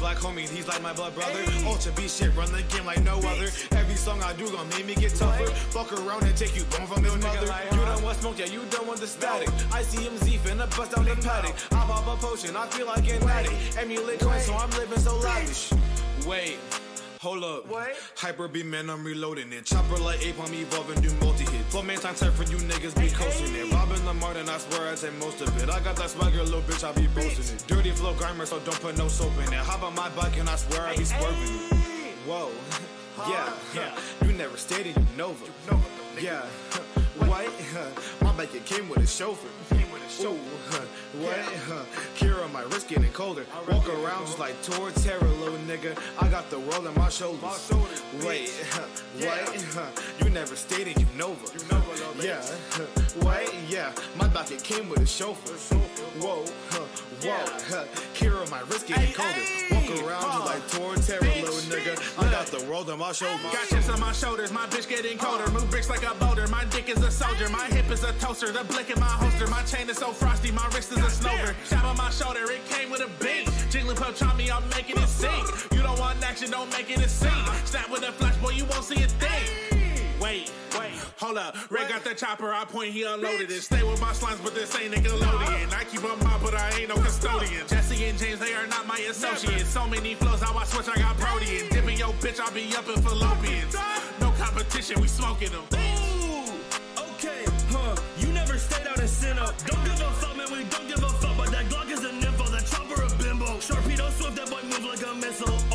black homie, he's like my blood brother. Ultra B shit, run the game like no other. Every song I do gon' make me get tougher. Fuck around and take you home from your mother. You don't want smoke, yeah, you don't want the static. I see him Z finna bust out the paddock. I pop a potion, I feel like an addict. Emulate coin, so I'm living so lavish. Wait. Hold up. What? Hyper B man, I'm reloading it. Chopper like ape, I'm evolving, do multi hit. Four man time turn for you niggas be coasting it. Robbing the Martin, I swear I take most of it. I got that swagger, little bitch, I be boasting it. Dirty flow garmer, so don't put no soap in it. Hop on my bike and I swear I be swerving it. Whoa. Yeah, yeah. You never stayed in Nova. Yeah. What? My bike it came with a chauffeur. Ooh, huh, what? Huh. Kira, my wrist getting colder. Walk around just like Tor little nigga. I got the world on my shoulders. Wait, huh, what? Huh. You never stayed in Unova. Yeah, huh, what? Yeah, my back it came with a chauffeur. Whoa, huh, whoa, huh. Kira, my wrist getting colder. Around just like Tor Terror, little nigga. I got the world on my shoulders. Got chips on my shoulders, my bitch getting colder. Move bricks like a boulder, my dick is a soldier. My hip is a toaster, the blick in my holster. My chain is so frosty, my wrist is a snover. Shot on my shoulder, it came with a beat. Jigglypuff try me, I'm making it sing. You don't want action, don't make it a scene. Snap with a flash, boy, you won't see a thing. Wait, hold up. Red got the chopper, I point, he unloaded it. Stay with my slimes, but this ain't Nickelodeon. I keep them up, but I ain't no custodian. Jesse and James, they are not my associates. So many flows, how I switch, I got protein. Dipping your bitch, I be up in fallopians. No competition, we smoking them. Ooh, okay, huh? You never stayed out and sin up. Don't give a fuck, man. We don't give a fuck. But that Glock is a nympho, that chopper a bimbo. Sharpie don't swift, that boy move like a missile.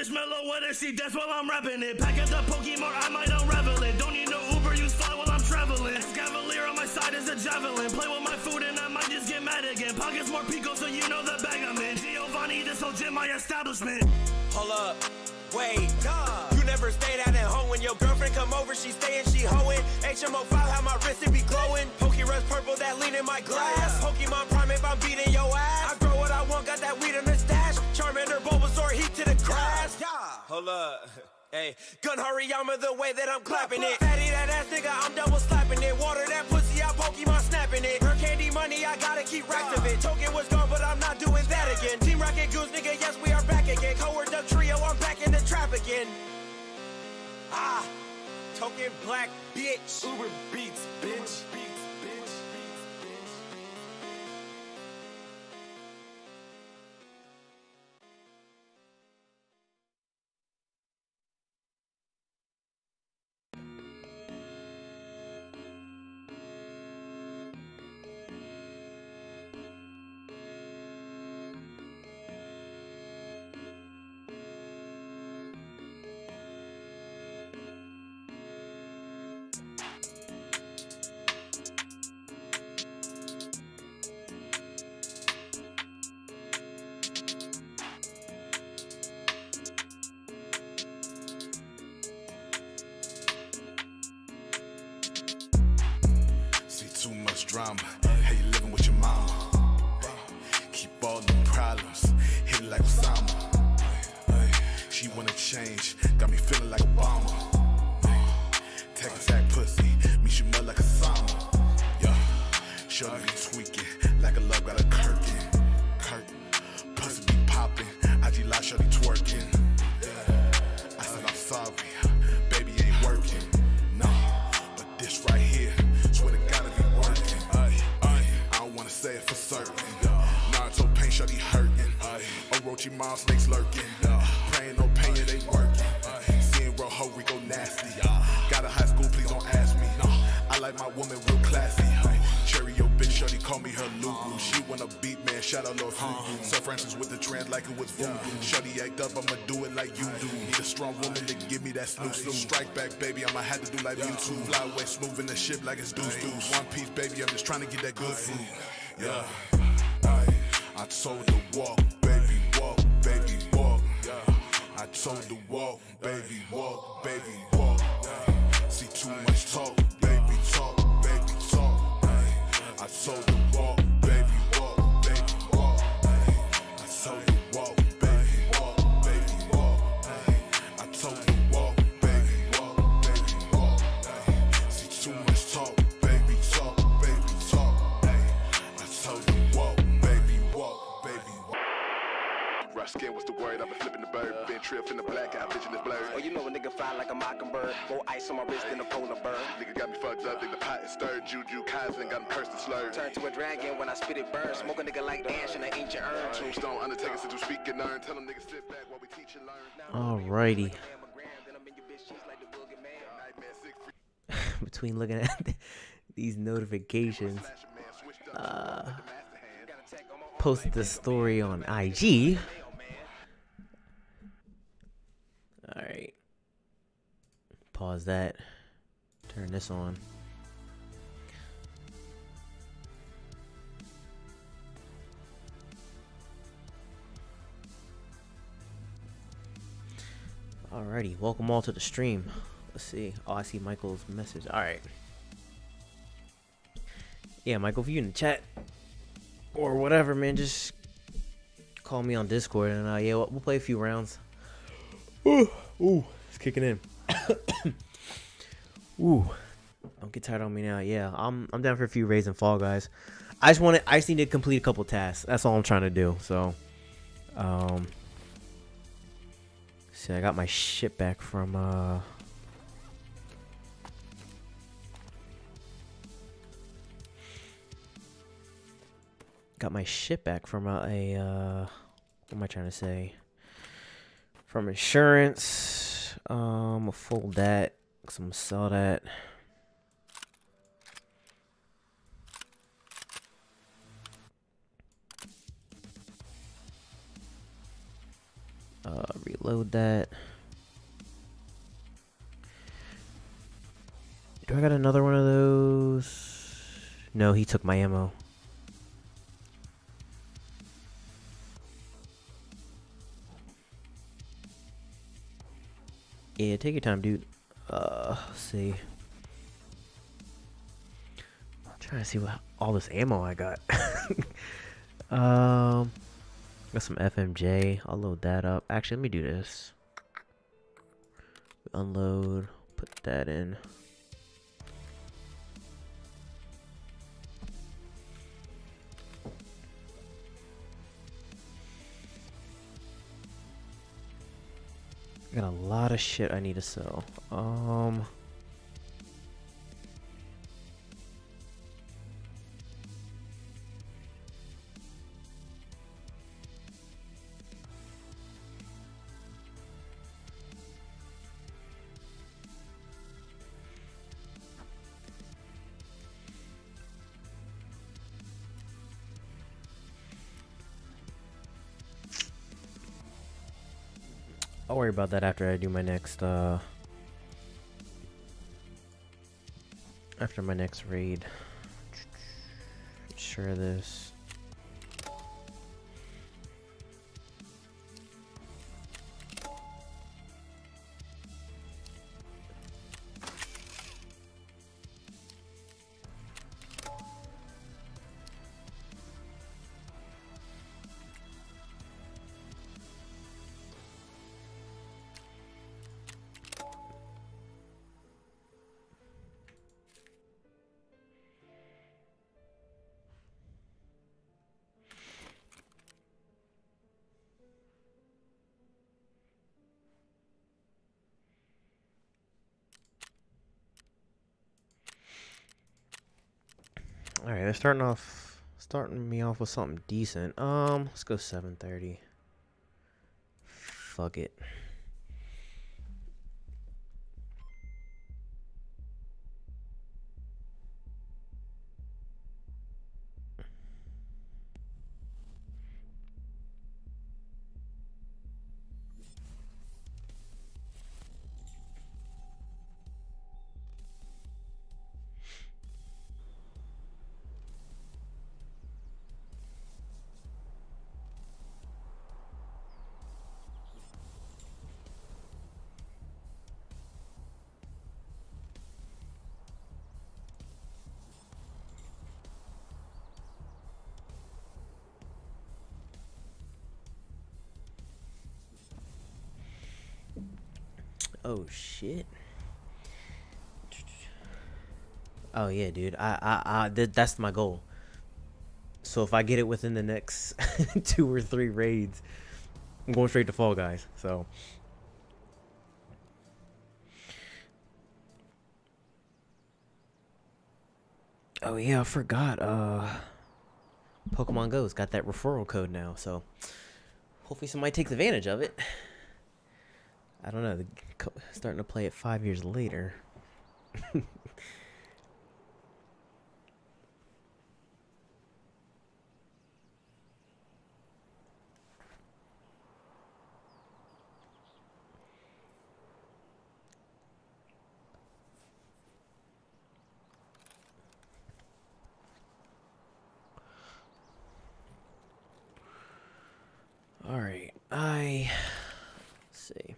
Bitch mellow when it she dance while I'm rapping it. Pack up the Pokemon, I might unravel it. Don't need no Uber, use fly while I'm traveling. Cavalier on my side is a javelin. Play with my food and I might just get mad again. Pockets more pico, so you know the bag I'm in. Giovanni, this whole gym, my establishment. Hold up, wait. You never stayed out at home when your girlfriend come over, she staying, she hoeing. HM05, how my wrist it be glowing. Pokey Rush purple, that lean in my glass. Pokemon Prime if I'm beating your ass. I grow what I want, got that weed in the stash. Charmander, Bulbasaur, heat to the grass. Hold up. Hey, gun Hariyama the way that I'm clapping it. Fatty that ass nigga, I'm double slapping it. Water that pussy, I Pokemon snapping it. Her candy money, I gotta keep racks of it. Token was gone, but I'm not doing that again. Team Rocket Goose, nigga, yes, we are back again. Cohort Dugtrio, I'm back in the trap again. Ah, token black bitch. Uber beats, bitch. See to give me that snoo snoo. Strike back, baby, I'ma have to do like you too. Fly smooth in the ship like it's deuce deuce. One piece, baby, I'm just trying to get that good food. Yeah. I told the walk, baby, walk, baby, walk. I told the walk, baby, walk, baby, walk. Learn. Tell them niggas sit back while we teach and learn. Alrighty. Between looking at these notifications, uh, posted the story on IG. Alright. Pause that. Turn this on. Alrighty, welcome all to the stream. Let's see. Oh, I see Michael's message. Alright. Yeah, Michael, if you in the chat or whatever, man, just call me on Discord and uh, yeah, we'll, we'll play a few rounds. Ooh, ooh, it's kicking in. ooh, don't get tired on me now. Yeah, I'm I'm down for a few raids and fall guys. I just want to I just need to complete a couple tasks. That's all I'm trying to do. So, um, see, I got my shit back from uh. Got my shit back from a, a uh, what am I trying to say? From insurance. Um, I'll fold that. Cause I'm gonna sell that. Uh, reload that. Do I got another one of those? No, he took my ammo. Yeah, take your time, dude. Uh, see. I'm trying to see what all this ammo I got. um, got some FMJ. I'll load that up. Actually, let me do this. Unload. Put that in. Got a lot of shit I need to sell. Um. Worry about that after I do my next, uh... After my next raid. Sure this. Starting off, starting me off with something decent. Um, let's go 7:30. Fuck it. Oh yeah, dude. I I, I th- that's my goal. So if I get it within the next two or three raids, I'm going straight to Fall Guys. So. Oh yeah, I forgot. Uh, Pokemon Go's got that referral code now, so hopefully somebody takes advantage of it. I don't know. Starting to play it five years later. All right, I let's see.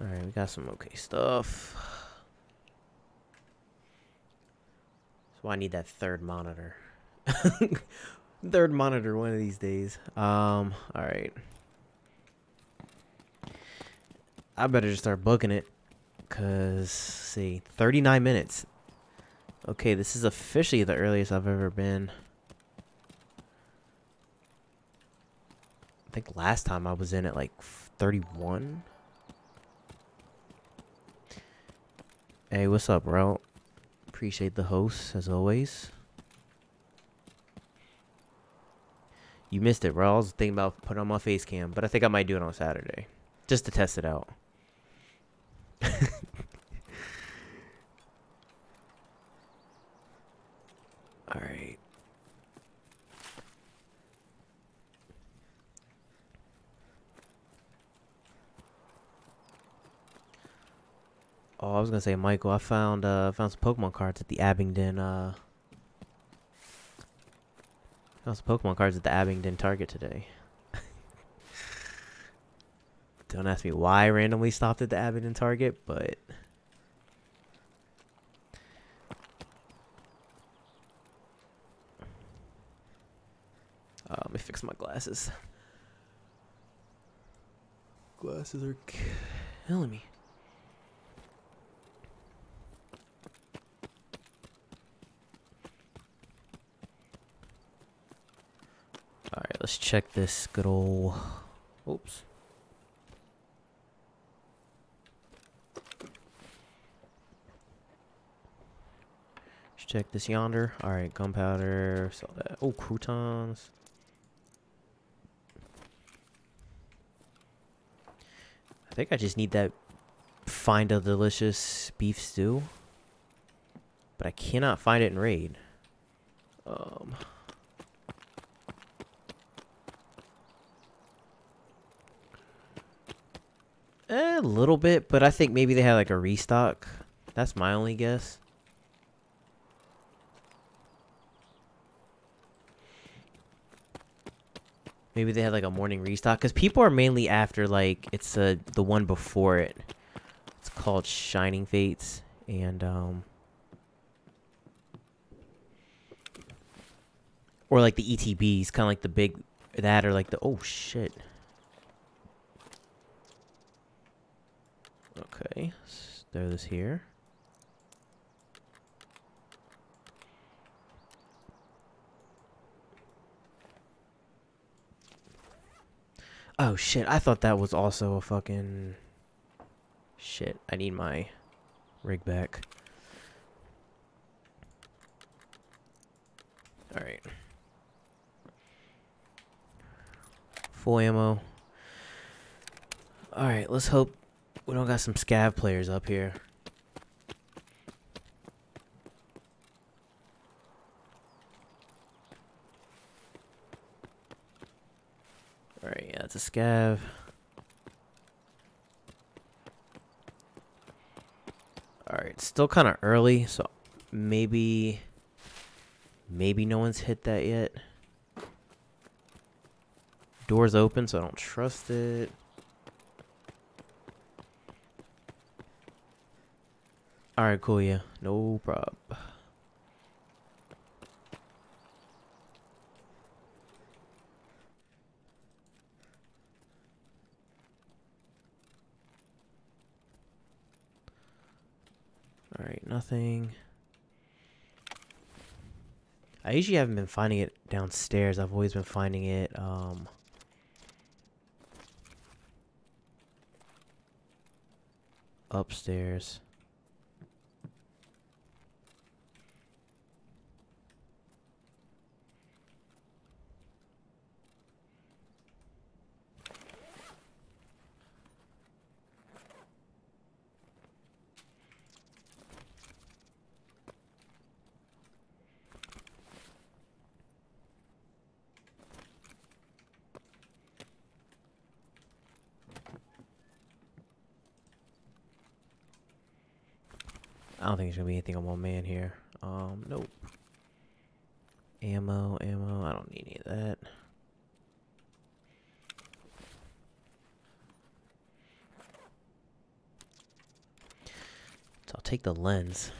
All right, we got some okay stuff. So I need that third monitor. third monitor one of these days. Um, all right. I better just start booking it. Cause see, 39 minutes. Okay, this is officially the earliest I've ever been. I think last time I was in at like 31. Hey, what's up, bro? Appreciate the host, as always. You missed it, bro. I was thinking about putting on my face cam, but I think I might do it on Saturday. Just to test it out. Alright. Oh, I was gonna say, Michael, I found uh found some Pokemon cards at the Abingdon uh found some Pokemon cards at the Abingdon Target today. Don't ask me why I randomly stopped at the Abingdon Target, but Uh, let me fix my glasses. Glasses are killing me. Alright, let's check this good old... Oops. Let's check this yonder. Alright, gunpowder. Sell that. Oh, croutons. I think I just need that find a delicious beef stew. But I cannot find it in raid. Um a little bit, but I think maybe they had like a restock. That's my only guess. Maybe they had like a morning restock because people are mainly after like it's uh, the one before it. It's called Shining Fates and um or like the ETBs, kind of like the big that or like the oh shit. Okay, let's throw this here. Oh shit, I thought that was also a fucking... Shit, I need my rig back. Alright. Full ammo. Alright, let's hope we don't got some scav players up here. Alright, yeah, it's a scav. Alright, still kind of early, so maybe... Maybe no one's hit that yet. Door's open, so I don't trust it. Alright, cool, yeah. No prob. Alright, nothing. I usually haven't been finding it downstairs. I've always been finding it um upstairs. Don't think there's gonna be anything on one man here. Um, nope. Ammo, ammo. I don't need any of that. So I'll take the lens.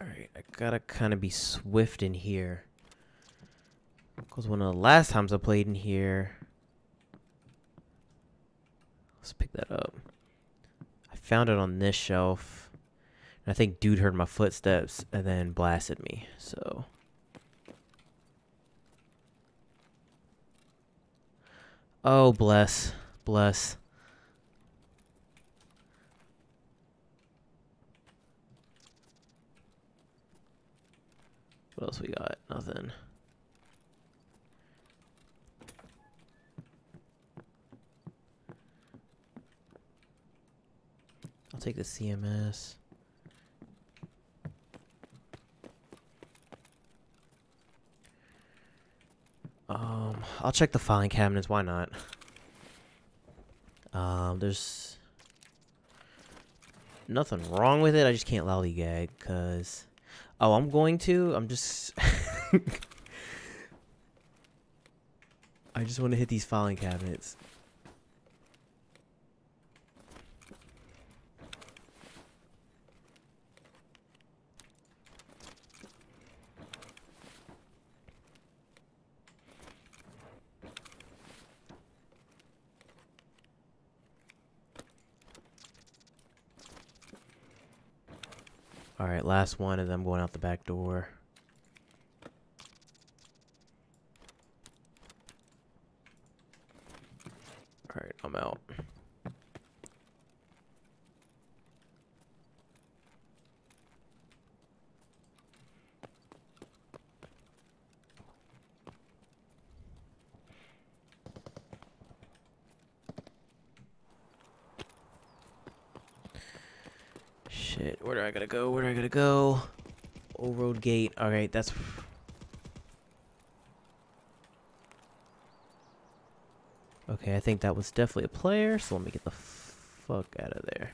Alright, I gotta kind of be swift in here. Because one of the last times I played in here... Let's pick that up. I found it on this shelf. And I think dude heard my footsteps and then blasted me, so... Oh, bless. Bless. What else we got? Nothing. I'll take the CMS. Um, I'll check the filing cabinets. Why not? Um, there's nothing wrong with it. I just can't lollygag because. Oh, I'm going to. I'm just. I just want to hit these filing cabinets. Alright, last one, and I'm going out the back door. Alright, I'm out. Shit, where do I gotta go? Where do I gotta go? Old Road Gate. Alright, that's... Okay, I think that was definitely a player, so let me get the fuck out of there.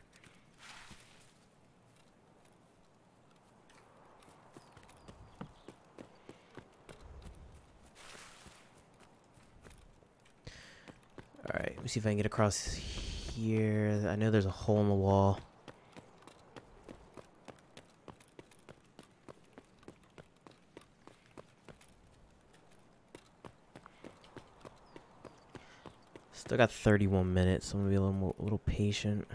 Alright, let me see if I can get across here. I know there's a hole in the wall. Still got 31 minutes, so I'm gonna be a little more, a little patient.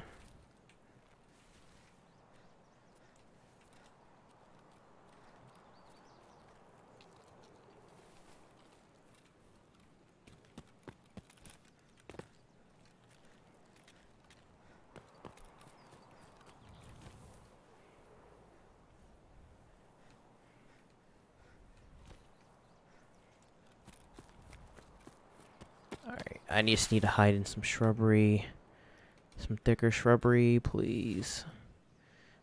Alright, I just need to hide in some shrubbery. Some thicker shrubbery, please.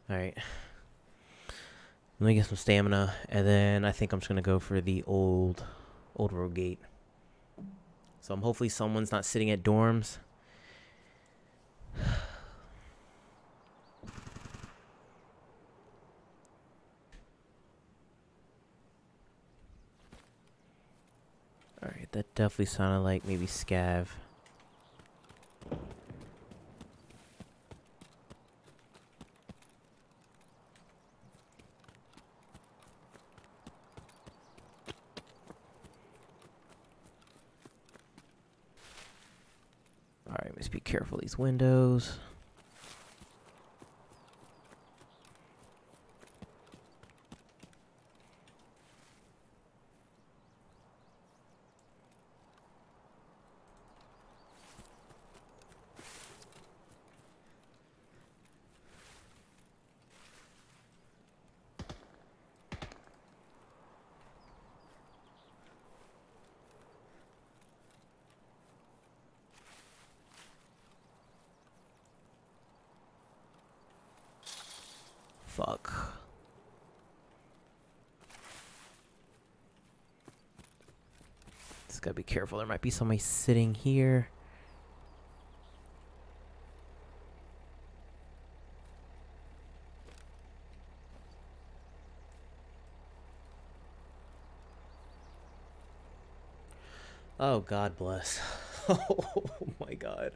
Alright. Let me get some stamina, and then I think I'm just gonna go for the old, old road gate. So I'm hopefully someone's not sitting at dorms. Definitely sounded like maybe Scav. Alright, let's be careful these windows. Be somebody sitting here. Oh, God bless. oh my God.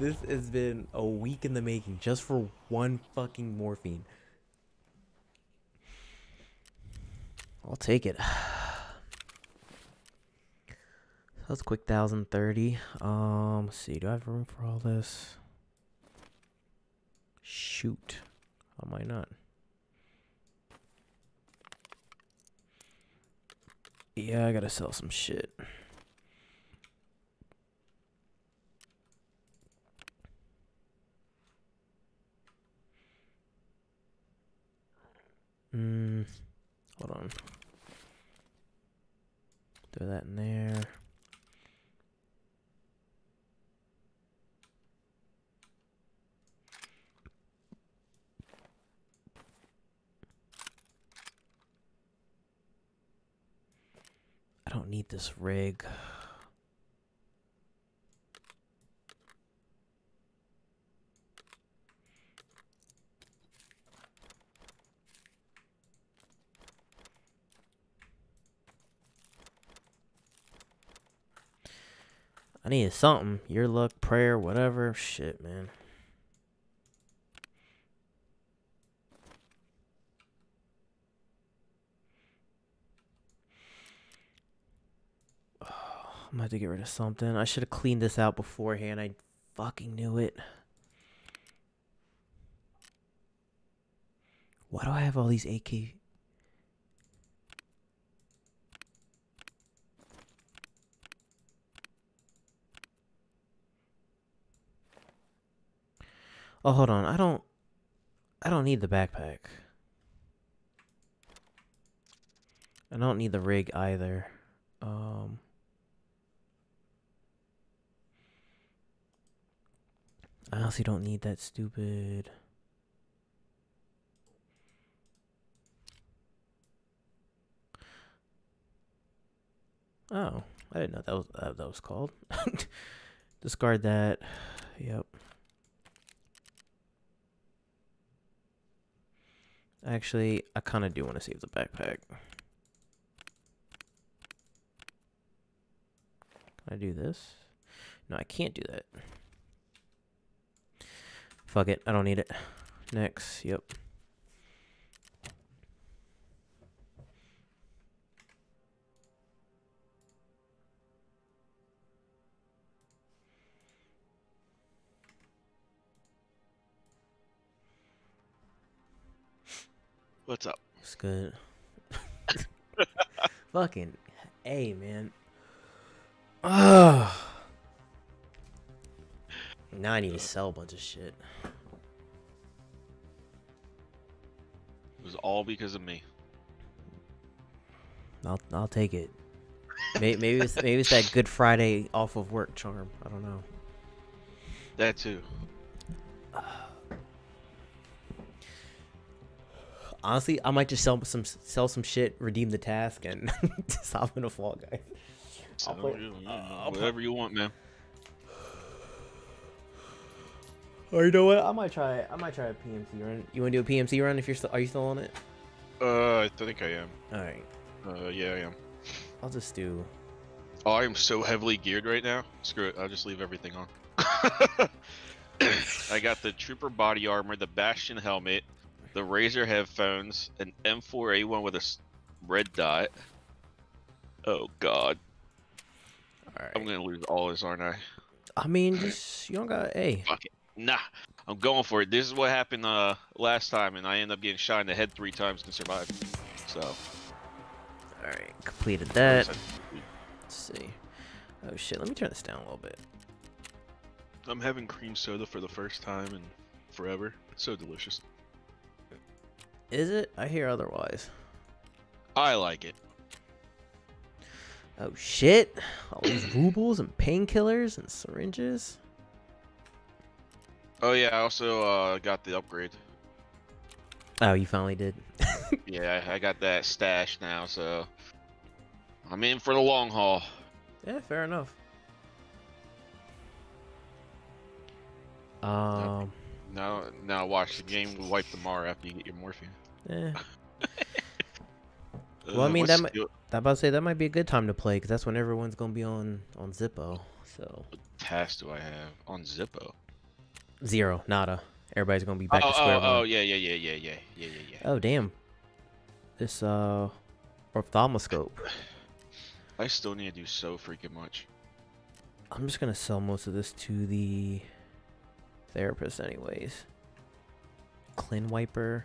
This has been a week in the making just for one fucking morphine. I'll take it. That's quick 1030. Um, let's see. Do I have room for all this? Shoot. I not? Yeah, I gotta sell some shit. Mm, hold on. Throw that in there. Don't need this rig. I needed something. Your luck, prayer, whatever. Shit, man. Gonna have to get rid of something. I should have cleaned this out beforehand. I fucking knew it. Why do I have all these AK? Oh, hold on. I don't. I don't need the backpack. I don't need the rig either. Um. I also don't need that stupid. Oh, I didn't know that was uh, that was called. Discard that. Yep. Actually, I kind of do want to save the backpack. Can I do this? No, I can't do that. Fuck it, I don't need it. Next, yep. What's up? It's good. Fucking A, man. Ugh. Now I need to sell a bunch of shit. It was all because of me. I'll I'll take it. Maybe, maybe it's maybe it's that Good Friday off of work charm. I don't know. That too. Honestly, I might just sell some sell some shit, redeem the task, and stop in a fall guy. I'll play- you- you- uh, I'll play- whatever you want, man. Or you know what? I might try. I might try a PMC run. You want to do a PMC run? If you're still, are you still on it? Uh, I think I am. All right. Uh, yeah, I am. I'll just do. Oh, I am so heavily geared right now. Screw it. I'll just leave everything on. I got the trooper body armor, the Bastion helmet, the Razor headphones, an M4A1 with a red dot. Oh God. All I'm gonna lose all this, aren't I? I mean, just you don't got a. Fuck it. Nah, I'm going for it. This is what happened uh last time, and I end up getting shot in the head three times and survive. So. All right, completed that. Let's see. Oh shit, let me turn this down a little bit. I'm having cream soda for the first time in forever. It's so delicious. Is it? I hear otherwise. I like it. Oh shit! All these rubles and painkillers and syringes. Oh yeah, I also uh, got the upgrade. Oh, you finally did. Yeah, I got that stash now, so I'm in for the long haul. Yeah, fair enough. Um, Now, now watch the game will wipe the mar after you get your morphine. Yeah. Well, I Uh, mean, that might- I about to say that might be a good time to play because that's when everyone's gonna be on on Zippo. So What task do I have on Zippo? Zero, nada. Everybody's gonna be back oh, to oh, square oh, one. Oh yeah, yeah, yeah, yeah, yeah, yeah, yeah, yeah. Oh damn, this uh, ophthalmoscope. I still need to do so freaking much. I'm just gonna sell most of this to the therapist, anyways. Clin wiper.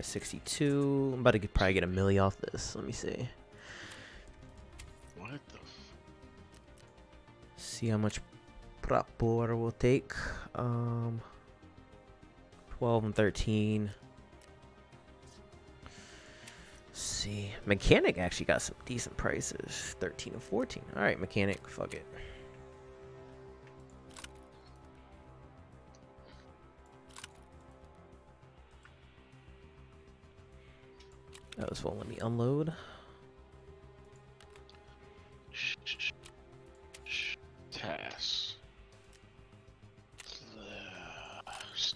62. I'm about to get, probably get a milli off this. Let me see. What the? see how much water will take. Um, 12 and 13. Let's see. Mechanic actually got some decent prices. 13 and 14. All right, mechanic. Fuck it. That was won't let me unload. Task.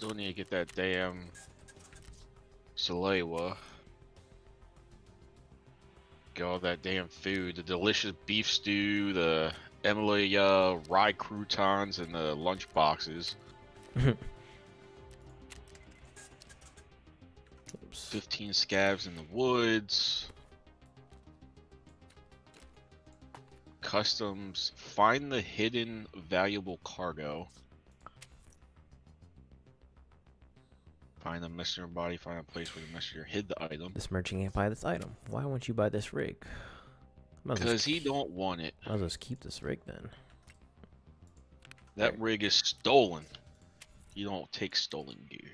Still need to get that damn Salewa. Get all that damn food. The delicious beef stew, the Emelya uh, rye croutons, and the lunch boxes. 15 scavs in the woods. Customs. Find the hidden valuable cargo. Find the messenger body. Find a place where the messenger hid the item. This merchant can't buy this item. Why won't you buy this rig? Might as well Because he don't want it. I'll just keep this rig then. That rig is stolen. You don't take stolen gear.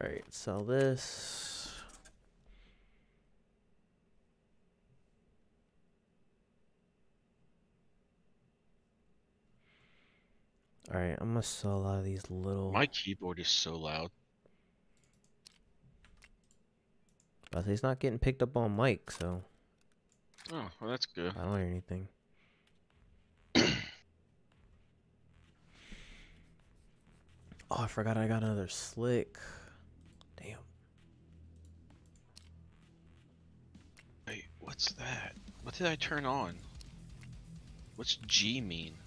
Alright, sell this. Alright, I'm gonna sell a lot of these little. My keyboard is so loud. But he's not getting picked up on mic, so Oh, well, that's good. I don't hear anything. oh, I forgot I got another slick. Damn. Wait, what's that? What did I turn on? What's G mean?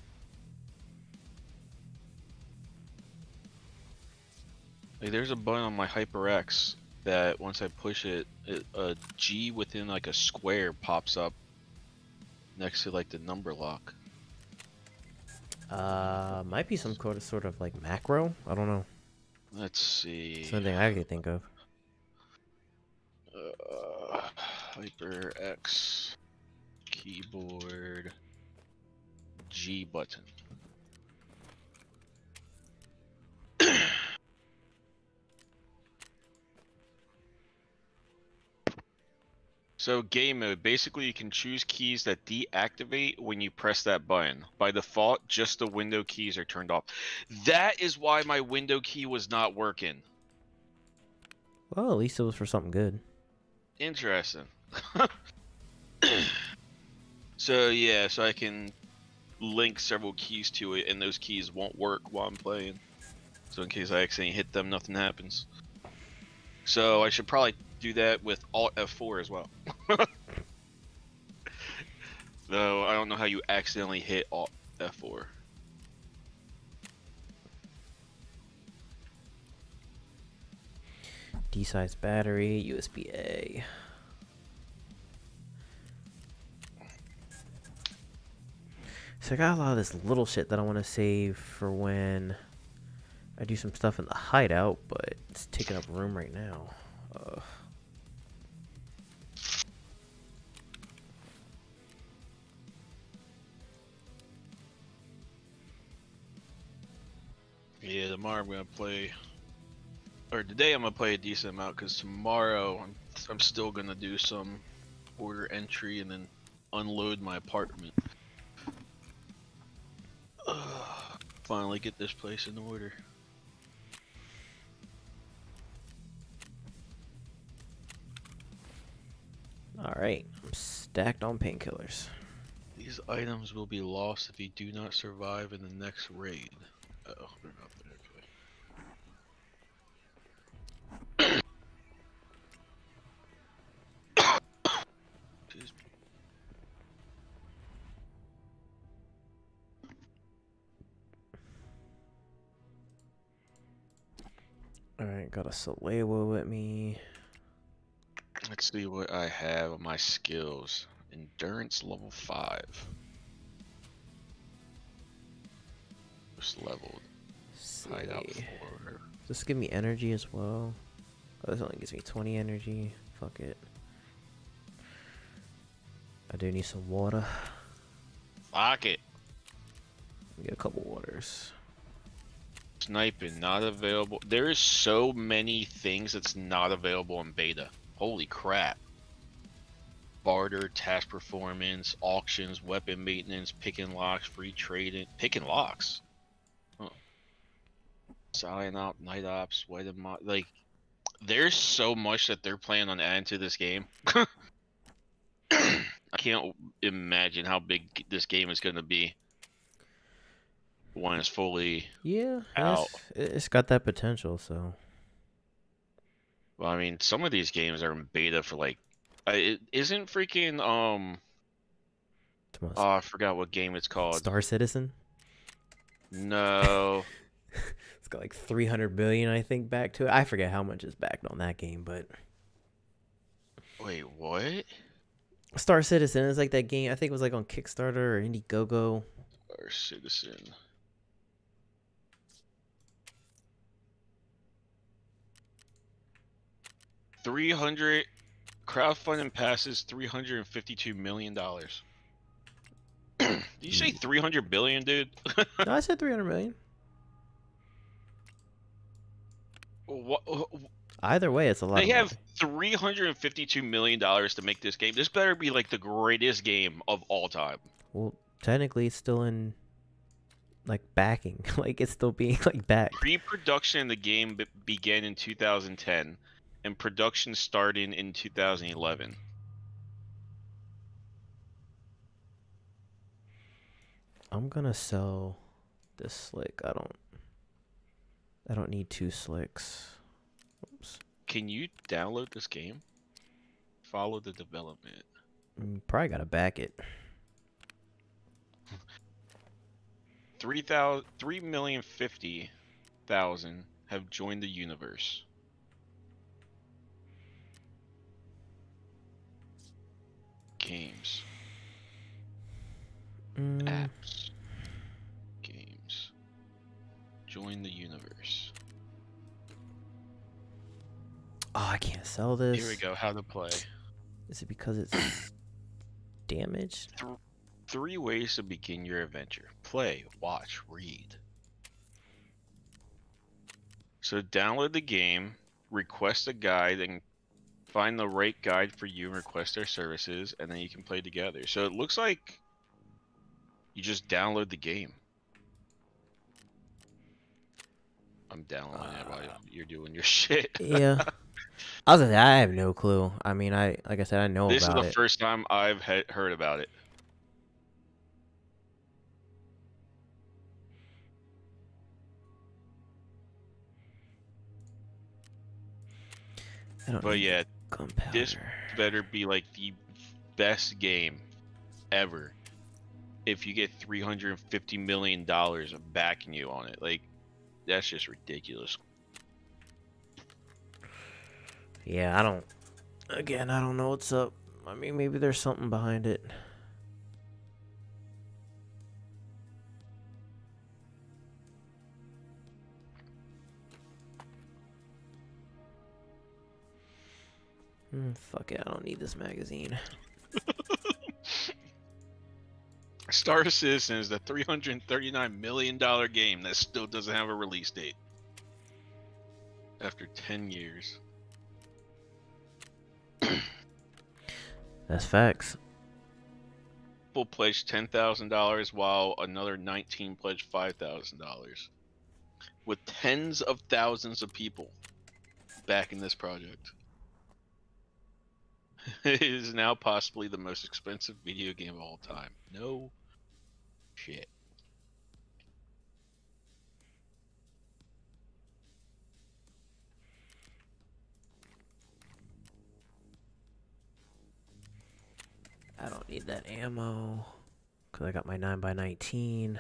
Like, there's a button on my HyperX that once I push it, it, a G within like a square pops up next to like the number lock. Uh, might be some sort of sort of like macro. I don't know. Let's see. Something I could think of. Uh, HyperX keyboard G button. So game mode, basically you can choose keys that deactivate when you press that button. By default, just the window keys are turned off. That is why my window key was not working. Well, at least it was for something good. Interesting. so yeah, so I can link several keys to it, and those keys won't work while I'm playing. So in case I accidentally hit them, nothing happens. So I should probably do that with Alt F4 as well. Though I don't know how you accidentally hit Alt F4. D-size battery, USB-A. So I got a lot of this little shit that I want to save for when I do some stuff in the hideout, but it's taking up room right now. Yeah, tomorrow I'm gonna play, or today I'm gonna play a decent amount because tomorrow I'm I'm still gonna do some order entry and then unload my apartment. finally get this place in order. Alright, I'm stacked on painkillers. These items will be lost if you do not survive in the next raid. Uh oh, they're not there. Okay. Alright, got a Salewa with me. Let's see what I have on my skills. Endurance level 5. Just leveled. Hideout 4. Does this give me energy as well? Oh, this only gives me 20 energy. Fuck it. I do need some water. Fuck it. Get a couple waters. Sniping, not available. There is so many things that's not available in beta. Holy crap. Barter, task performance, auctions, weapon maintenance, pick and locks, free trading. Pick and locks? Huh. Silent op, night ops, weapon mod. Like, there's so much that they're planning on adding to this game. I can't imagine how big this game is going to be when it's fully Yeah, Out. it's got that potential, so. Well, I mean, some of these games are in beta for like, uh, it isn't freaking um. Oh, I forgot what game it's called. Star Citizen? No, It's got like 300 billion, I think, back to it. I forget how much is backed on that game, but. wait, what? Star Citizen is like that game. I think it was like on Kickstarter or Indiegogo. Our citizen. Three hundred crowdfunding passes three hundred and fifty-two million dollars. Did you say hmm. three hundred billion, dude? no, I said 300 million. what? Uh, Either way, it's a lot. They of have money. three hundred and fifty-two million dollars to make this game. This better be like the greatest game of all time. Well, technically, it's still in like backing. like it's still being like back. Pre-production of the game be- began in 2010, and production starting in 2011. I'm gonna sell this slick. I don't. I don't need two slicks. Oops. Can you download this game? Follow the development. Mm, Probably gotta back it. Three thousand, three million fifty thousand have joined the universe. Games, Mm, apps, games. Join the universe. Oh, I can't sell this. Here we go. How to play. Is it because it's damaged? Three ways to begin your adventure play, watch, read. So, download the game, request a guide, and find the right guide for you and request their services, and then you can play together. So, it looks like you just download the game. I'm downloading it while uh, you're doing your shit. yeah. I was gonna I have no clue. I mean, I like I said, I know this is the it. first time I've he- heard about it. But need yeah, gunpowder. this better be like the best game ever if you get 350 million dollars backing you on it like that's just ridiculous Yeah, I don't. Again, I don't know what's up. I mean, maybe there's something behind it. Mm, fuck it, I don't need this magazine. Star Citizen is the $339 million game that still doesn't have a release date. After 10 years. That's facts. People pledged $10,000 while another 19 pledged $5,000. With tens of thousands of people backing this project. it is now possibly the most expensive video game of all time. No shit. I don't need that ammo. Because I got my 9x19.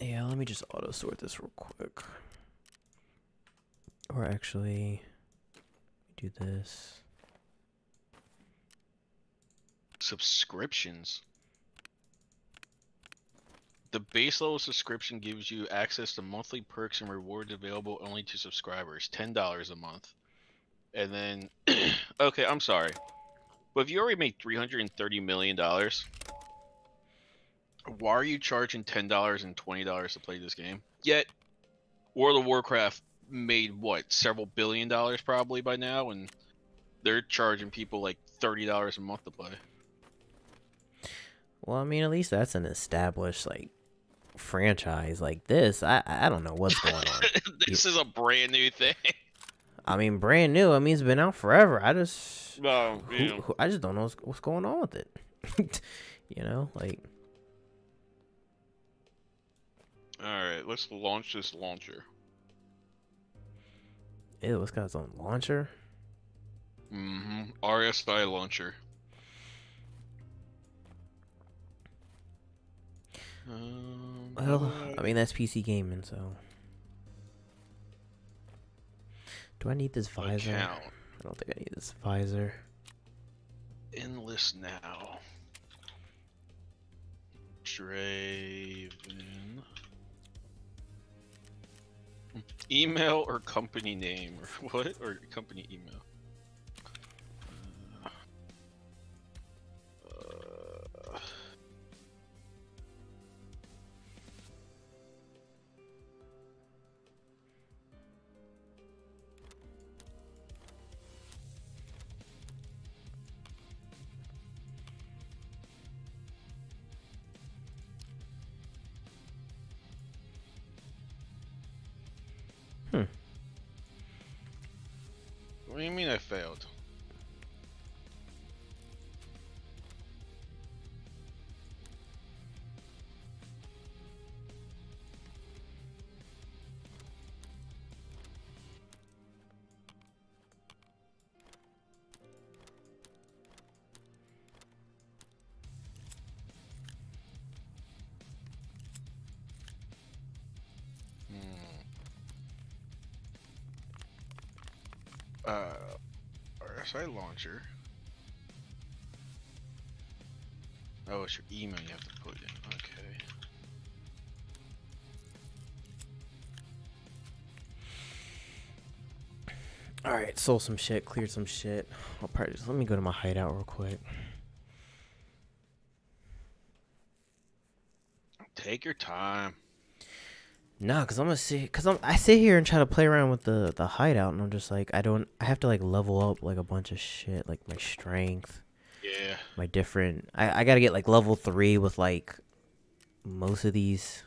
Yeah, let me just auto sort this real quick. Or actually, do this. Subscriptions. The base level subscription gives you access to monthly perks and rewards available only to subscribers, ten dollars a month. And then, okay, I'm sorry, but if you already made three hundred and thirty million dollars, why are you charging ten dollars and twenty dollars to play this game? Yet, World of Warcraft made what several billion dollars probably by now, and they're charging people like thirty dollars a month to play. Well, I mean, at least that's an established like franchise. Like this, I I don't know what's going on. this is a brand new thing. I mean, brand new. I mean, it's been out forever. I just, Well, who, who, I just don't know what's, what's going on with it. you know, like all right, let's launch this launcher. ew, it's got its own launcher. Mm-hmm. RSI launcher. Um, Well, I mean that's PC gaming, so. Do I need this visor? account. I don't think I need this visor. Enlist now. Draven. Email or company name or what? Or company email. RSI launcher. Oh, it's your email you have to put in. Okay. All right, sold some shit, cleared some shit. I'll probably just let me go to my hideout real quick. Take your time. Nah, cause I'm gonna see, cause I'm I sit here and try to play around with the the hideout, and I'm just like I don't, I have to like level up like a bunch of shit, like my strength, Yeah. my different. I I gotta get like level three with like most of these.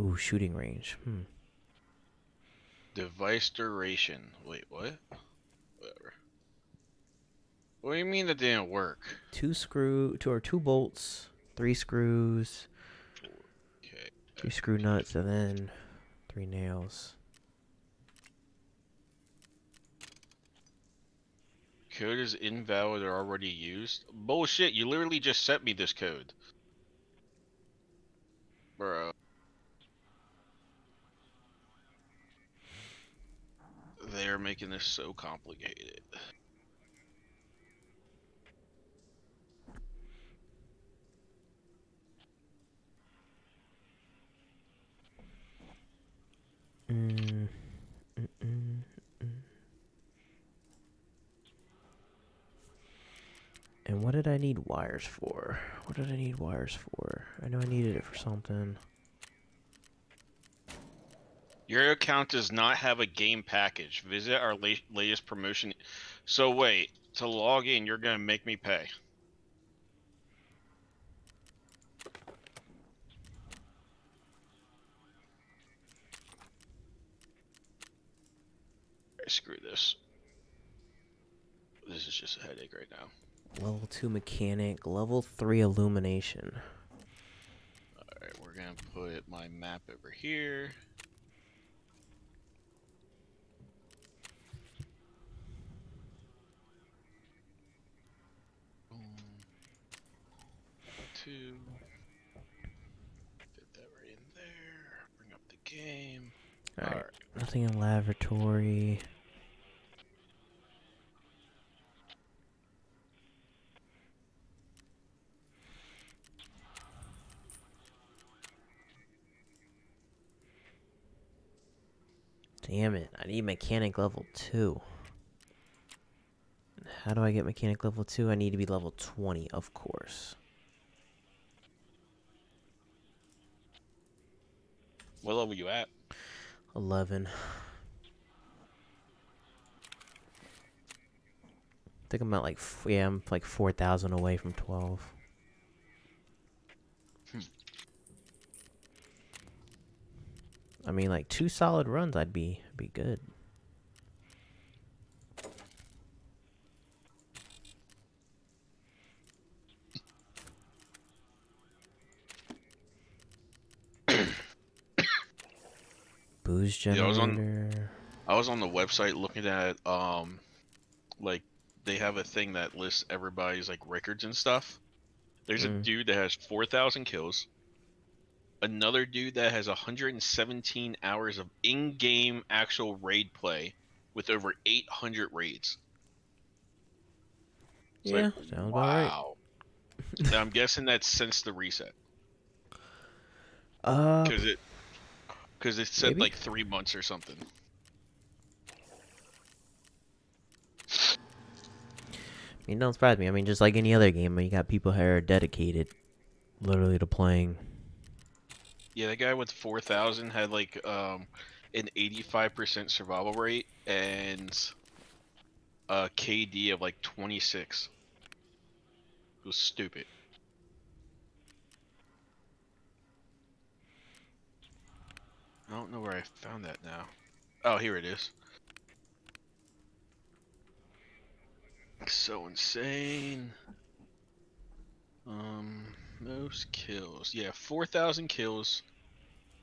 Ooh, shooting range. Hmm. Device duration. Wait, what? Whatever. What do you mean that didn't work? Two screw, two or two bolts, three screws, Okay. three screw nuts, and then three nails. Code is invalid or already used. Bullshit, you literally just sent me this code. Bro. They're making this so complicated. And what did I need wires for? What did I need wires for? I know I needed it for something. Your account does not have a game package. Visit our la latest promotion. So wait, to log in, you're going to make me pay. Screw this. This is just a headache right now. Level 2 mechanic, level 3 illumination. Alright, we're gonna put my map over here. Boom. Two. Fit that right in there. Bring up the game. Alright, Alright. nothing in lavatory. Damn it, I need mechanic level 2. How do I get mechanic level 2? I need to be level 20, of course. What level are you at? 11. I think I'm at like, yeah, I'm like 4,000 away from 12. I mean, like two solid runs, I'd be be good. Booze Yeah, I was on- I was on the website looking at um like they have a thing that lists everybody's like records and stuff. There's a Mm. dude that has 4,000 kills. Another dude that has 117 hours of in-game actual raid play with over 800 raids. It's Yeah, like, sounds right. wow. Now, I'm guessing that's since the reset Uh, because it because it said maybe? like three months or something. I mean, don't surprise me. I mean, just like any other game, you got people who are dedicated, literally to playing. Yeah, that guy with 4,000 had like um, an 85% survival rate and a KD of like 26. It was stupid. I don't know where I found that now. Oh, here it is. So insane. Um, most kills. Yeah, 4,000 kills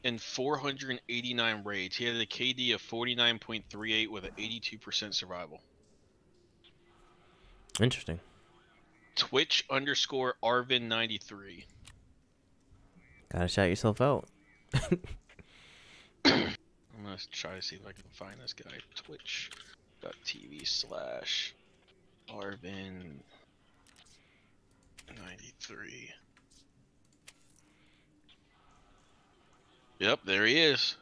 and 489 raids. He had a KD of 49.38 with an 82% survival. Interesting. Twitch underscore Arvin93. Gotta shout yourself out. I'm gonna try to see if I can find this guy. Twitch.tv slash Arvin93. Yep, there he is.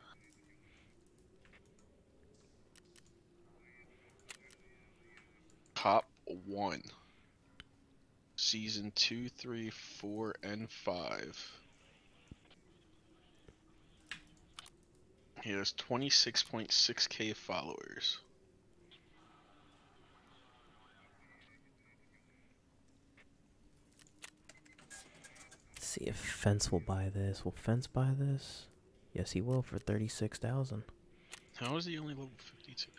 Top one. Season two, three, four, and five. He has 26.6k followers. See if Fence will buy this. Will Fence buy this? Yes, he will for thirty-six thousand. How is he only level 52?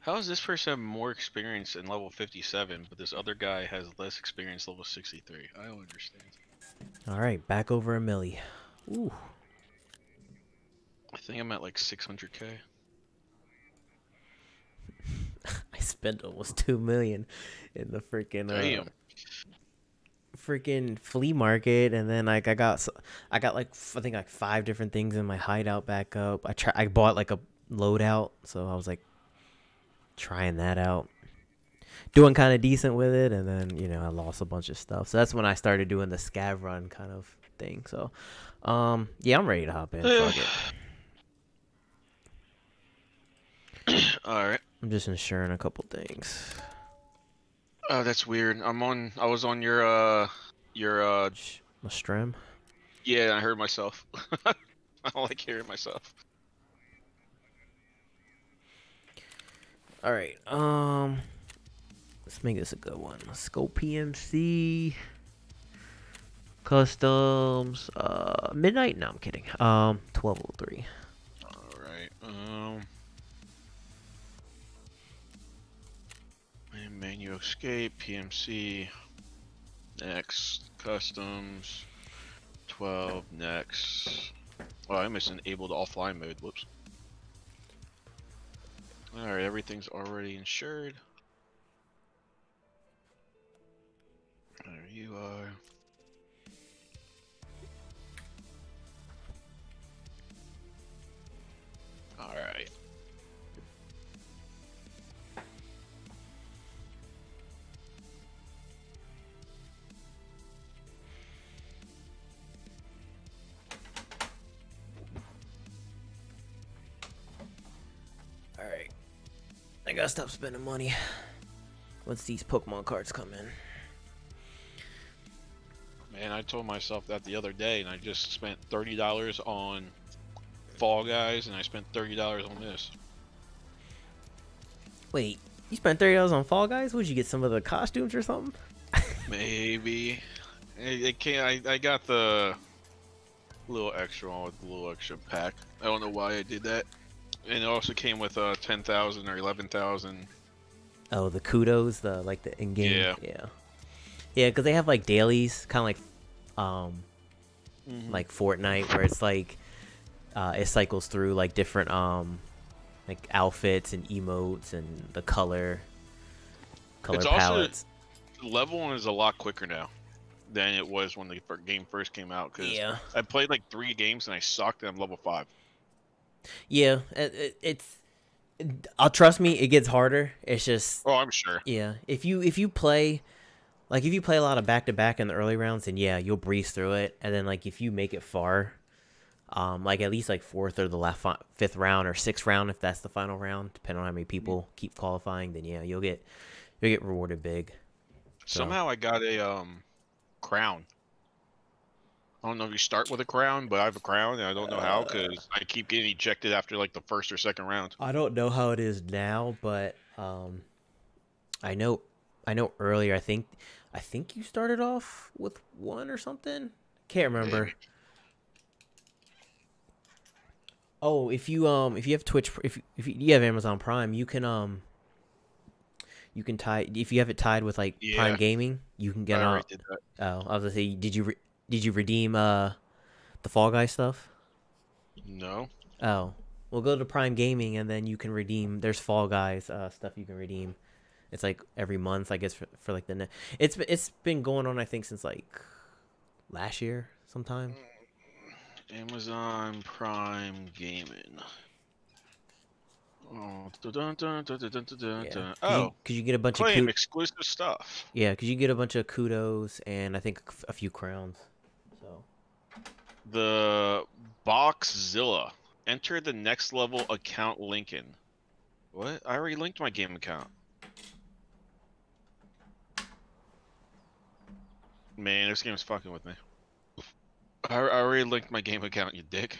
How is this person have more experience in level 57, but this other guy has less experience level 63? I don't understand. All right, back over a milli. Ooh, I think I'm at like 600k. I spent almost two million in the freaking uh, Damn. Freaking flea market, and then like I got, I got like I think like five different things in my hideout back up. I try, I bought like a loadout, so I was like trying that out, doing kind of decent with it, and then you know I lost a bunch of stuff. So that's when I started doing the scav run kind of thing. So, um, yeah, I'm ready to hop in. Fuck it. Alright. I'm just insuring a couple things. Oh, that's weird. I'm on. I was on your uh, your uh. My stream. Yeah, I heard myself. I don't like hearing myself. All right. Um, let's make this a good one. Let's go PMC. Customs. Uh, midnight. No, I'm kidding. Um, twelve oh three. All right. Um. Menu escape PMC. Next customs. Twelve next. Oh, I missed enabled offline mode. Whoops. All right, everything's already insured. There you are. All gotta stop spending money. Once these Pokemon cards come in. Man, I told myself that the other day, and I just spent thirty dollars on Fall Guys, and I spent thirty dollars on this. Wait, you spent thirty dollars on Fall Guys? Would you get some of the costumes or something? Maybe. It, it can't. I, I got the little extra one with the little extra pack. I don't know why I did that. And it also came with uh, ten thousand or eleven thousand. Oh, the kudos, the like the in-game. Yeah. Yeah. Yeah, because they have like dailies, kind of like, um, like Fortnite, where it's like, uh, it cycles through like different um, like outfits and emotes and the color, color It's also- palettes. Leveling is a lot quicker now than it was when the game first came out. Cause Yeah. I played like three games and I sucked. And I'm level five. Yeah, it, it, it's. I'll trust me. It gets harder. It's just Oh, I'm sure. Yeah, if you if you play, like if you play a lot of back to back in the early rounds, then yeah, you'll breeze through it. And then like if you make it far, um, like at least like fourth or the last fi- fifth round or sixth round, if that's the final round, depending on how many people keep qualifying, then yeah, you'll get you'll get rewarded big. So- Somehow I got a um crown. I don't know if you start with a crown, but I have a crown, and I don't know how because I keep getting ejected after like the first or second round. I don't know how it is now, but um, I know I know earlier. I think I think you started off with one or something. Can't remember. Oh, if you um if you have Twitch if if you have Amazon Prime, you can um you can tie if you have it tied with like Yeah. Prime Gaming, you can get I on. Oh, I was gonna say, did you re- did you redeem uh the Fall Guy stuff? No. Oh, well, go to Prime Gaming and then you can redeem. There's Fall Guys uh, stuff you can redeem. It's like every month, I guess, for, for like the. Ne- it's it's been going on, I think, since like last year sometime. Amazon Prime Gaming. Oh, dun, dun, dun, dun, dun, dun, dun, Yeah. dun. 'Cause you- oh, you get a bunch of exclusive stuff. yeah, because you get a bunch of kudos and I think a f- a few crowns. The Boxzilla. Enter the next level account Lincoln. What? I already linked my game account. Man, this game is fucking with me. I, I already linked my game account, you dick.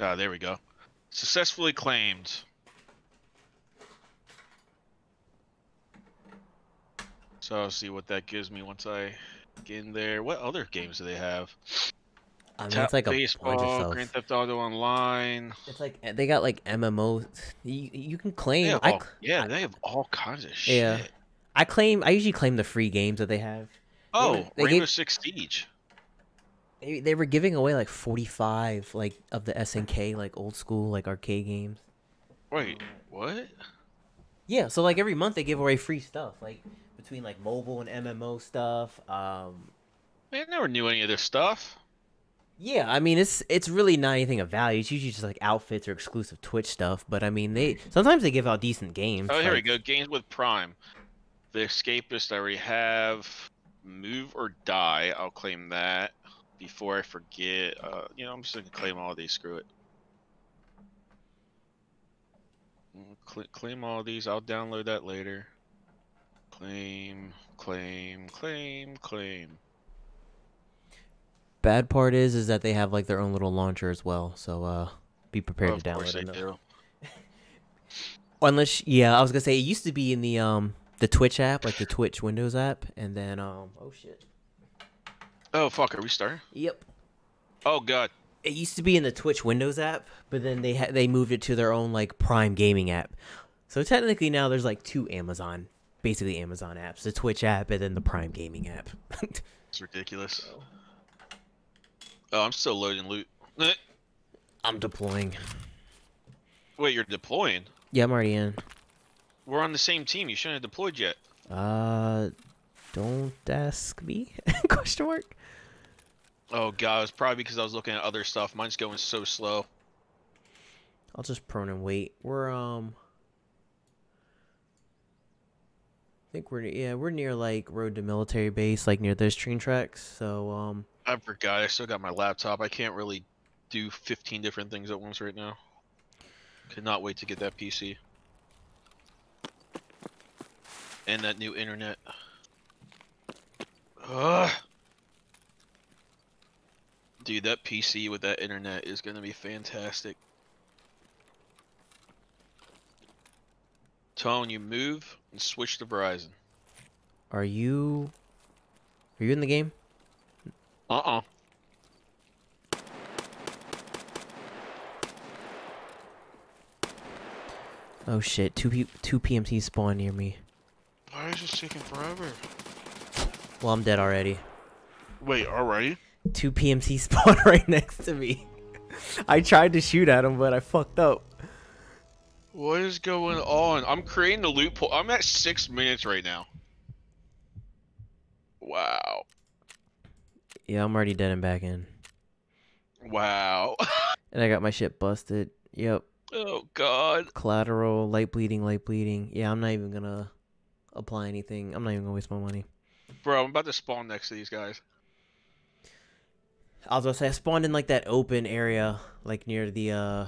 Ah, there we go. Successfully claimed. So I'll see what that gives me once I get in there. What other games do they have? I mean, Tap it's like a baseball, bunch of. Grand Theft Auto Online. It's like uh, they got like MMOs. You you can claim. Have I yeah, I- they have all kinds of shit. Yeah. I claim. I usually claim the free games that they have. Oh, they Rainbow gave- Six Siege. They, they were giving away like 45 like of the SNK like old school like arcade games. Wait, what? Yeah, so like every month they give away free stuff like between like mobile and MMO stuff. Um I never knew any of this stuff. yeah, I mean it's it's really not anything of value. It's usually just like outfits or exclusive Twitch stuff, but I mean they sometimes they give out decent games. Oh, here we go. Games with Prime. The Escapist I already have. Move or Die. I'll claim that before I forget. Uh, you know, I'm just gonna claim all these. Screw it. cl claim all these. I'll download that later. Claim, claim, claim, claim. Bad part is, is that they have like their own little launcher as well. So uh, be prepared to course download they it. do. Unless, yeah, I was gonna say it used to be in the um the Twitch app, like the Twitch Windows app, and then um oh shit. Oh fuck, are we starting? Yep. Oh god. It used to be in the Twitch Windows app, but then they ha- they moved it to their own like Prime Gaming app. So technically now there's like two Amazon, basically Amazon apps: the Twitch app and then the Prime Gaming app. It's ridiculous. Oh, I'm still loading loot. I'm deploying. Wait, you're deploying? Yeah, I'm already in. We're on the same team. You shouldn't have deployed yet. Uh, don't ask me? Question mark. Oh god, it's probably because I was looking at other stuff. Mine's going so slow. I'll just prone and wait. We're um. I think we're yeah we're near like road to military base, like near those train tracks. So um, I forgot. I still got my laptop. I can't really do 15 different things at once right now. Cannot wait to get that PC. And that new internet. Ugh. Dude, that PC with that internet is gonna be fantastic. Tone, you move and switch to Verizon. are you? Are you in the game? Uh-uh. Oh shit! Two P- two PMCs spawn near me. Why is this taking forever? Well, I'm dead already. Wait, already? Two PMC spawn right next to me. I tried to shoot at him, but I fucked up. What is going on? I'm creating the loophole. I'm at six minutes right now. Wow. Yeah, I'm already dead and back in. Wow. And I got my shit busted. Yep. oh god. Collateral, light bleeding, light bleeding. Yeah, I'm not even gonna apply anything. I'm not even gonna waste my money. Bro, I'm about to spawn next to these guys. I was gonna say I spawned in like that open area, like near the uh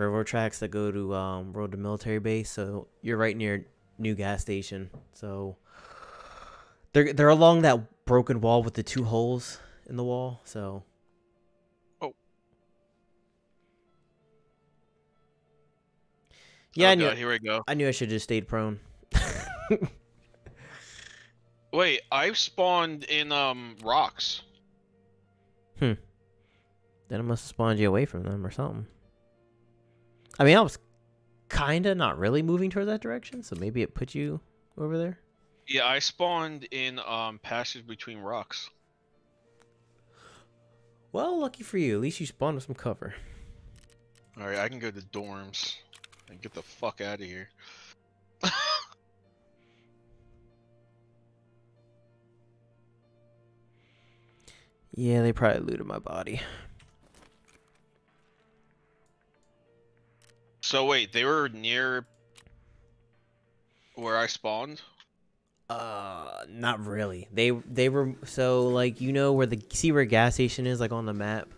railroad tracks that go to um road to military base. So you're right near new gas station. So they're they're along that broken wall with the two holes in the wall. So Oh. Yeah, oh, I knew God, here we go. I knew I should have just stayed prone. Wait, I spawned in um rocks. Hmm. Then I must have spawned you away from them or something. I mean, I was kinda not really moving towards that direction, so maybe it put you over there. Yeah, I spawned in um passage between rocks. Well, lucky for you. At least you spawned with some cover. Alright, I can go to dorms and get the fuck out of here. Yeah, they probably looted my body. So wait, they were near where I spawned? Uh, not really. They they were so like you know where the see where gas station is like on the map.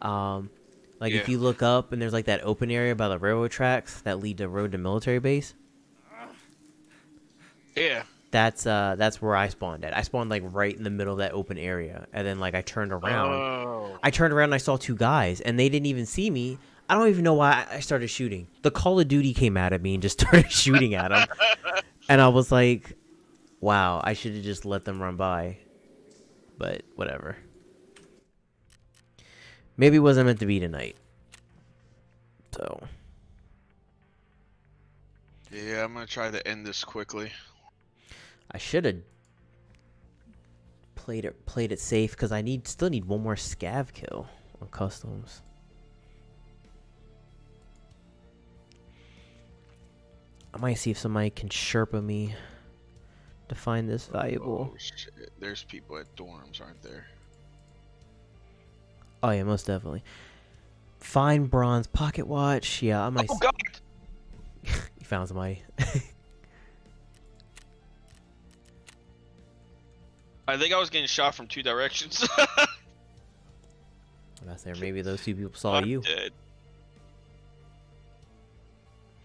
Um, like if you look up and there's like that open area by the railroad tracks that lead to road to military base. Yeah. That's uh that's where I spawned at. I spawned like right in the middle of that open area, and then like I turned around. Oh. I turned around and I saw two guys, and they didn't even see me. I don't even know why I started shooting. The Call of Duty came out at me and just started shooting at them, and I was like, "Wow, I should have just let them run by." But whatever. Maybe it wasn't meant to be tonight. So Yeah, I'm gonna try to end this quickly. I should have played it played it safe because I need still need one more scav kill on customs. I might see if somebody can Sherpa me to find this valuable. Oh shit. There's people at dorms, aren't there? Oh yeah, most definitely. Fine bronze pocket watch. Yeah, I might. Oh god! You found somebody. I think I was getting shot from two directions. That's there. Maybe those two people saw I'm you. dead.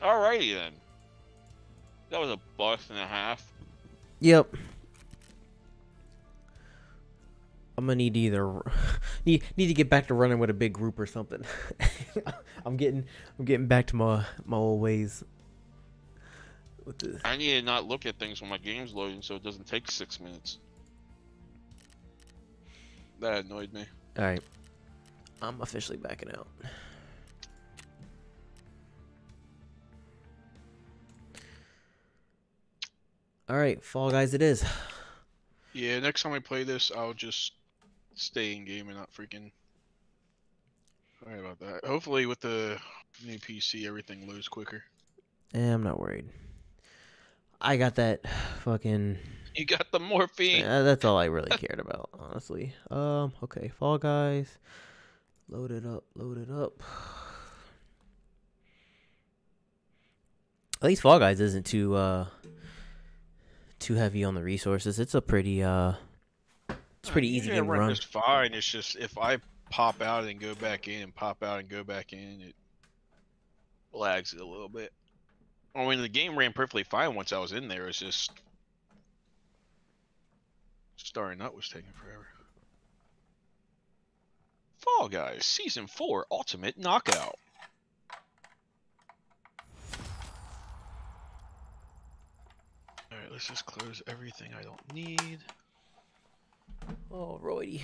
Alrighty then. That was a bust and a half. Yep. I'm gonna need to either need need to get back to running with a big group or something. I'm getting I'm getting back to my my old ways. With the I need to not look at things when my game's loading so it doesn't take six minutes. That annoyed me. all right, I'm officially backing out. All right, Fall Guys, it is. Yeah, next time I play this, I'll just stay in game and not freaking. Sorry about that. Hopefully, with the new PC, everything loads quicker. Eh, I'm not worried. I got that fucking You got the morphine. Yeah, that's all I really cared about, honestly. Um, okay, Fall Guys. Load it up, load it up. At least Fall Guys isn't too uh too heavy on the resources. It's a pretty uh it's pretty easy game to run. just fine. It's just if I pop out and go back in and pop out and go back in, it lags it a little bit. I mean, the game ran perfectly fine once I was in there. It's just starting up was taking forever. Fall Guys Season Four Ultimate Knockout. All right, let's just close everything I don't need. Roydy.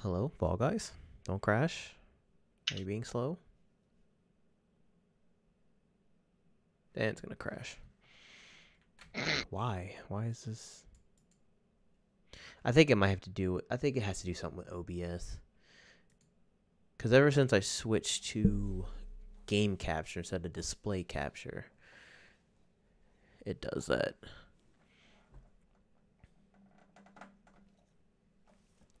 Hello, Fall Guys. Don't crash. Are you being slow? And it's gonna crash. Why? Why is this? I think it might have to do. I think it has to do something with OBS. Because ever since I switched to game capture instead of display capture, it does that.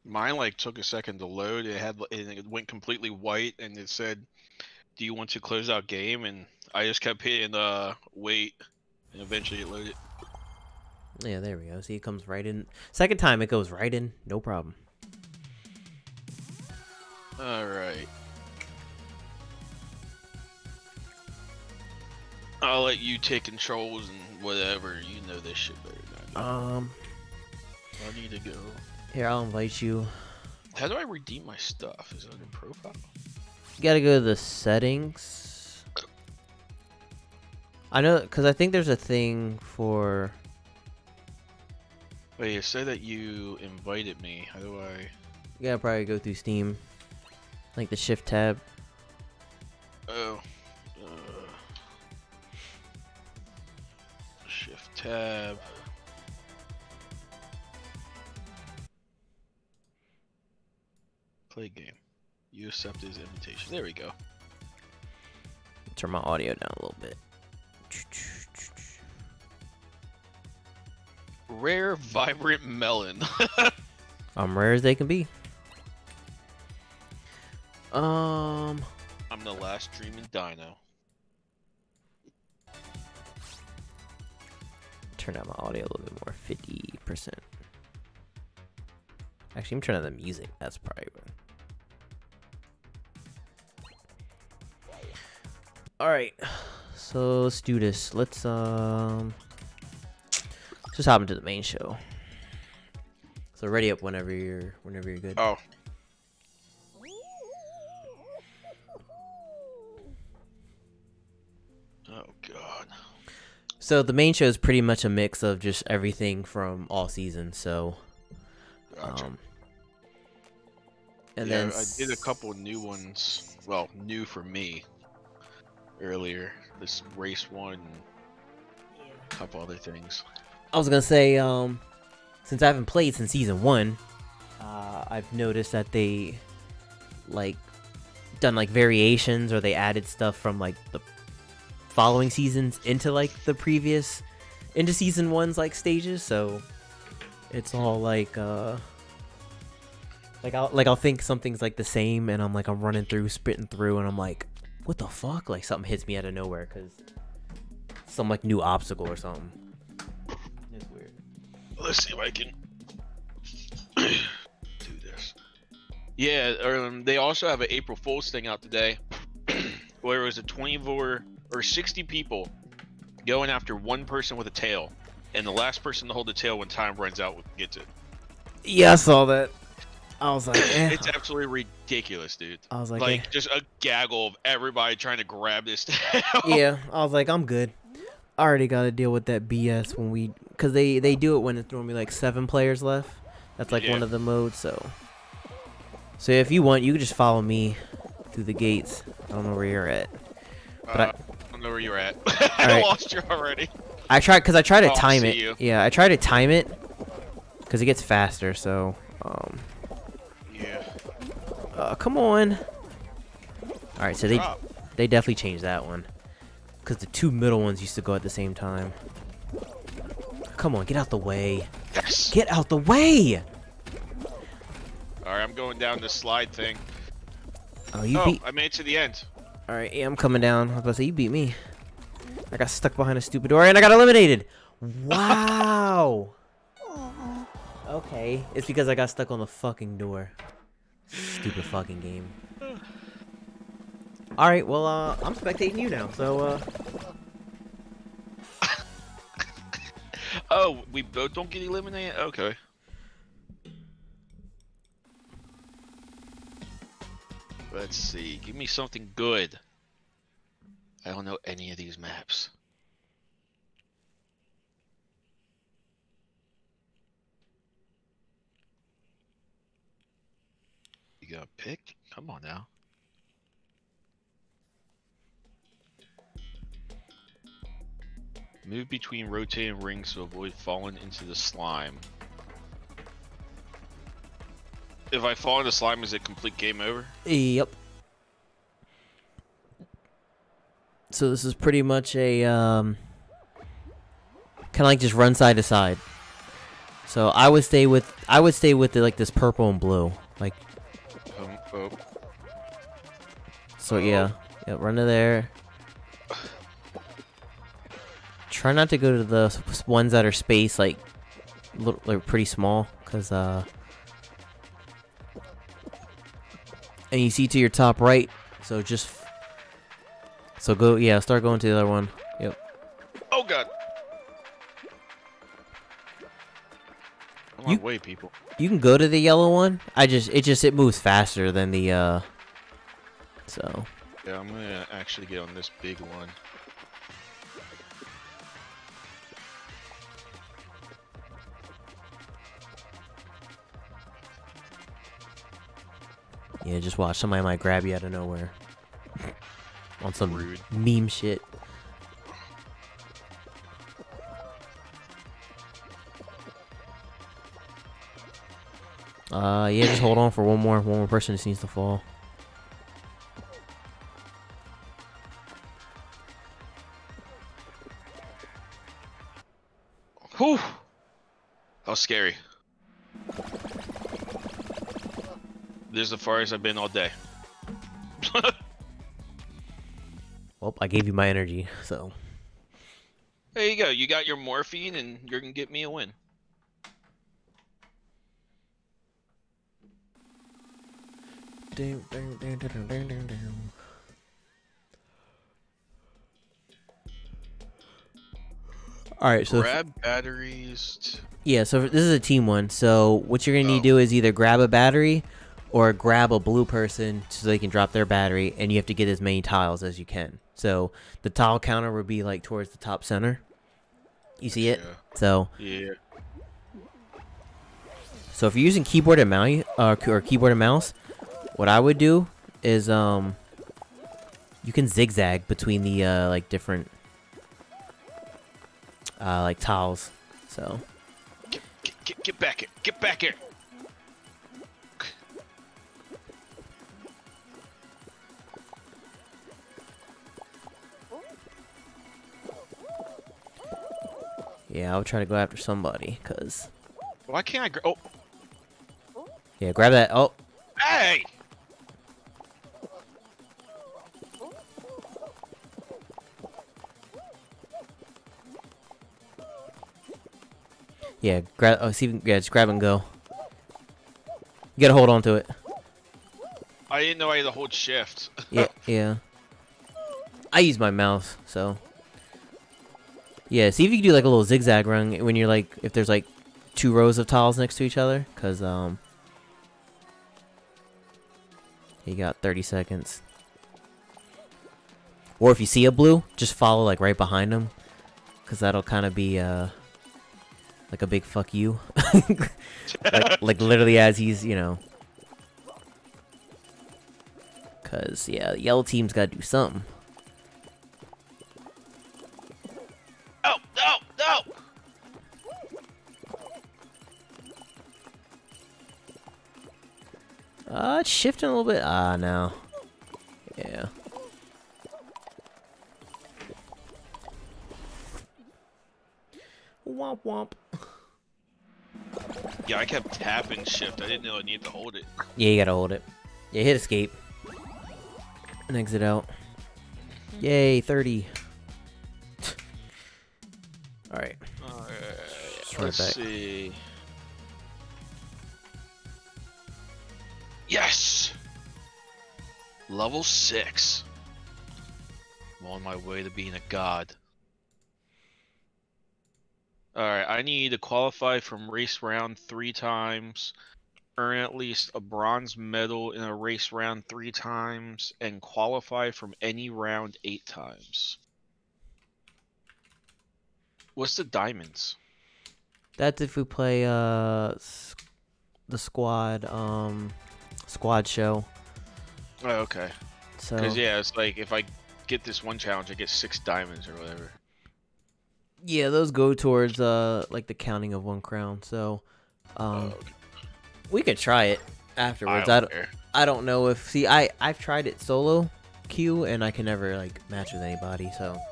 Mine like took a second to load. It had and it went completely white, and it said, "Do you want to close out game?" And I just kept hitting uh wait, and eventually it loaded. Yeah, there we go. See, it comes right in. Second time, it goes right in. No problem. All right. I'll let you take controls and whatever. You know this shit better than I do. Um, I need to go. here I'll invite you. How do I redeem my stuff? Is it under profile? You gotta go to the settings. I know, cause I think there's a thing for. Wait, it said that you invited me. How do I? You gotta probably go through Steam, like the Shift tab. Oh. Tab. Play game. You accept his invitation. There we go. Turn my audio down a little bit. Rare vibrant melon. I'm rare as they can be. Um, I'm the last dreaming dino. Turn down my audio a little bit more, fifty percent. Actually, I'm turning on the music. That's probably. All right, so let's do this. Let's um, just hop into the main show. So ready up whenever you're whenever you're good. Oh So the main show is pretty much a mix of just everything from all seasons. So, Gotcha. um, and yeah, then I did a couple new ones. Well, new for me. Earlier, this race one, and a couple other things. I was gonna say, um, since I haven't played since season one, uh, I've noticed that they like done like variations or they added stuff from like the following seasons into like the previous into season one's like stages. So it's all like uh like I'll like I'll think something's like the same and I'm like I'm running through spitting through and I'm like what the fuck like something hits me out of nowhere because some like new obstacle or something. It's weird. Let's see if I can do this. Yeah, um, they also have an April Fool's thing out today, where it was a 24 or 60 people going after one person with a tail, and the last person to hold the tail when time runs out gets it. Yeah, I saw that. I was like, eh. It's absolutely ridiculous, dude. I was like, Like eh. just a gaggle of everybody trying to grab this tail. yeah, I was like, I'm good. I already got to deal with that BS when we, cause they they do it when it's normally like seven players left. That's like one of the modes. So, so if you want, you can just follow me through the gates. I don't know where you're at. But Uh, I don't know where you're at. I Alright. lost you already. I try, cause I try to Oh, time it. you. Yeah, I try to time it, cause it gets faster. So, um, Yeah. uh, come on. All right, so they Drop. they definitely changed that one, cause the two middle ones used to go at the same time. Come on, get out the way. Yes. Get out the way. All right, I'm going down this slide thing. Oh, you oh, beat. I made it to the end. All right, yeah, I'm coming down. I was about to say you beat me. I got stuck behind a stupid door and I got eliminated. Wow. okay, it's because I got stuck on the fucking door. Stupid fucking game. All right, well, uh, I'm spectating you now, so uh, Oh, we both don't get eliminated. Okay. Let's see. Give me something good. I don't know any of these maps. You got a pick? Come on now. Move between rotating rings to avoid falling into the slime. If I fall into slime, is it complete game over? Yep. So this is pretty much a um kind of like just run side to side. So I would stay with I would stay with the, like this purple and blue. Like Um, oh, so yeah. Yeah, run to there. Try not to go to the ones that are spaced like little like pretty small cuz uh and you see to your top right. So just f- so go yeah, start going to the other one. Yep. oh god! On, You- way, people. You can go to the yellow one. I just it just it moves faster than the uh so Yeah, I'm gonna actually get on this big one. Yeah, just watch somebody might grab you out of nowhere. On some Rude. meme shit. Uh yeah, just hold on for one more one more person just needs to fall. Whew! That was scary. This is the farthest I've been all day. Well, I gave you my energy, so there you go. You got your morphine, and you're gonna get me a win. All right, so Grab batteries. Yeah, so this is a team one. So what you're gonna need to oh. do is either grab a battery or grab a blue person so they can drop their battery, and you have to get as many tiles as you can. So the tile counter would be like towards the top center. You see it? Yeah. So Yeah. so if you're using keyboard and mouse uh, or keyboard and mouse, what I would do is um you can zigzag between the uh, like different uh, like tiles. So Get, get, get back here. Get back here. Yeah, I'll try to go after somebody, cause Why can't I? Gra- oh, yeah, grab that. Oh, hey! Yeah, grab. Oh, see, yeah, just grab and go. You gotta hold on to it. I didn't know I had to hold shift. Yeah, yeah. I use my mouse, so. Yeah, see if you can do like a little zigzag run when you're like, if there's like two rows of tiles next to each other, because, um. You got 30 seconds. Or if you see a blue, just follow like right behind them, because that'll kind of be, uh. Like a big fuck you. like, like literally as he's, you know, Cause yeah, the yellow team's gotta do something. Uh, it's shifting a little bit. Ah, no. Yeah. Womp womp. Yeah, I kept tapping shift. I didn't know I needed to hold it. Yeah, you gotta hold it. Yeah, hit escape. And exit out. Yay, 30. Alright. Alright, let's back. see. Yes! Level 6. I'm on my way to being a god. Alright, I need to qualify from race round three times, earn at least a bronze medal in a race round three times, and qualify from any round eight times. What's the diamonds? That's if we play uh the squad um squad show. Oh, okay. So Because yeah, it's like if I get this one challenge, I get six diamonds or whatever. yeah, those go towards uh like the counting of one crown. So um Oh, we could try it afterwards. I I don't don't, care. I don't know if see I I've tried it solo queue and I can never like match with anybody. So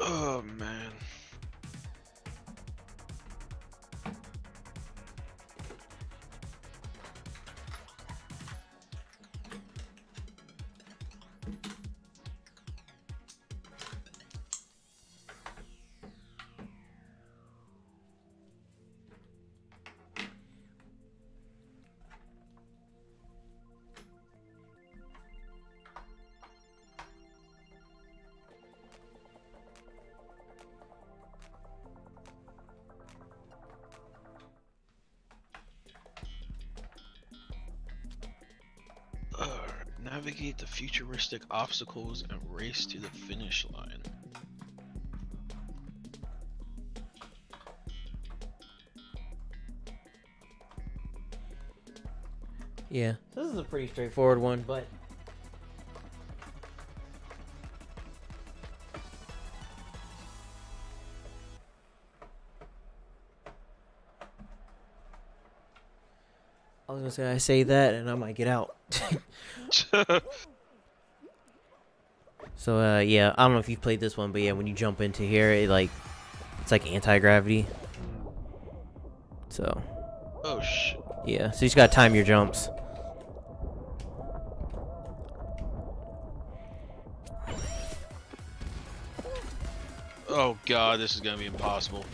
Oh man. Navigate the futuristic obstacles and race to the finish line. yeah, this is a pretty straightforward one, but I was gonna say I say that and I might get out. So uh, yeah, I don't know if you've played this one, but yeah, when you jump into here, it like it's like anti gravity. So oh shit. yeah, so you just gotta time your jumps. Oh god, this is gonna be impossible.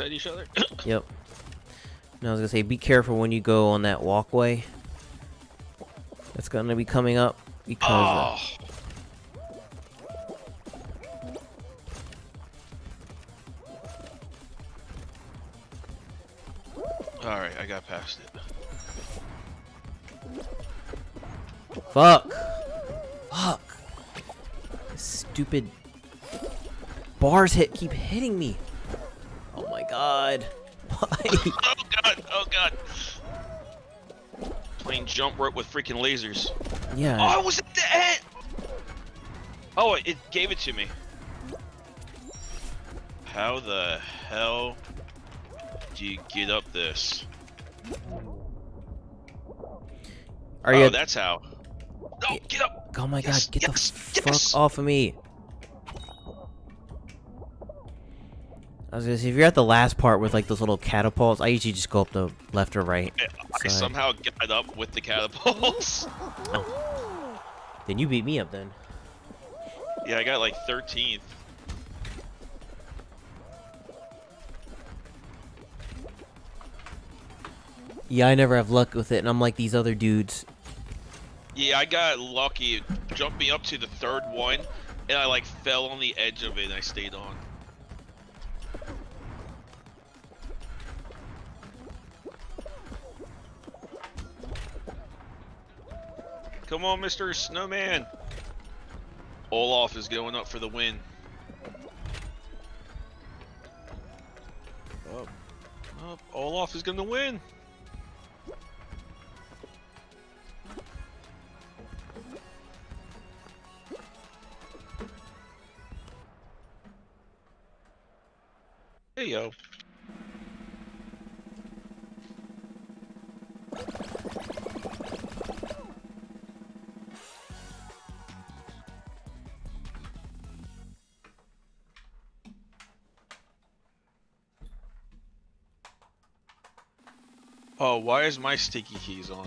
At each other. Yep. Now I was gonna say, be careful when you go on that walkway. That's gonna be coming up because oh. Ah. Alright, I got past it. fuck, fuck, stupid bars hit keep hitting me. Oh god, why? Oh god, oh god. Playing jump rope with freaking lasers. yeah, Oh, I was at the end! Oh, it gave it to me. How the hell do you get up this? Are you oh, you? that's how. Oh, no, get up. Oh my Yes, god, get yes, the yes. fuck off of me. I was gonna say, if you're at the last part with like those little catapults, I usually just go up the left or right. I side. somehow got up with the catapults. Oh. Then you beat me up then. yeah, I got like 13th. Yeah, I never have luck with it, and I'm like these other dudes. Yeah, I got lucky. Jumped me up to the third one, and I like fell on the edge of it, and I stayed on. Come on, Mr. Snowman. Olaf is going up for the win. Up. Up. Olaf is going to win. Hey yo. Oh, why is my sticky keys on?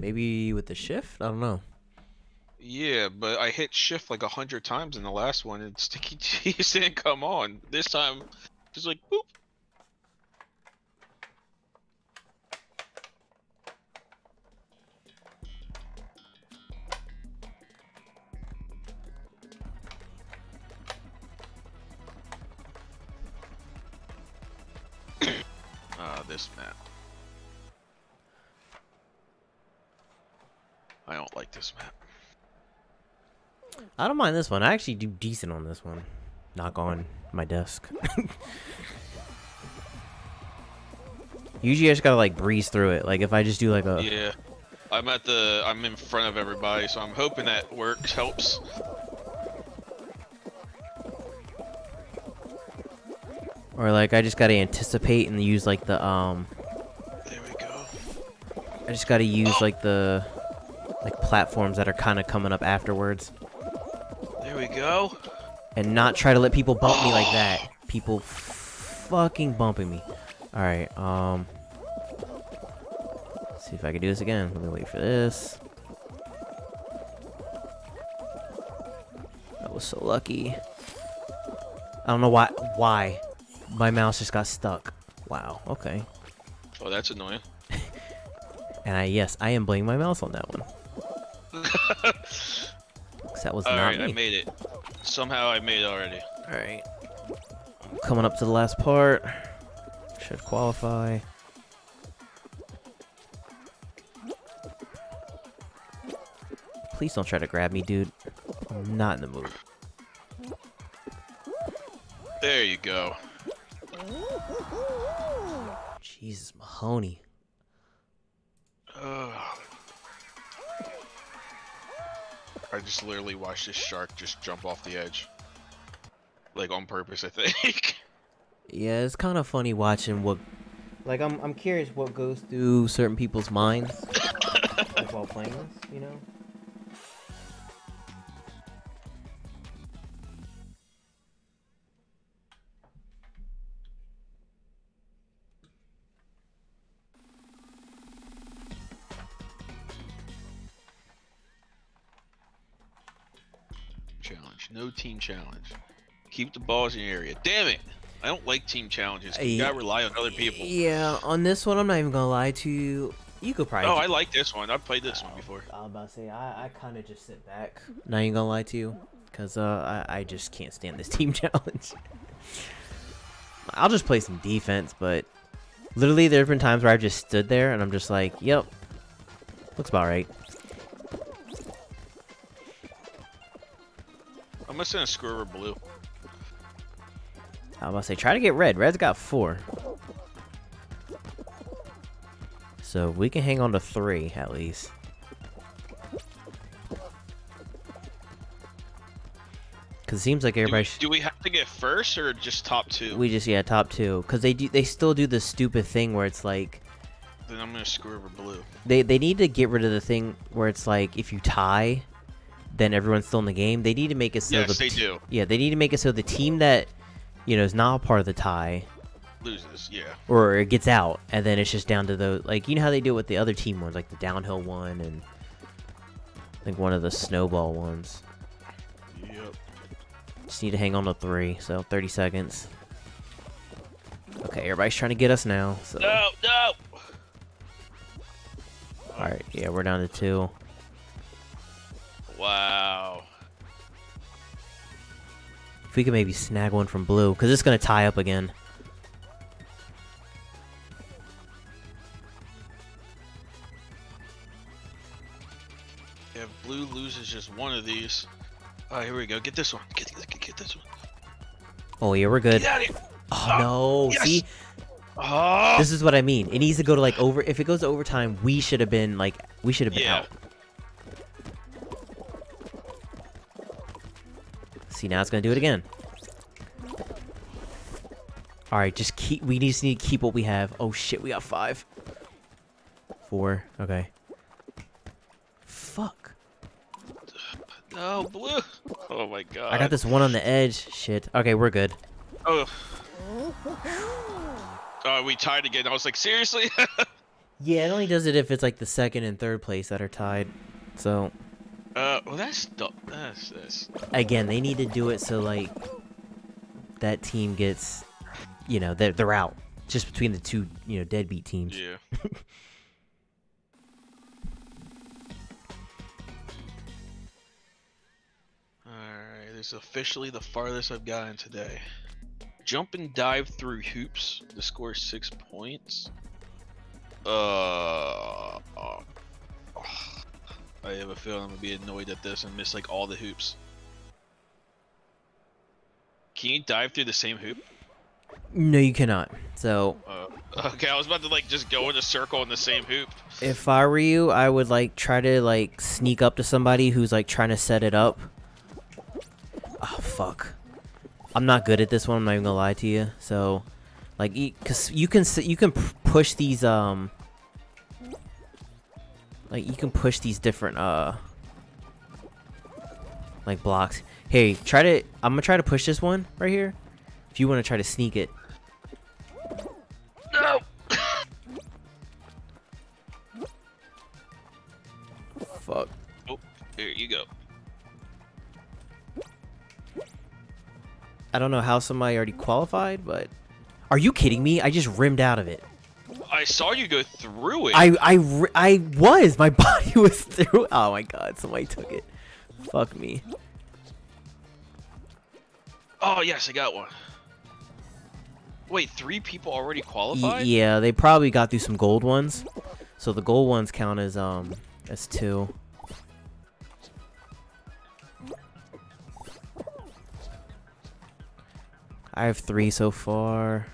Maybe with the shift? I don't know. Yeah, but I hit shift like a hundred times in the last one and sticky keys didn't come on. This time, just like don't mind this one. I actually do decent on this one. Knock on my desk. Usually I just gotta like breeze through it. Like if I just do like a Yeah. I'm at the I'm in front of everybody, so I'm hoping that works helps. or like I just gotta anticipate and use like the um There we go. I just gotta use like the like platforms that are kind of coming up afterwards go. and not try to let people bump me like that. People fucking bumping me. All right, um see if I can do this again. Let me wait for this. That was so lucky. I don't know why why my mouse just got stuck. Wow. Okay. Oh, that's annoying. And I yes, I am blaming my mouse on that one. 'Cause that was All not right, me. I made it. Somehow I made it already. Alright. I'm coming up to the last part. Should qualify. Please don't try to grab me, dude. I'm not in the mood. There you go. Jesus, Mahoney. I just literally watched this shark just jump off the edge. Like on purpose, I think. Yeah, it's kind of funny watching what. Like, I'm, I'm curious what goes through certain people's minds while playing this, you know? Team challenge. Keep the balls in your area. Damn it! I don't like team challenges. You Uh, gotta rely on other people. Yeah, on this one, I'm not even gonna lie to you. You could probably. Oh, I like this one. I've played this one before. I was about to say I, I kind of just sit back. Not even gonna lie to you, cause uh I, I just can't stand this team challenge. I'll just play some defense, but literally there have been times where I've just stood there and I'm just like, yep, looks about right. I'm just gonna screw over blue. I was about to say try to get red. Red's got four, so we can hang on to three at least. Because it seems like Do we, everybody. do we have to get first or just top two? we just yeah top two. Cause they do they still do the stupid thing where it's like Then I'm gonna screw over blue. they they need to get rid of the thing where it's like if you tie, then everyone's still in the game. They need to make it so Yes, the they do. Yeah, they need to make it so the team that you know is not a part of the tie Loses, yeah. or it gets out, and then it's just down to the like you know how they do it with the other team ones, like the downhill one and I think one of the snowball ones. Yep. Just need to hang on to three, so 30 seconds. Okay, everybody's trying to get us now. So No, no. all right, yeah, we're down to two. Wow. If we could maybe snag one from blue, because it's gonna tie up again. If blue loses just one of these. Oh, here we go. Get this one. Get, get, get this one. Oh yeah, we're good. Get out of here. Oh no! Ah, yes! See, Oh, this is what I mean. It needs to go to like over. If it goes to overtime, we should have been like we should have been Yeah. out. See now it's gonna do it again. All right, just keep. We just need to keep what we have. Oh shit, we got five. Four. Okay. Fuck. no, blue. Oh my god. I got this one on the edge. Shit. Okay, we're good. Oh. Oh, we tied again. I was like, seriously? Yeah, it only does it if it's like the second and third place that are tied. So uh, well, that's that's this. again, they need to do it so like that team gets, you know, they're they're out just between the two, you know, deadbeat teams. Yeah. Alright, this is officially the farthest I've gotten today. Jump and dive through hoops to score six points. Uh, uh, I have a feeling I'm gonna be annoyed at this and miss like all the hoops. Can you dive through the same hoop? No, you cannot. So Uh, okay, I was about to like just go in a circle in the same hoop. if I were you, I would like try to like sneak up to somebody who's like trying to set it up. Oh fuck. I'm not good at this one. I'm not even gonna lie to you. So, like, cause you can you can push these um, like you can push these different uh, like blocks. Hey, try to. I'm gonna try to push this one right here. If you want to try to sneak it. No. Fuck. Oh, here you go. I don't know how somebody already qualified, but are you kidding me? I just rimmed out of it. I saw you go through it. I I I was. My body was through. Oh my god! Somebody took it. Fuck me. Oh yes, I got one. Wait, three people already Y- qualified? yeah, they probably got through some gold ones, so the gold ones count as um as two. I have three so far.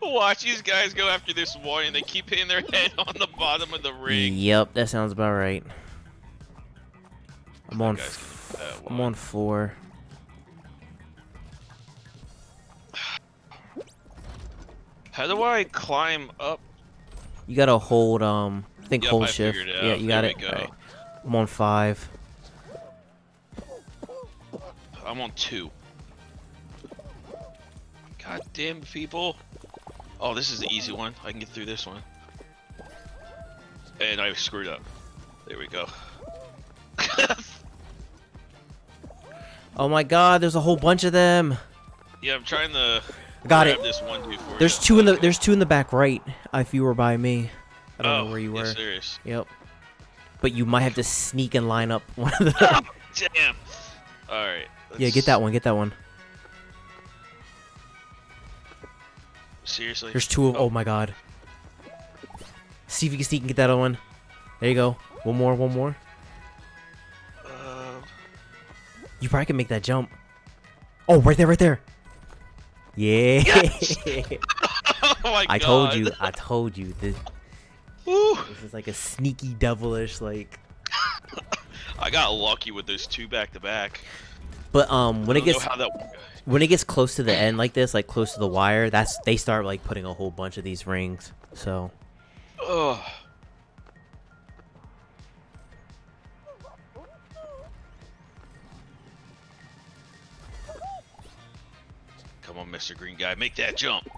Watch these guys go after this one, and they keep hitting their head on the bottom of the ring. Yep, that sounds about right. I'm on. guys f- can get that I'm on four. How do I climb up? You gotta hold um. I think Yep, hold I shift. Yeah, you There got it. go. Alright. I'm on five. I'm on two. God damn people. Oh, this is the easy one. I can get through this one. And I screwed up. There we go. Oh my god, there's a whole bunch of them. yeah, I'm trying to Got grab it. this one dude for There's you. two in the there's two in the back right. If you were by me, I don't oh, know where you were. Is. Yep. But you might have to sneak and line up one of them. Oh, damn. All right. yeah, get that one. Get that one. Seriously. There's two of. Oh my god. See if you can sneak and get that other one. There you go. One more. One more. Uh, You probably can make that jump. Oh, right there, right there. Yeah. oh my I told you. I told you. This, Woo! This is like a sneaky, devilish, like. I got lucky with those two back to back. But um, when I it gets how that. When it gets close to the end like this, like close to the wire, that's they start like putting a whole bunch of these rings. So Ugh. Come on, Mr. Green Guy, make that jump.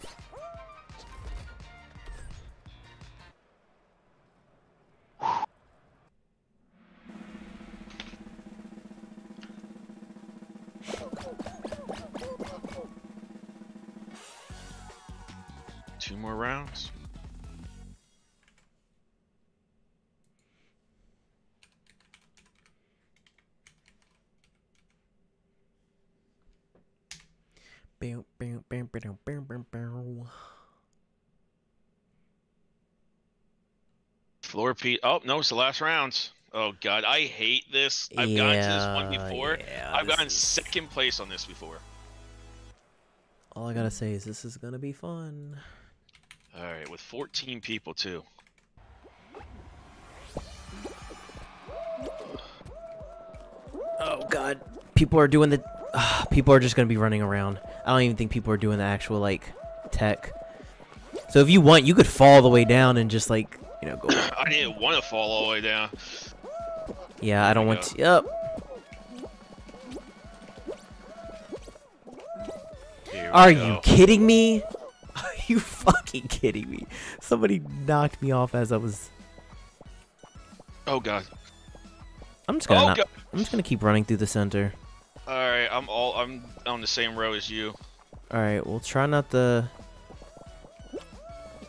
Pete. Oh no, it's the last rounds. Oh god, I hate this. I've gotten to this one before. yeah, I've gotten is- second place on this before. All I gotta say is this is gonna be fun. All right, with 14 people too. Oh god, people are doing the. Uh, people are just gonna be running around. I don't even think people are doing the actual like tech. So if you want, you could fall all the way down and just like you know go. I didn't want to fall all the way down. Yeah, I don't want go. to. Yep. Are you kidding me? Are you fucking kidding me? Somebody knocked me off as I was. Oh god. I'm just gonna. Oh not- god. I'm just gonna keep running through the center. All right, I'm all I'm on the same row as you. All right, we'll try not to.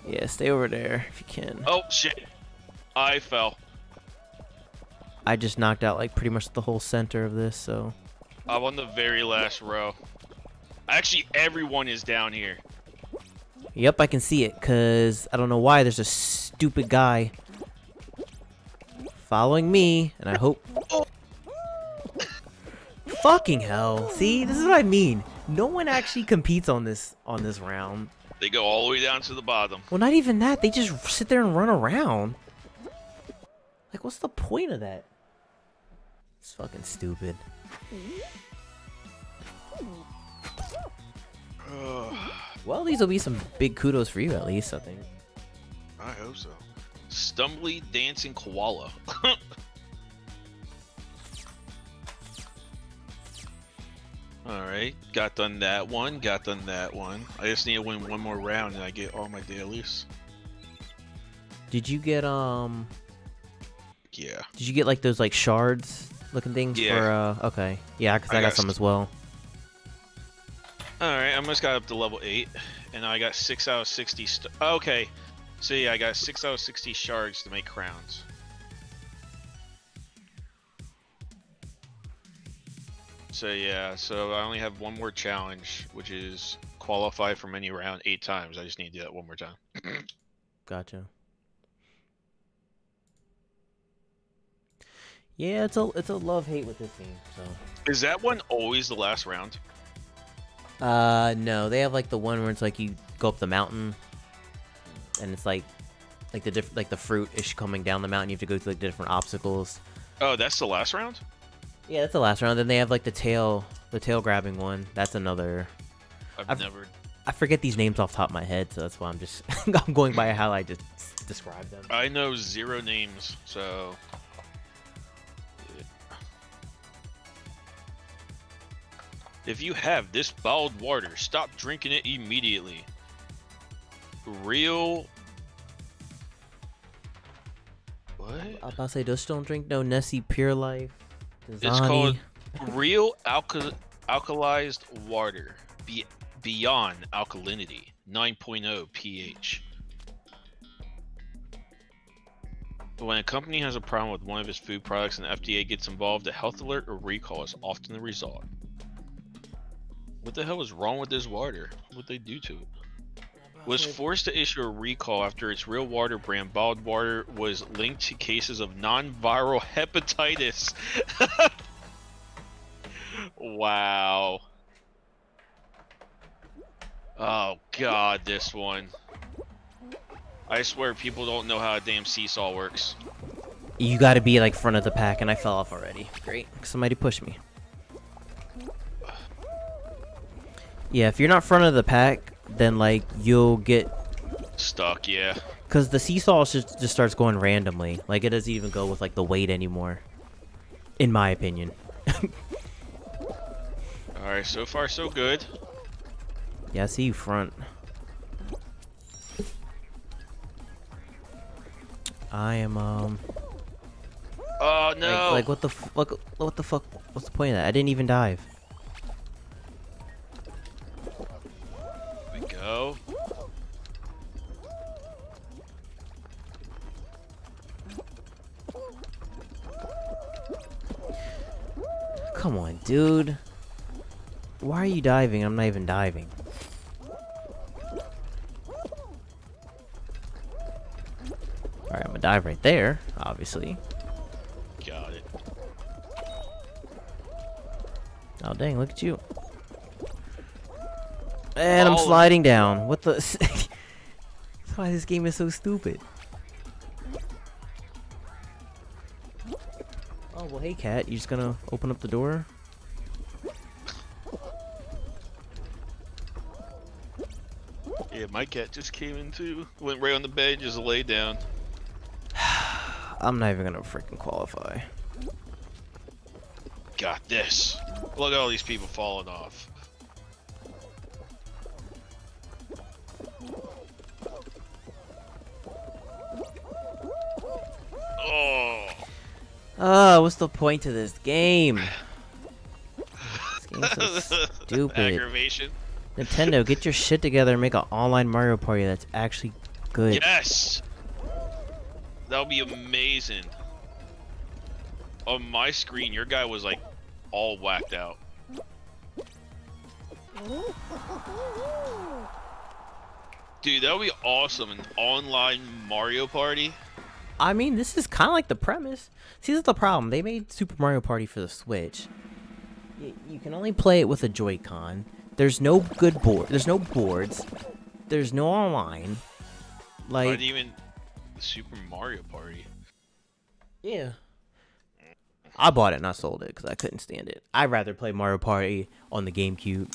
Yeah, stay over there if you can. Oh shit. I fell. I just knocked out like pretty much the whole center of this, so. I'm on the very last row. Actually, everyone is down here. Yep, I can see it, cause I don't know why there's a stupid guy following me, and I hope. Oh. Fucking hell! See, this is what I mean. No one actually competes on this on this round. They go all the way down to the bottom. Well, not even that. They just sit there and run around. Like, what's the point of that? It's fucking stupid. Well, these will be some big kudos for you, at least, I think. I hope so. Stumbly dancing koala. Alright, got done that one, got done that one. I just need to win one more round and I get all my dailies. Did you get, um. Yeah. Did you get, like, those, like, shards looking things Yeah. for, uh. Okay. Yeah, because I, I got got some as well. Alright, I almost got up to level 8, and I got 6 out of 60 st- Okay, so yeah, I got 6 out of 60 shards to make crowns. So yeah, so I only have one more challenge, which is qualify from any round 8 times. I just need to do that one more time. Gotcha. Yeah, it's a it's a love hate with this game. So. Is that one always the last round? Uh, no, they have like the one where it's like you go up the mountain, and it's like, like the diff- like the fruit is coming down the mountain. You have to go through like different obstacles. Oh, that's the last round? Yeah, that's the last round. Then they have like the tail, the tail grabbing one. That's another. I've, I've- never. I forget these names off the top of my head, so that's why I'm just I'm going by how I just describe them. I know zero names, so. If you have this bottled water, stop drinking it immediately. Real. What? I was about to say, just don't drink no Nestlé Pure Life. It's called real alka- alkalized water. Be- beyond alkalinity. 9.0 pH. When a company has a problem with one of its food products and the FDA gets involved, a health alert or recall is often the result. What the hell is wrong with this water? What they do to it? Was forced to issue a recall after its real water brand bottled water was linked to cases of non-viral hepatitis. wow. Oh god, this one. I swear people don't know how a damn seesaw works. You got to be like front of the pack, and I fell off already. Great, somebody push me. Yeah, if you're not front of the pack, then like you'll get Stuck, yeah. because the seesaw just just starts going randomly. Like it doesn't even go with like the weight anymore. In my opinion. Alright, so far so good. Yeah, I see you front. I am um Oh no! like what the f- what, what the fuck what's the point of that? I didn't even dive. Go. Come on, dude. Why are you diving? I'm not even diving. Alright, I'm gonna dive right there, obviously. Got it. Oh dang, look at you. And I'm sliding down. What the That's why this game is so stupid. Oh well hey cat, you just gonna open up the door? Yeah, my cat just came in too. Went right on the bed, just laid down. I'm not even gonna freaking qualify. Got this. Look at all these people falling off. Oh, what's the point to this game? This game's so stupid. aggravation. Nintendo, get your shit together and make an online Mario Party that's actually good. Yes, that would be amazing. On my screen, your guy was like all whacked out. Dude, that would be awesome. An online Mario Party. I mean, this is kind of like the premise. See, this is the problem. They made Super Mario Party for the Switch. Y- You can only play it with a Joy-Con. There's no good board. There's no boards. There's no online. Not Like, even the Super Mario Party. yeah. I bought it and I sold it because I couldn't stand it. I'd rather play Mario Party on the GameCube.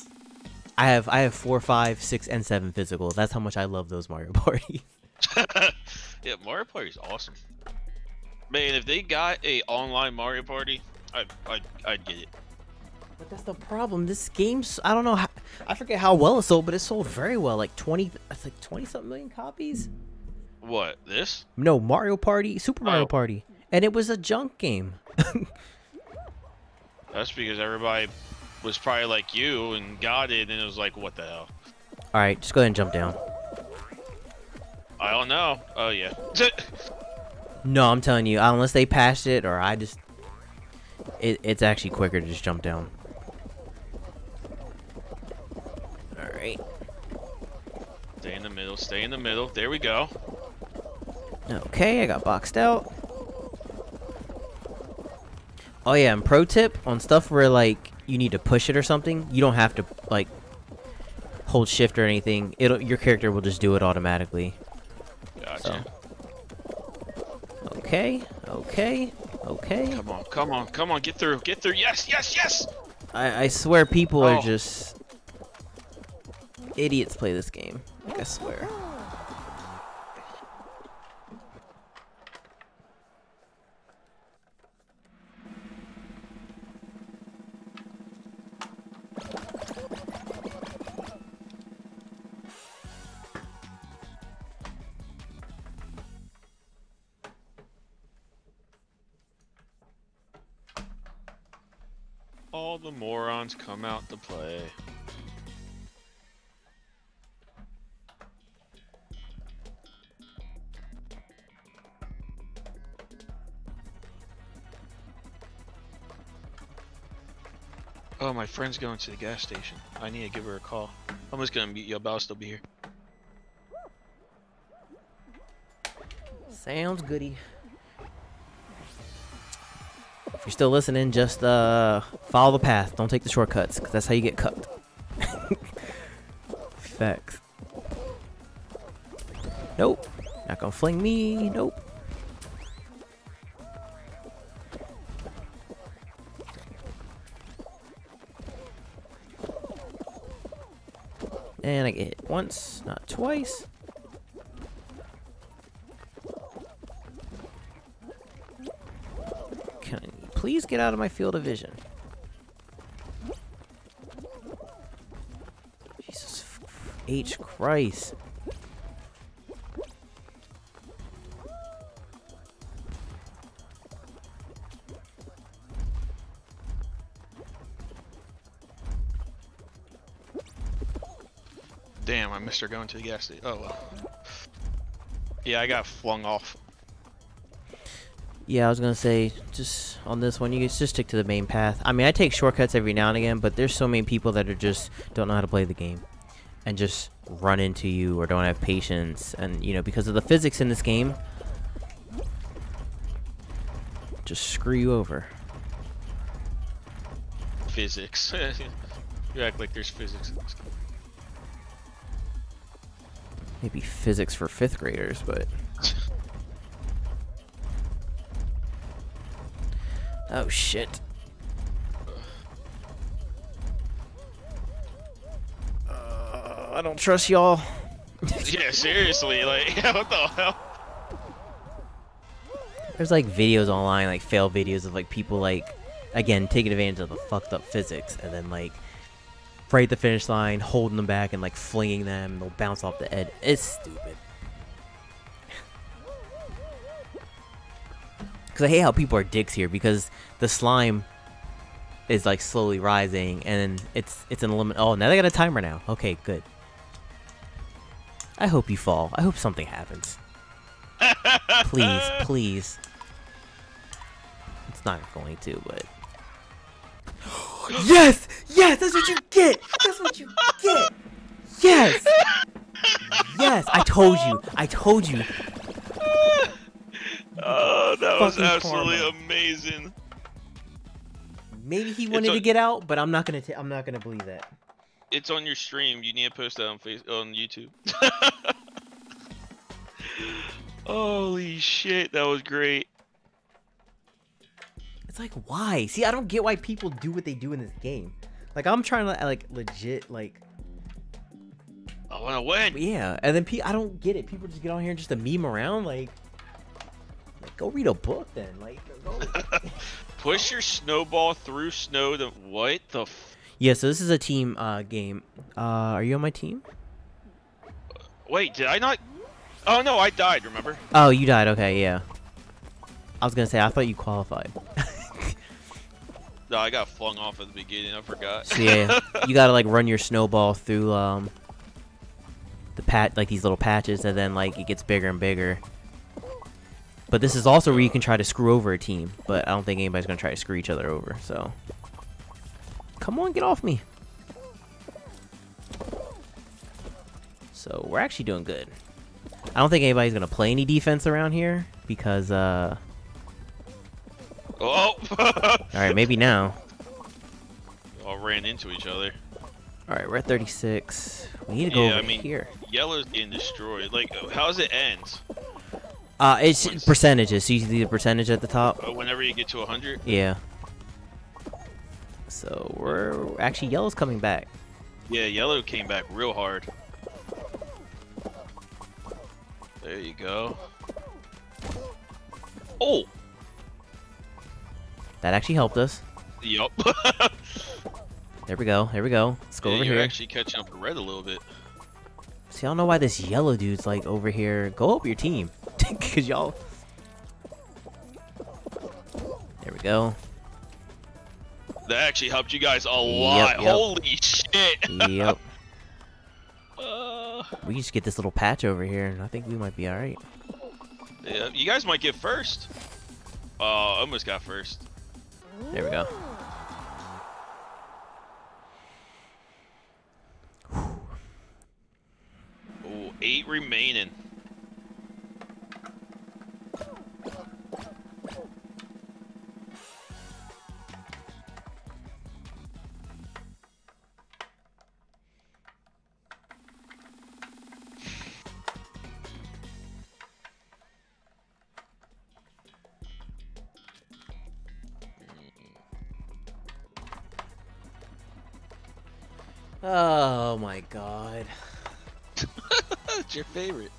I have I have four, five, six, and seven physical. That's how much I love those Mario Parties. yeah, Mario Party is awesome. Man, if they got a online Mario Party, I I I'd get it. But that's the problem. This game's I don't know how I forget how well it sold, but it sold very well. Like twenty it's like twenty something million copies. What this? No, Mario Party, Super Mario Oh. Party. And it was a junk game. That's because everybody was probably like you and got it, and it was like, what the hell? Alright, just go ahead and jump down. I don't know. Oh yeah. No, I'm telling you, unless they patched it or I just it, it's actually quicker to just jump down. Alright. stay in the middle. Stay in the middle. There we go. Okay, I got boxed out. Oh yeah, and pro tip on stuff where like you need to push it or something, you don't have to like hold shift or anything. It'll your character will just do it automatically. Gotcha. Okay, okay, okay. Come on, come on, come on. Get through. Get through. Yes, yes, yes. I, I swear people Oh. are just idiots play this game. Like I swear. All the morons come out to play. Oh, my friend's going to the gas station. I need to give her a call. I'm just gonna meet you up. I'll still be here. Sounds goody. If you're still listening, just uh follow the path. Don't take the shortcuts, cause that's how you get cucked. Facts. Nope. Not gonna fling me. Nope. And I get hit once, not twice. Please get out of my field of vision? Jesus H Christ. Damn, I missed her going to the gas station. Oh well. Yeah, I got flung off. Yeah, I was gonna say, just on this one, you just stick to the main path. I mean, I take shortcuts every now and again, but there's so many people that are just don't know how to play the game, and just run into you or don't have patience, and you know, because of the physics in this game, just screw you over. Physics. you act like there's physics in this game. Maybe physics for fifth graders, but. Oh shit. Uh, I don't trust y'all. yeah, seriously, like what the hell? There's like videos online, like fail videos of like people like, again, taking advantage of the fucked up physics, and then like, right at the finish line, holding them back and like flinging them, and they'll bounce off the edge. It's stupid. Because I hate how people are dicks here because the slime is like slowly rising, and it's it's an limit. Oh, now they got a timer now. Okay, good. I hope you fall. I hope something happens. please, please. It's not going to, but. yes! Yes! That's what you get! That's what you get! Yes! Yes! I told you! I told you! That was absolutely karma. amazing. Maybe he wanted on- to get out, but I'm not gonna. i I'm not gonna believe that. It's on your stream. You need to post that on face on YouTube. Holy shit, that was great. It's like why? See, I don't get why people do what they do in this game. Like I'm trying to like legit like I want to win. yeah, and then pe- I don't get it. People just get on here and just to meme around like. Like, go read a book then. Like, go. Push your snowball through snow. To what the? F- yeah, so this is a team uh, game. Uh, are you on my team? Wait, did I not? Oh no, I died. Remember? Oh, you died. Okay, yeah. I was gonna say I thought you qualified. No, I got flung off at the beginning. I forgot. So yeah, you gotta like run your snowball through um the pat like these little patches, and then like it gets bigger and bigger. But this is also where you can try to screw over a team, but I don't think anybody's gonna try to screw each other over. So come on, get off me. So we're actually doing good. I don't think anybody's gonna play any defense around here because uh. oh. All right, maybe now. All ran into each other. All right, we're at 36. We need to go Yeah, over I mean- here. Yellow's getting destroyed. Like, how does it end? Uh, it's Once- percentages. So you see the percentage at the top. Uh, whenever you get to 100? Yeah. So we're actually yellow's coming back. Yeah, yellow came back real hard. There you go. Oh! That actually helped us. Yup. There we go. There we go. Let's go yeah, over you're here. actually catching up to red a little bit. See, I don't know why this yellow dude's like over here. Go up your team, cause y'all. There we go. That actually helped you guys a lot. yep. Holy shit! Yep. Uh, we just get this little patch over here, and I think we might be all right. yeah, you guys might get first. Oh, almost got first. There we go. Oh, eight remaining. Oh my god. It's your favorite.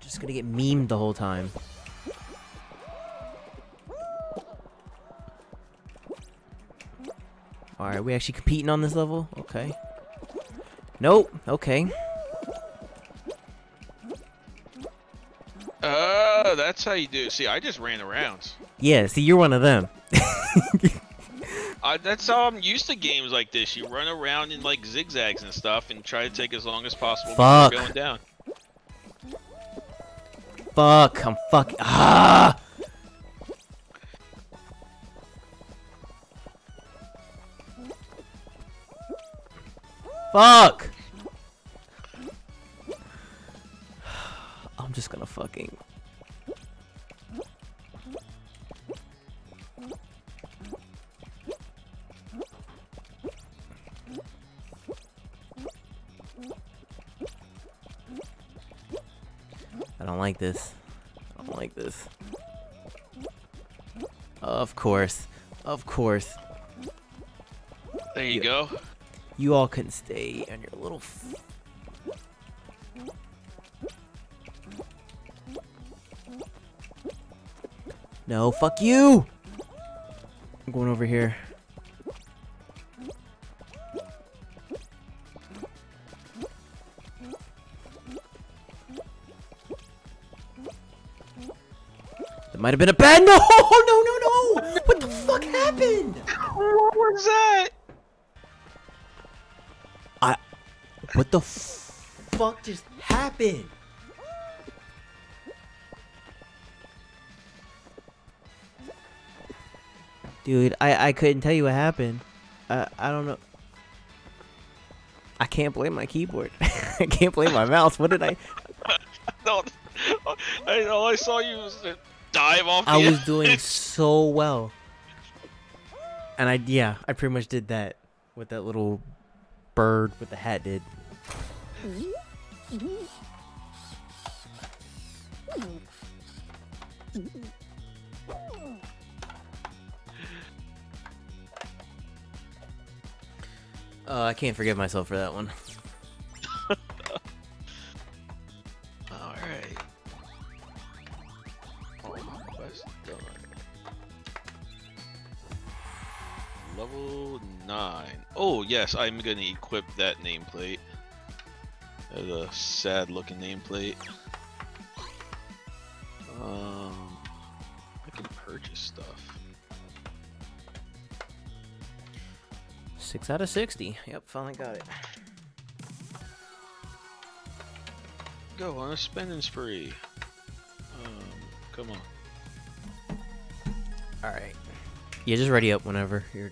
Just gonna get memed the whole time. Alright, we actually competing on this level? Okay. Nope. Okay. Uh, that's how you do. See, I just ran around. Yeah, see, you're one of them. I, that's how I'm used to games like this. You run around in like zigzags and stuff and try to take as long as possible Fuck. before going down. Fuck, I'm fuck. Ah! Fuck! I'm just gonna fucking. I don't like this. I don't like this. Of course. Of course. There you go. You all can stay on your little. F- no, fuck you! I'm going over here. Might have been a bad. No, no, no, no! What the fuck happened? What was that? I. What the fuck just happened? Dude, I I couldn't tell you what happened. I I don't know. I can't blame my keyboard. I can't blame my mouse. What did I? No, I, all I saw you was uh, dive off. I was doing so well. And I yeah, I pretty much did that with that little bird with the hat did. Uh, I can't forgive myself for that one. Level nine. Oh yes, I'm gonna equip that nameplate. As a sad-looking nameplate. Um, I can purchase stuff. Six out of sixty. Yep, finally got it. Go on a spending spree. Um, come on. All right. Yeah, just ready up whenever you're.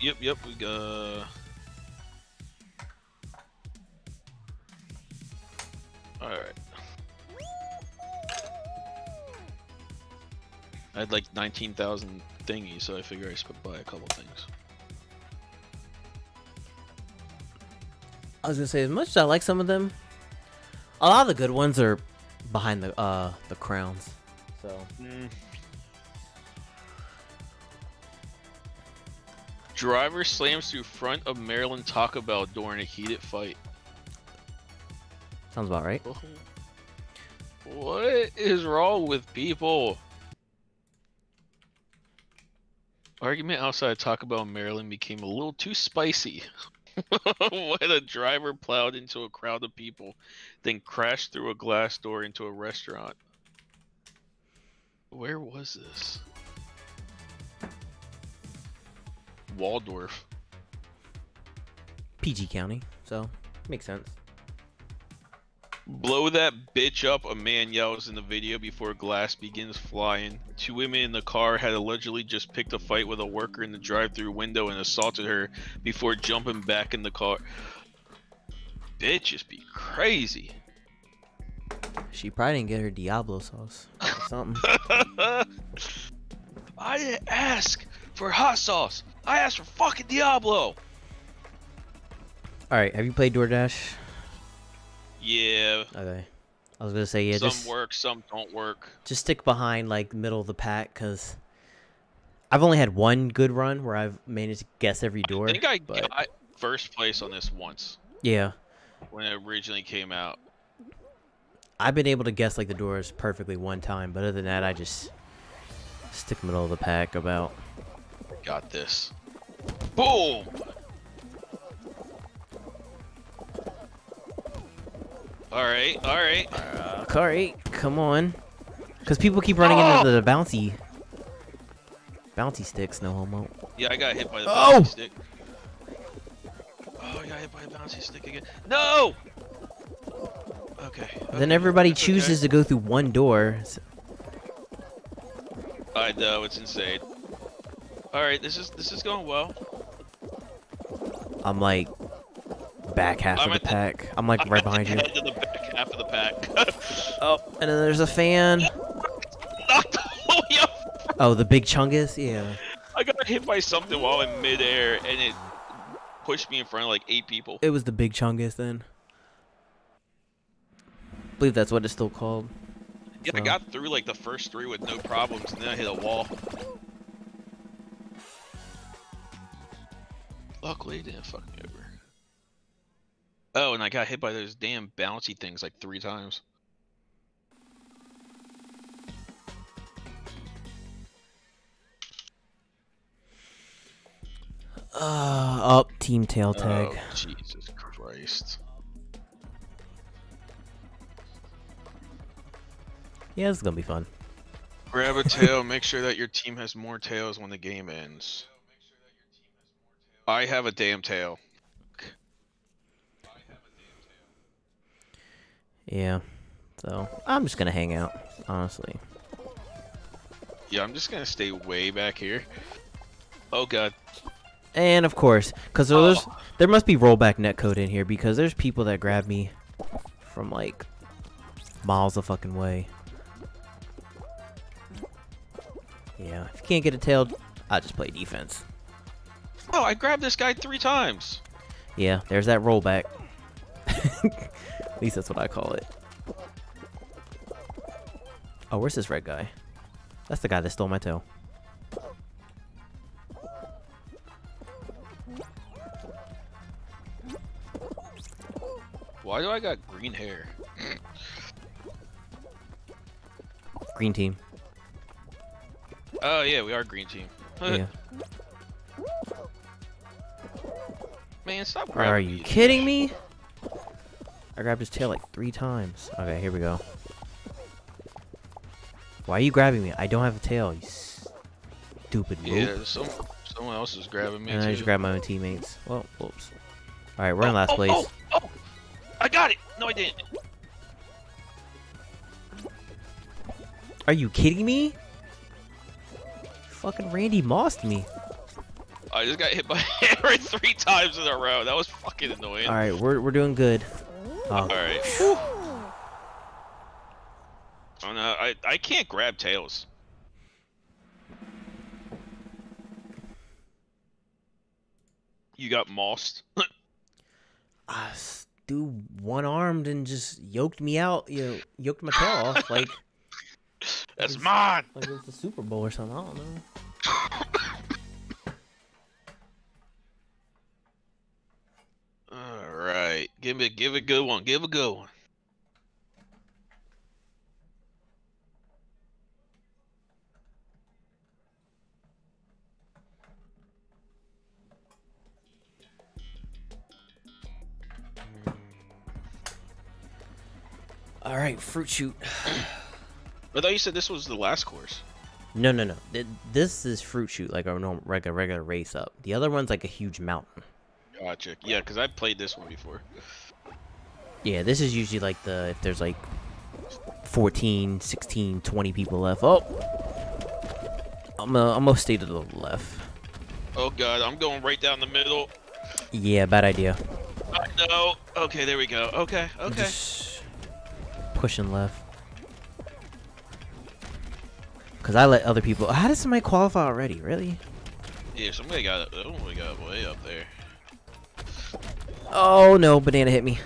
Yep, yep. We got. All right. I had like nineteen thousand thingies, so I figure I should buy a couple things. I was gonna say, as much as I like some of them, a lot of the good ones are behind the uh the crowns. So Driver slams through front of Maryland Taco Bell during a heated fight. sounds about right. What is wrong with people? Argument outside Taco Bell in Maryland became a little too spicy when a driver plowed into a crowd of people, then crashed through a glass door into a restaurant. Where was this? Waldorf. PG County, so makes sense. Blow that bitch up, a man yells in the video before glass begins flying. Two women in the car had allegedly just picked a fight with a worker in the drive through window and assaulted her before jumping back in the car. Bitches be crazy. She probably didn't get her Diablo sauce or something. I didn't ask for hot sauce. I asked for fucking Diablo. All right, have you played Door Dash? Yeah, Okay. I was gonna say yeah, some just work, some don't work. just stick behind like middle of the pack, cause I've only had one good run where I've managed to guess every door. I think I but got first place on this once yeah, when it originally came out. I've been able to guess like the doors perfectly one time, but other than that, I just stick middle of the pack about. Got this. Boom! Alright, alright. Uh, Kari, come on, cause people keep running into the bouncy, bouncy sticks. No homo. Yeah, I got hit by the Oh! bouncy stick. Oh, I got hit by the bouncy stick again. No! Okay. Then everybody that's okay. chooses to go through one door. I know it's insane. All right, this is this is going well. I'm like back half I'm of the the- pack. I'm like I'm right the behind you. Head of the back half of the pack. Oh, and then there's a fan. The. Oh, the big chungus. Yeah. I got hit by something while in midair, and it pushed me in front of like eight people. It was the big chungus then. I believe that's what it's still called. Yeah, I got through like the first three with no problems, and then I hit a wall. Luckily, it didn't fuck me over. Oh, and I got hit by those damn bouncy things like three times. Uh, up team tail tag. Oh, Jesus Christ. Yeah, this is gonna be fun. Grab a tail, make sure that your team has more tails when the game ends. I have a damn tail. Yeah. So I'm just gonna hang out, honestly. Yeah, I'm just gonna stay way back here. Oh god. And of course, because there's oh. there must be rollback netcode in here because there's people that grab me from like miles a fucking way. Yeah, if you can't get a tail, I just play defense. Oh, I grabbed this guy three times. Yeah, there's that rollback. At least that's what I call it. Oh, where's this red guy? That's the guy that stole my tail. Why do I got green hair? Green team. Oh yeah, we are green team. Yeah. Man, stop grabbing Are you kidding me? I grabbed his tail like three times. Okay, here we go. Why are you grabbing me? I don't have a tail, you stupid Yeah, yeah, some someone else is grabbing me And I just grabbed my own teammates. Well, whoops. Alright, we're in oh, last oh, place. Oh, oh, I got it. No, I didn't. Are you kidding me? Fucking Randy mossed me. I just got hit by a hammer three times in a row. That was fucking annoying. Alright, we're, we're doing good. Oh, All right. Oh no, I I can't grab tails. You got mossed. ah, s- dude one armed and just yoked me out. You know, yoked my tail off like That's mine. like it's was the Super Bowl or something. I don't know. All right, give me give a good one. Give a good one. Alright, Fruit Chute. I thought you said this was the last course. No, no, no. This is Fruit Chute, like a normal, like a regular race up. The other one's like a huge mountain. Gotcha. Yeah, because I played this one before. Yeah, this is usually like the if there's like 14, 16, 20 people left. Oh, I'm uh, I'm gonna stay to the left. Oh god, I'm going right down the middle. Yeah, bad idea. I know. Okay, there we go. Okay, okay. Just pushing left. Cause I let other people. How did somebody qualify already? Really? Yeah, somebody got somebody got way up there. Oh no, banana hit me.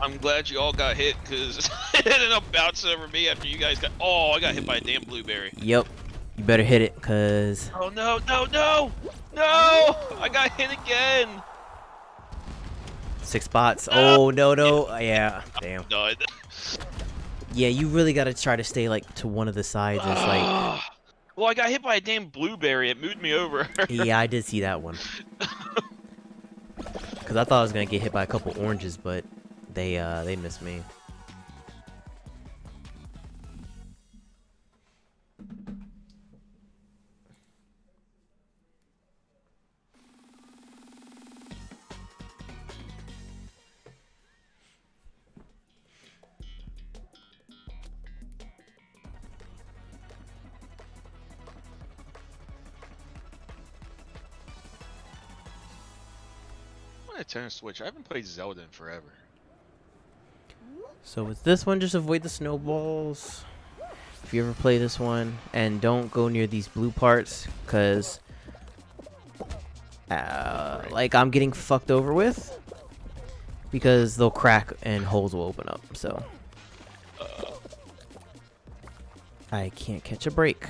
I'm glad you all got hit because it ended up bouncing over me after you guys got. Oh, I got hit by a damn blueberry. Yep. You better hit it, cause Oh no, no, no, no! I got hit again. six spots. Oh no no. Yeah. Damn. Yeah, you really gotta try to stay like to one of the sides. It's like. well, I got hit by a damn blueberry. It moved me over. Yeah, I did see that one. Cause I thought I was gonna get hit by a couple oranges, but they uh they missed me. Gonna turn switch. I haven't played Zelda in forever. So with this one, just avoid the snowballs. If you ever play this one, and don't go near these blue parts, cause uh, like I'm getting fucked over with, because they'll crack and holes will open up. So I can't catch a break.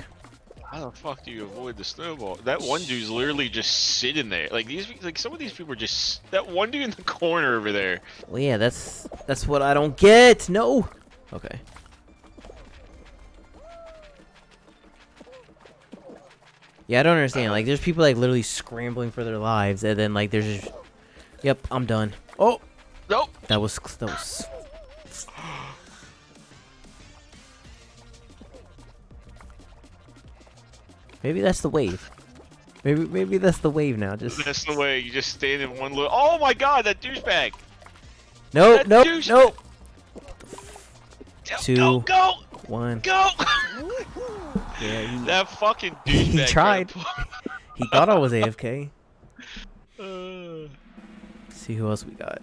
How the fuck do you avoid the snowball? That one dude's literally just sitting there. Like these, like some of these people are just that one dude in the corner over there. Well, yeah, that's that's what I don't get. No. Okay. Yeah, I don't understand. Like, there's people like literally scrambling for their lives, and then like there's just, yep, I'm done. Oh, Nope. that was that was. Maybe that's the wave. Maybe maybe that's the wave now. Just That's the way you just stand in one little. Oh my god, that douchebag! nope, that nope, douche- nope. Go, Two. Go, go, One. go! Yeah, he, that fucking douchebag. tried. he thought I was AFK. Uh, see who else we got.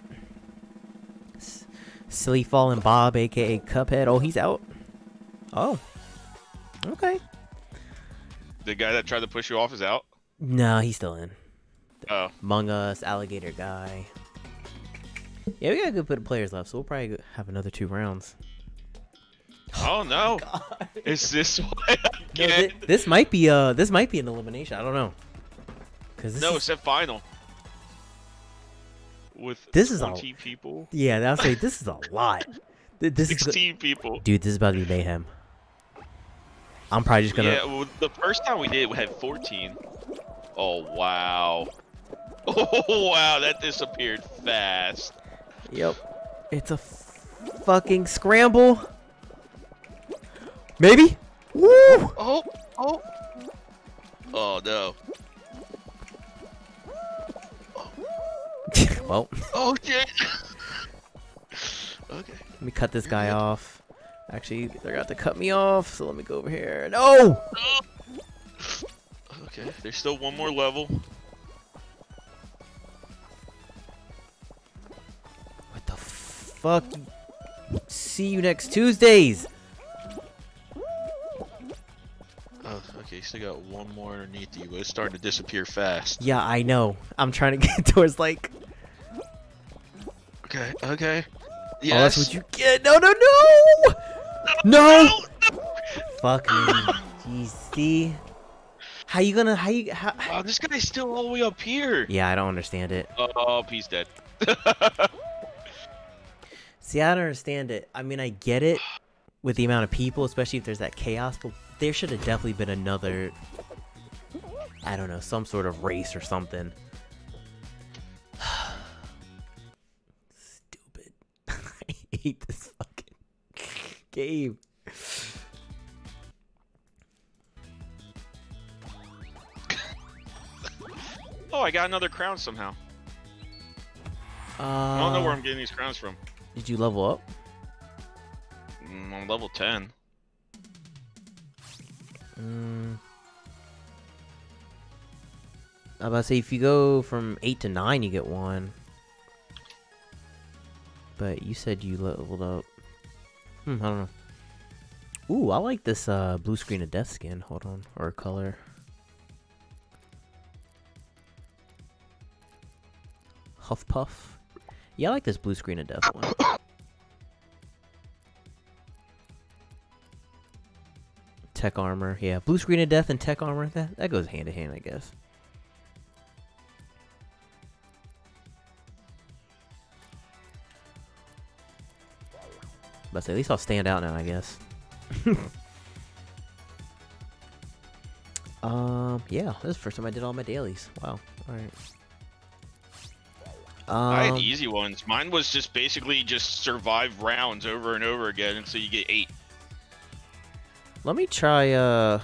S- Silly Fallen Bob, aka Cuphead. Oh, he's out. Oh. Okay. The guy that tried to push you off is out. No, he's still in. Oh, Among Us, Alligator Guy. Yeah, we got a good bit of players left, so we'll probably have another two rounds. oh no! Is this what No, get? thi- this might be uh, this might be an elimination. I don't know. Cause no, is, it's a final. With This is 20 people, yeah, I'll say this is a lot. Th- This is, 16 people. dude. This is about to be mayhem. I'm probably just gonna. Yeah, well, the first time we did, we had 14. Oh wow! Oh wow, that disappeared fast. Yep. It's a f- fucking scramble. Maybe. Woo! Oh, oh, oh no! well, Oh shit! okay. let me cut this guy off. Actually, they're about to cut me off, so let me go over here. No! Okay, there's still one more level. What the fuck? See you next Tuesdays. Oh, okay, still got one more underneath you, but it's starting to disappear fast. Yeah, I know. I'm trying to get towards like. Okay, okay. Yes. Oh, that's what you get. No, no, no! No! Fuck me. Jeez, see? How you gonna? How you? How... Wow, this guy's still all the way up here. Yeah, I don't understand it. Oh, he's dead. See, I don't understand it. I mean, I get it with the amount of people, especially if there's that chaos, but there should have definitely been another. I don't know, some sort of race or something. Stupid. I hate this fucking game. oh, I got another crown somehow. Uh, I don't know where I'm getting these crowns from. Did you level up? Mm, I'm level 10. Mm. I about to say if you go from eight to nine, you get one. But you said you leveled up. Hmm, I don't know. Ooh, I like this uh, blue screen of death skin. Hold on, or color. Huffpuff. Yeah, I like this blue screen of death one. tech armor, yeah. Blue screen of death and tech armor, that, that goes hand in hand, I guess. But at least I'll stand out now, I guess. um, yeah, this is the first time I did all my dailies. Wow. All right. I had Um, easy ones. Mine was just basically just survive rounds over and over again until you get eight. Let me try, uh...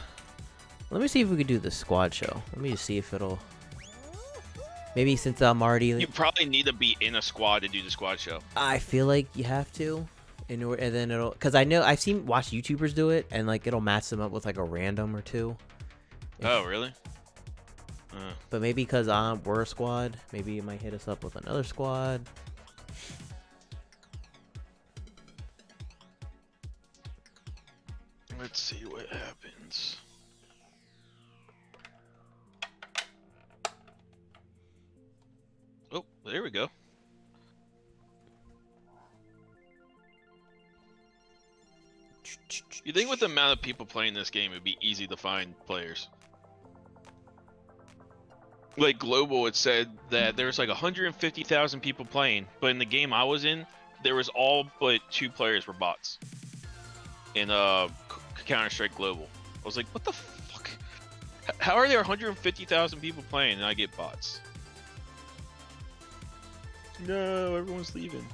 Let me see if we could do the squad show. Let me just see if it'll... Maybe since I'm already... You probably need to be in a squad to do the squad show. I feel like you have to, order, and then it'll, because I know I've seen watch YouTubers do it, and like it'll match them up with like a random or two. If- Oh, really? Uh, But maybe because I'm we're a squad, maybe it might hit us up with another squad. let's see what happens. Oh, there we go. You think with the amount of people playing this game, it'd be easy to find players? Like global, it said that there was like 150,000 people playing, but in the game I was in, there was all but two players were bots. In uh Counter Strike Global, I was like, what the fuck? How are there 150,000 people playing and I get bots? No, everyone's leaving.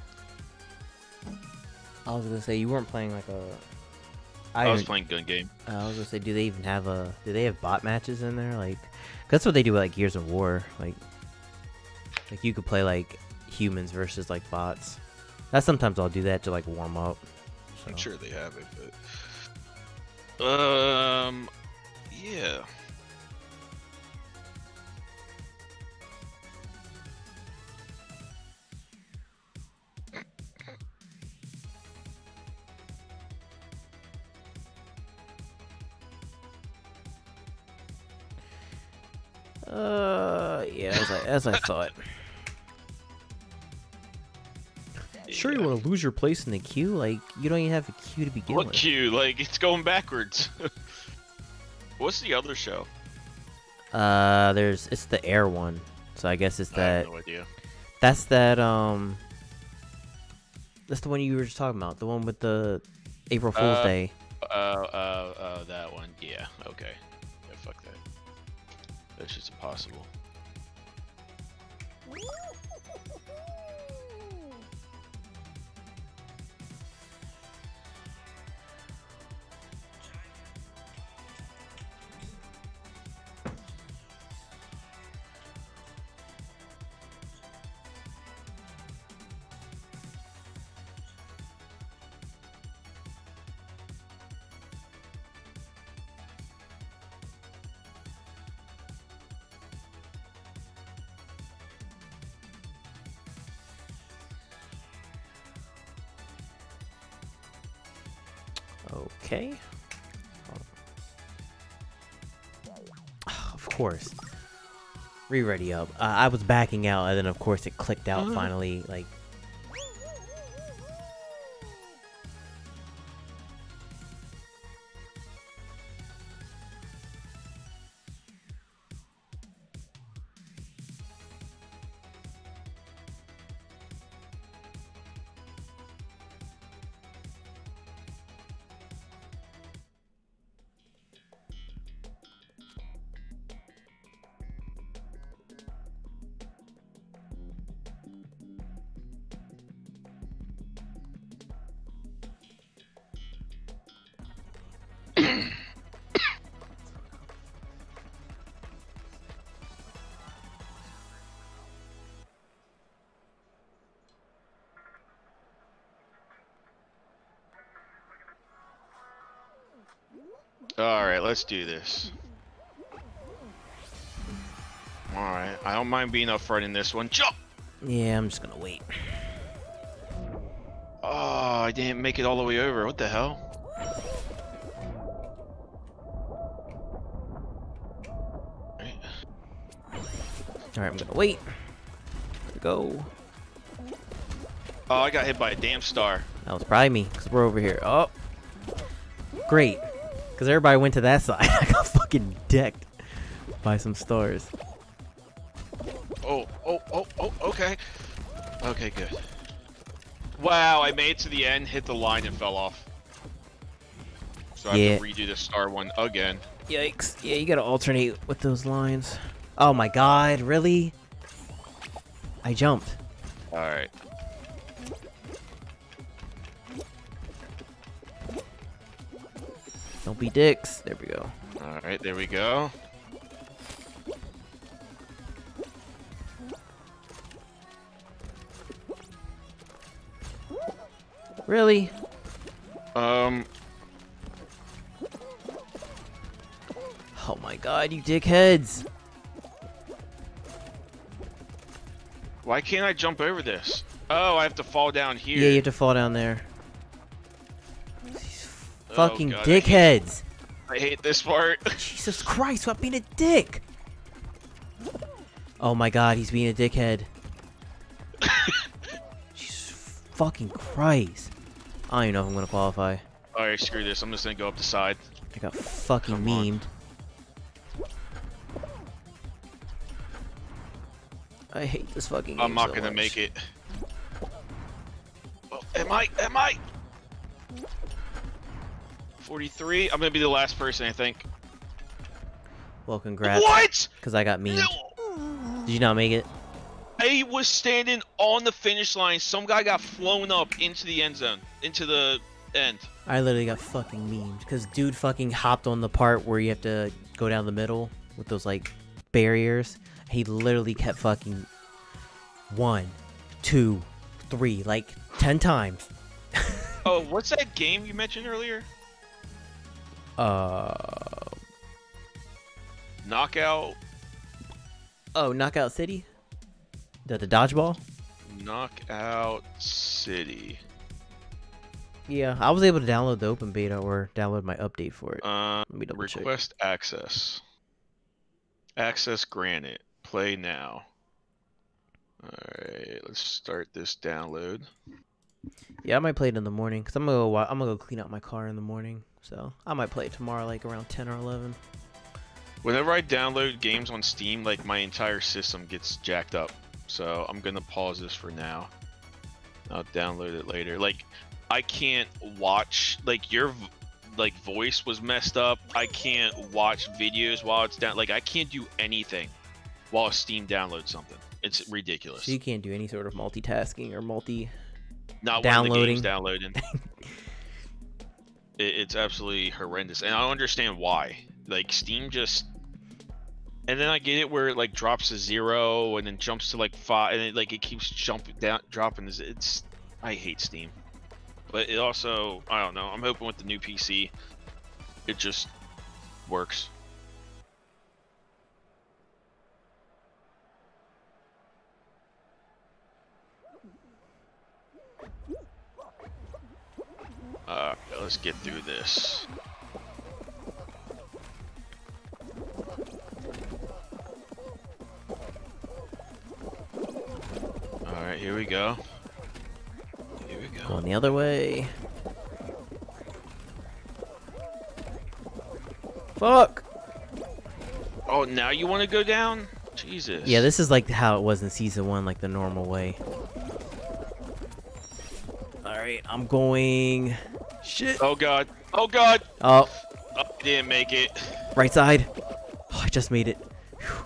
I was gonna say you weren't playing like a. I, was playing gun game. I was gonna say, do they even have a? Do they have bot matches in there? Like, 'cause that's what they do with like Gears of War. Like, like you could play like humans versus like bots. That sometimes I'll do that to like warm up. I'm sure they have it, but um, yeah. Uh, yeah, as I, as I thought. Sure, you want to lose your place in the queue? Like, you don't even have a queue to begin What with. What queue? Like it's going backwards. What's the other show? Uh, there's it's the air one, so I guess it's I that. have no idea. That's that. Um, that's the one you were just talking about. The one with the April Fool's Uh, Day. Uh, uh, uh, that one. Yeah. Okay. That's just impossible. Re-ready up. Uh, I was backing out, and then of course it clicked out Uh-huh. finally. Like. Let's do this. All right, I don't mind being up front in this one. Jump! Yeah, I'm just gonna wait. Oh, I didn't make it all the way over. What the hell? All right, I'm gonna wait. Go. Oh, I got hit by a damn star. That was probably me, because we're over here. Oh. Great. Because everybody went to that side. I got fucking decked by some stars. Oh, oh, oh, oh, okay. Okay, good. Wow, I made it to the end, hit the line, and fell off. So I Yeah. have to redo the star one again. Yikes. Yeah, you gotta alternate with those lines. Oh my god, really? I jumped. Dicks. There we go. Alright, there we go. Really? Um, Oh my god, you dickheads. why can't I jump over this? Oh, I have to fall down here. Yeah, you have to fall down there. These Oh, fucking God, I hate- dickheads. I hate this part. Jesus Christ, stop being a dick. Oh my god, he's being a dickhead. Jesus fucking Christ. I don't even know if I'm gonna qualify. Alright, screw this. I'm just gonna go up the side. I got fucking Come on. memed. I hate this fucking game I'm not so gonna much. make it. Oh, am I? Am I? 43? I'm gonna be the last person, I think. Well, congrats. What? Because I got memed. No. Did you not make it? I was standing on the finish line. Some guy got flown up into the end zone, into the end. I literally got fucking memed because dude fucking hopped on the part where you have to go down the middle with those like barriers. He literally kept fucking one, two, three, like ten times. Oh, what's that game you mentioned earlier? Uh Knockout. oh, Knockout City. The the dodgeball. Knockout City. Yeah, I was able to download the open beta or download my update for it. Uh, Let me double check. request access. Access granted. Play now. Alright, let's start this download. Yeah, I might play it in the morning because I'm gonna go. I'm gonna go clean out my car in the morning. So I might play it tomorrow, like around ten or eleven. Whenever I download games on Steam, like my entire system gets jacked up. So I'm gonna pause this for now. I'll download it later. Like, I can't watch like your like voice was messed up. I can't watch videos while it's down. Like I can't do anything while Steam downloads something. It's ridiculous. So you can't do any sort of multitasking or multi. Not when the game's downloading. downloading. it, it's absolutely horrendous, and I don't understand why. Like Steam just, and then I get it where it like drops to zero and then jumps to like five, and it, like it keeps jumping down, dropping. It's, it's I hate Steam, but it also I don't know. I'm hoping with the new PC, it just works. Uh, let's get through this. Alright, here we go. Here we go. Going the other way. Fuck. Oh, now you want to go down? Jesus. Yeah, this is like how it was in season one, like the normal way. All right, I'm going. Shit. Oh god. Oh god. Oh, Oh, I didn't make it. right side. Oh, I just made it. Whew.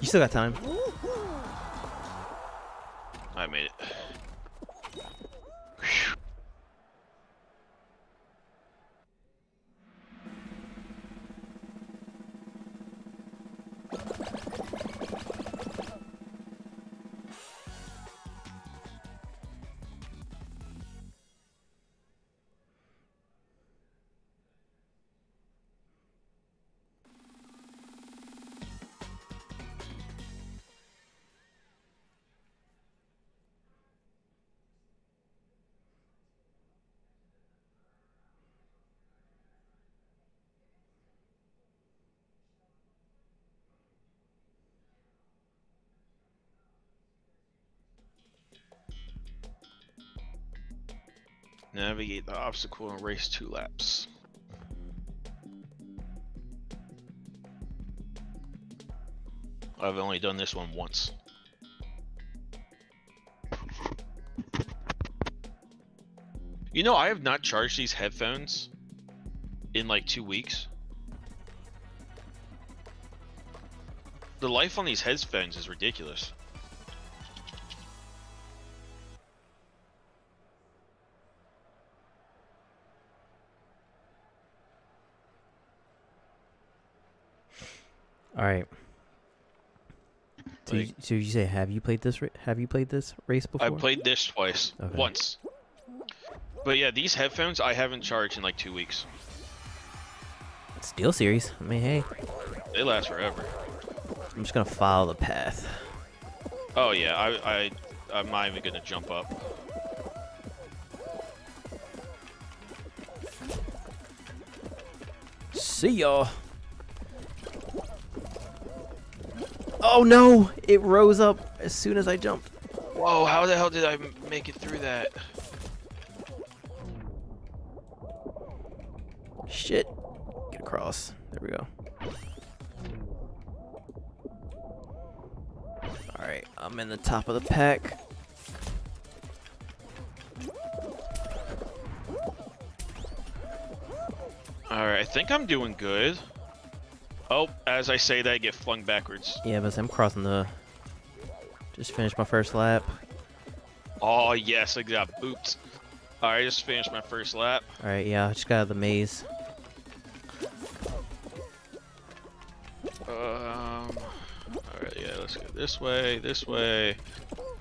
You still got time. I made it. Navigate the obstacle and race two laps. I've only done this one once. You know, I have not charged these headphones in like two weeks. The life on these headphones is ridiculous. All right. So, you, so you say have you played this? Have you played this race before? I played this twice, Okay. once. But yeah, these headphones I haven't charged in like two weeks. SteelSeries. I mean, hey, They last forever. I'm just gonna follow the path. Oh yeah, I I I'm not even gonna jump up. See ya. Oh no! It rose up as soon as I jumped. Whoa, how the hell did I make it through that? Shit. Get across. There we go. Alright, I'm in the top of the pack. Alright, I think I'm doing good. Oh, as I say that, I get flung backwards. Yeah, but I'm crossing the. Just finished my first lap. Oh yes, I got booped. Alright, I just finished my first lap. Alright, yeah, I just got out of the maze. Um. Alright, yeah, let's go this way, this way.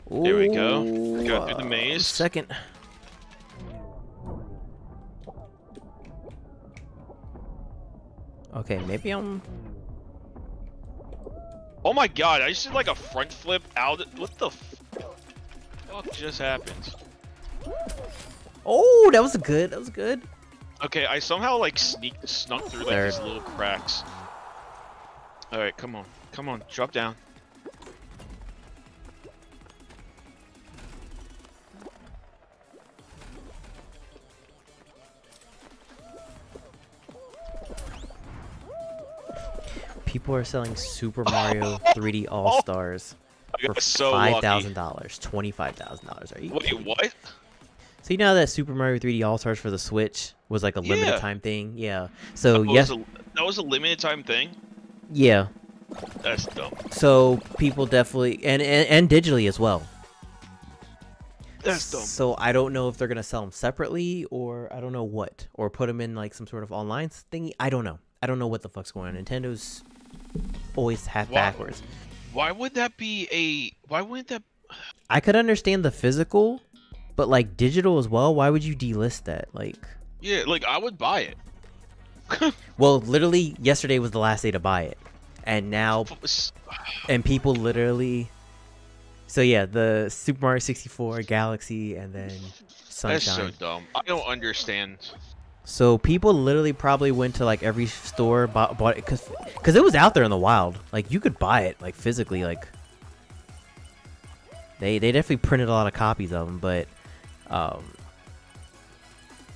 There we go. Go through the uh, maze. Second. Okay, maybe I'm. Oh my god, I just did like a front flip out. What the f- fuck just happened? Oh, that was good. That was good. Okay, I somehow like sneaked, snuck through like Third. these little cracks. All right, come on, come on, drop down. People are selling Super Mario 3D All Stars for so five thousand dollars, twenty five thousand dollars. Are you? Wait, kidding what? So you know that Super Mario 3D All Stars for the Switch was like a limited Yeah. time thing. Yeah. So That yes, was a, that was a limited time thing. yeah. That's dumb. So people definitely and, and and digitally as well. That's dumb. So I don't know if they're gonna sell them separately or I don't know what or put them in like some sort of online thingy. I don't know. I don't know what the fuck's going on. Nintendo's always half Why- backwards. Why would that be a? Why wouldn't that? I could understand the physical, but like digital as well. Why would you delist that? Like, Yeah, like I would buy it. well, literally yesterday was the last day to buy it, and now and people literally. So yeah, the Super Mario 64, Galaxy, and then Sunshine. That's so dumb. I don't understand. So people literally probably went to like every store bought, bought it because because it was out there in the wild. Like you could buy it like physically. Like they they definitely printed a lot of copies of them, but um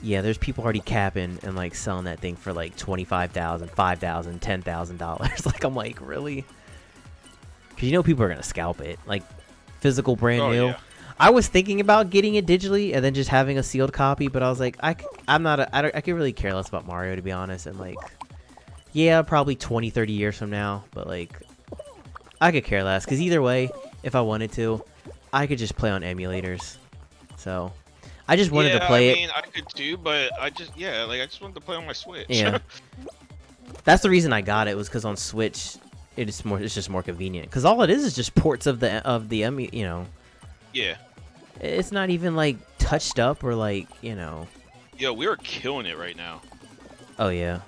yeah, there's people already capping and like selling that thing for like twenty five thousand, five thousand, ten thousand dollars. Like I'm like really, because you know people are gonna scalp it. Like physical brand Oh, new. yeah. I was thinking about getting it digitally and then just having a sealed copy, but I was like, I, I'm not, a, I, don't, I could really care less about Mario to be honest. And like, yeah, probably 20, 30 years from now, but like, I could care less because either way, if I wanted to, I could just play on emulators. So, I just wanted yeah, to play it. I it. mean, I could too, but I just yeah, like I just wanted to play on my Switch. Yeah. That's the reason I got it was because on Switch, it is more, it's just more convenient. Because all it is is just ports of the of the emu, you know. yeah. It's not even like touched up or like you know. Yo, we are killing it right now. Oh yeah.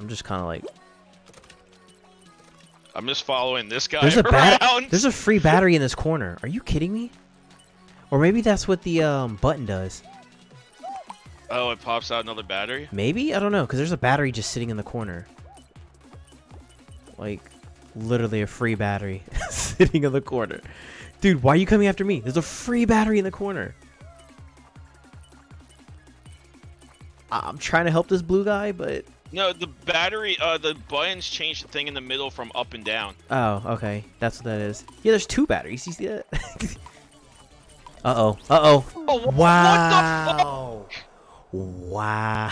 I'm just kind of like I'm just following this guy there's a around. there's a free battery in this corner. Are you kidding me? Or maybe that's what the um, button does. Oh, it pops out another battery. Maybe I don't know because there's a battery just sitting in the corner. Like literally a free battery sitting in the corner. Dude, why are you coming after me? There's a free battery in the corner. I'm trying to help this blue guy, but No, the battery, uh, the buttons change the thing in the middle from up and down. Oh, okay. That's what that is. Yeah, there's two batteries. You see that? uh-oh. Uh-oh. Oh, Wow. Wow.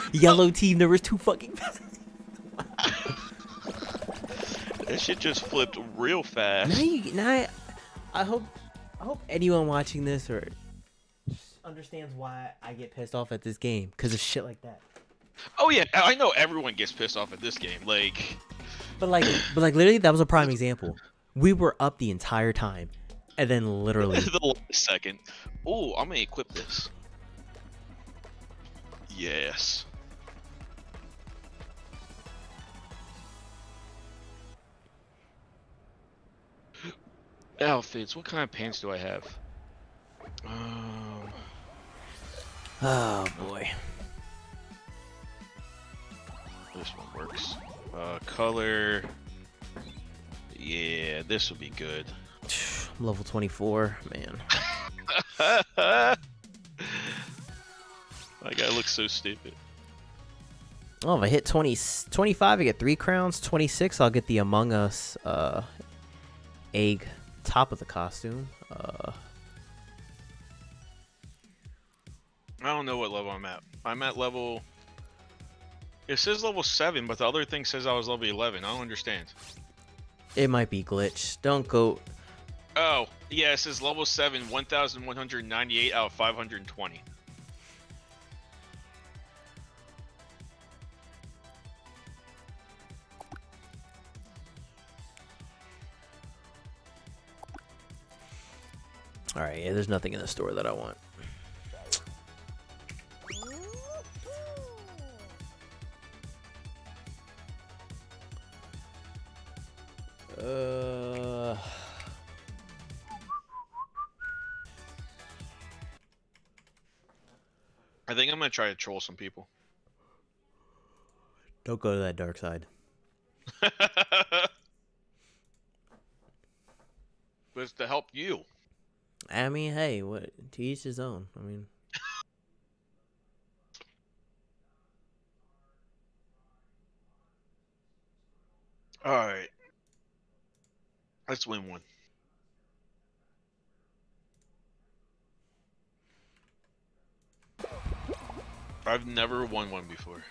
Yellow team, there was two fucking That shit just flipped real fast. Now you now I, I hope I hope anyone watching this or understands why I get pissed off at this game because of shit like that. Oh yeah, I know everyone gets pissed off at this game. Like, But like but like literally that was a prime example. We were up the entire time. And then literally the last second. Oh, I'm gonna equip this. Yes. Outfits. What kind of pants do I have? Um, Oh boy. this one works. Uh, color. Yeah, this will be good. I'm level 24, man. My guy looks so stupid. Oh, if I hit 20, 25, I get three crowns. 26, I'll get the Among Us uh, egg top of the costume. Uh, I don't know what level I'm at. I'm at level. It says level 7, but the other thing says I was level 11. I don't understand. it might be glitched. Don't go. Oh, yeah, it says level 7, 1,198 out of 520. All right, yeah, there's nothing in the store that I want. Uh, I think I'm going to try to troll some people. don't go to that dark side. it's to help you. I mean, hey, what to each his own. I mean, Alright. Let's win one. I've never won one before.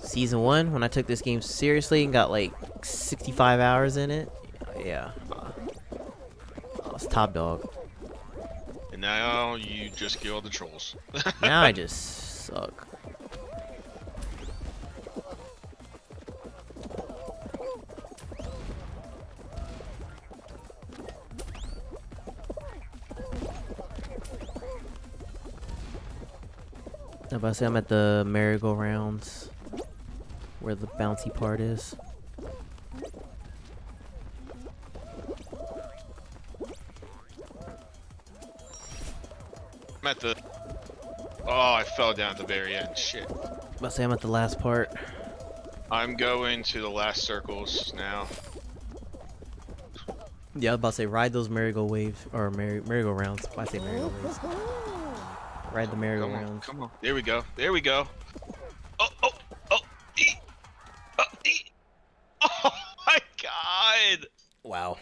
season one when I took this game seriously and got like 65 hours in it. Yeah, was top dog. And now you just kill all the trolls. Now I just suck. About to say I'm at the merry-go-rounds where the bouncy part is. I'm at the. Oh, I fell down at the very end. Shit. About say I'm at the last part. I'm going to the last circles now. Yeah, I was about to say ride those merry-go waves or merry merry-go-rounds. Why say merry-go waves? Ride the merry-go-rounds. come on. There we go. There we go. Oh, oh, oh, ee, oh, ee. Oh my god! Wow.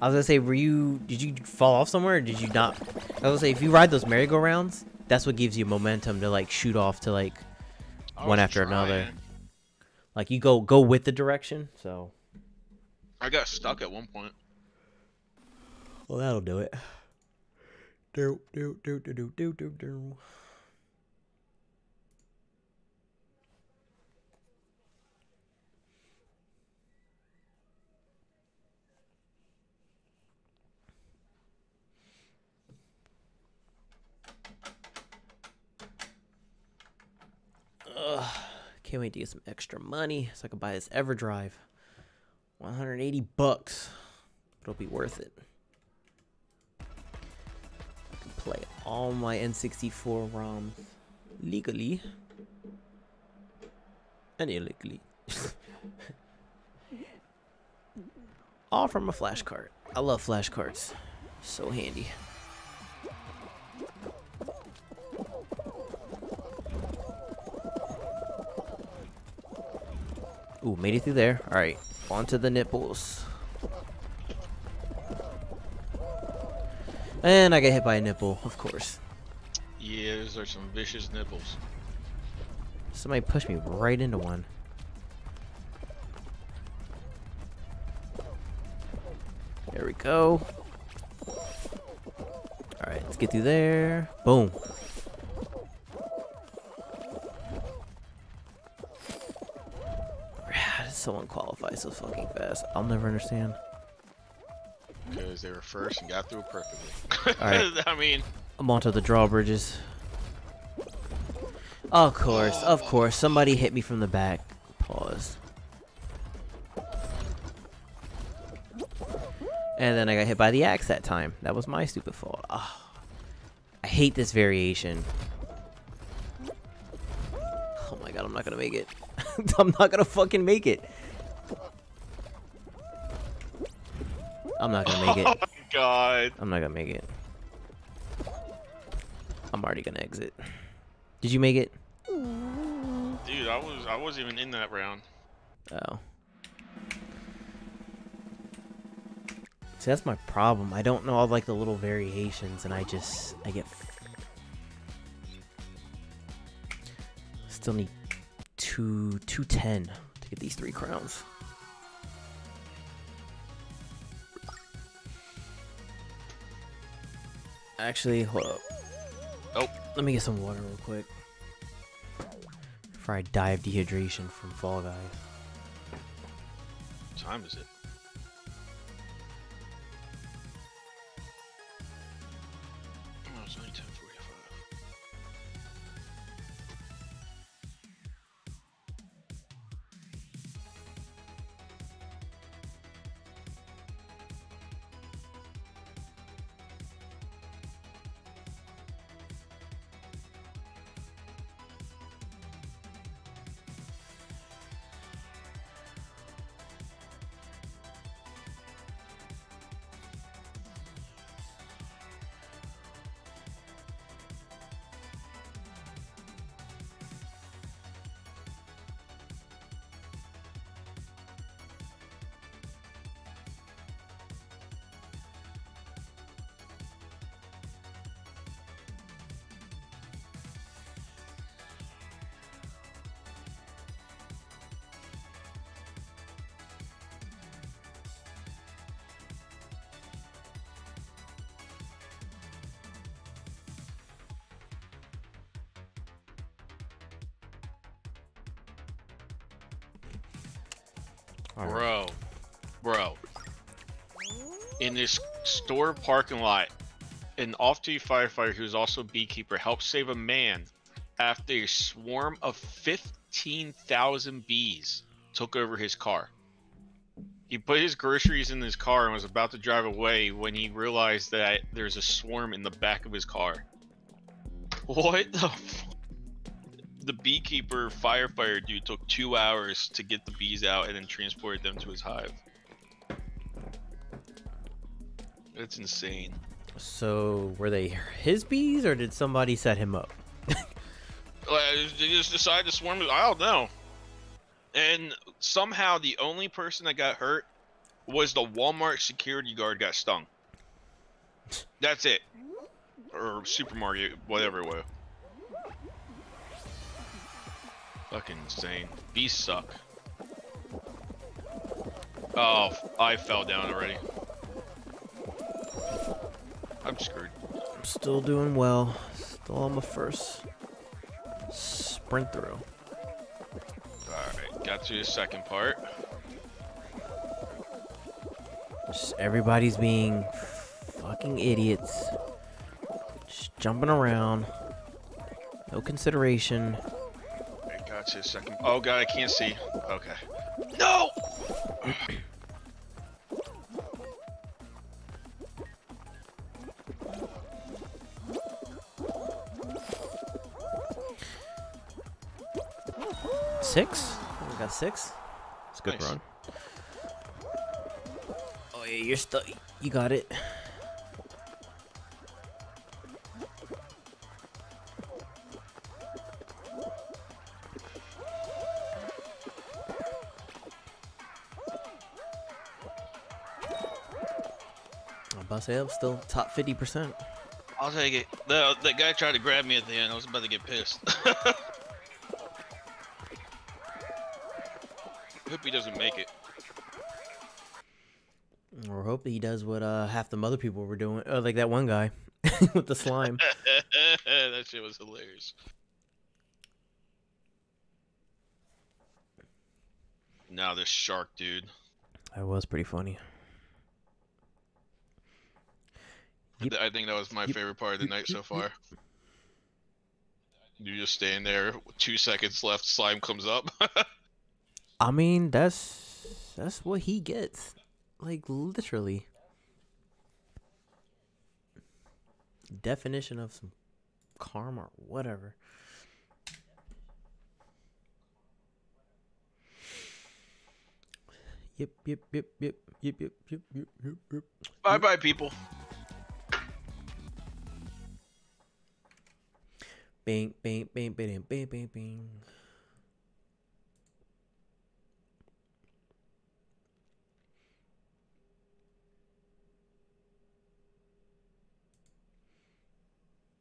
I was gonna say, were you? Did you fall off somewhere? Or did you not? I was gonna say, if you ride those merry-go-rounds, that's what gives you momentum to like shoot off to like one after another. Like you go go with the direction. So. I got stuck at one point. Well, that'll do it. Do do do do do do do do. Ugh, can't wait to get some extra money so I can buy this EverDrive. 180 bucks. It'll be worth it. I can play all my N64 ROMs legally and illegally. all from a flash card. I love flash cards. So handy. Ooh, made it through there. All right, onto the nipples. And I get hit by a nipple, of course. Yeah, those are some vicious nipples. Somebody pushed me right into one. There we go. Alright, let's get through there. Boom. Someone qualify so fucking fast? I'll never understand. Because they were first and got through perfectly. I mean, I'm onto the drawbridges. Of course, of course. Somebody hit me from the back. Pause. And then I got hit by the axe that time. That was my stupid fault. Ah, I hate this variation. Oh my god, I'm not gonna make it. I'm not gonna fucking make it. I'm not gonna make it. oh my god. I'm not gonna make it. I'm already gonna exit. Did you make it? Dude, I was I wasn't even in that round. Oh. See, that's my problem. I don't know all like the little variations, and I just I get. Still need two two ten to get these three crowns. Actually, hold up. Oh, Let me get some water real quick. Before I die of dehydration from Fall Guys. what time is it? This store parking lot, an off-duty firefighter who's also a beekeeper helped save a man after a swarm of 15,000 bees took over his car. He put his groceries in his car and was about to drive away when he realized that there's a swarm in the back of his car. What the The beekeeper firefighter dude took two hours to get the bees out and then transported them to his hive. That's insane. So, were they his bees, or did somebody set him up? Like, they just decided to swarm. I don't know. And somehow the only person that got hurt was the Walmart security guard got stung. That's it. Or supermarket, whatever it was. Fucking insane. Bees suck. Oh, I fell down already. I'm screwed. I'm still doing well. Still on my first sprint through. Alright, got to the second part. Just everybody's being fucking idiots. Just jumping around. No consideration. I got to the second. Oh god, I can't see. Okay. No! six? We got six. It's a good nice. run. Oh yeah, you're still. You got it. I'll say I'm still top 50%. I'll take it. The, that guy tried to grab me at the end. I was about to get pissed. Hope he doesn't make it. Or hope he does what uh half the other people were doing. Oh, like that one guy with the slime. that shit was hilarious. Now this shark dude. That was pretty funny. I think that was my favorite part of the night so far. You just staying there, two seconds left, slime comes up. I mean, that's that's what he gets. Like literally. Definition of some karma or whatever. Yep, yep, yep, yep, yep, yep, yep, yep, yep, yep. bye bye, people. Bing, bing, bing, bing, bing, bing, bing.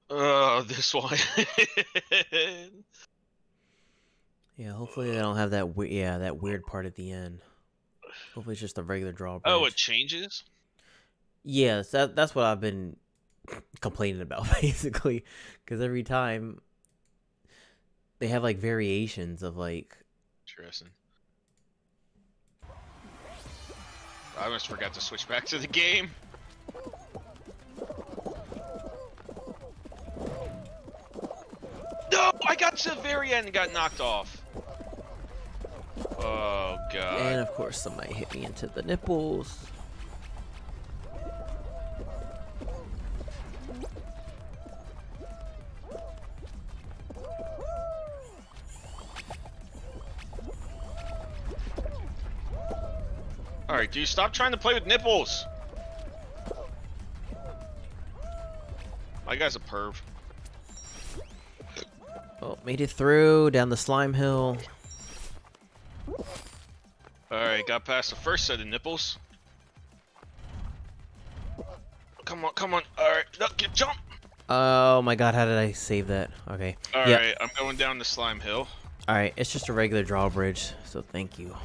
Oh, this one. Yeah, hopefully they don't have that. We- yeah, that weird part at the end. Hopefully it's just a regular draw. oh, it changes? Yes, that that's what I've been complaining about basically, because every time they have like variations of like Interesting. I almost forgot to switch back to the game. No, I got to the very end and got knocked off. Oh god. and of course somebody hit me into the nipples. Alright, dude, stop trying to play with nipples. My guy's a perv. Oh, made it through down the slime hill. Alright, got past the first set of nipples. Come on, come on. Alright, no, get jump. Oh my god, how did I save that? Okay. Alright, Yep. I'm going down the slime hill. Alright, it's just a regular drawbridge, so thank you.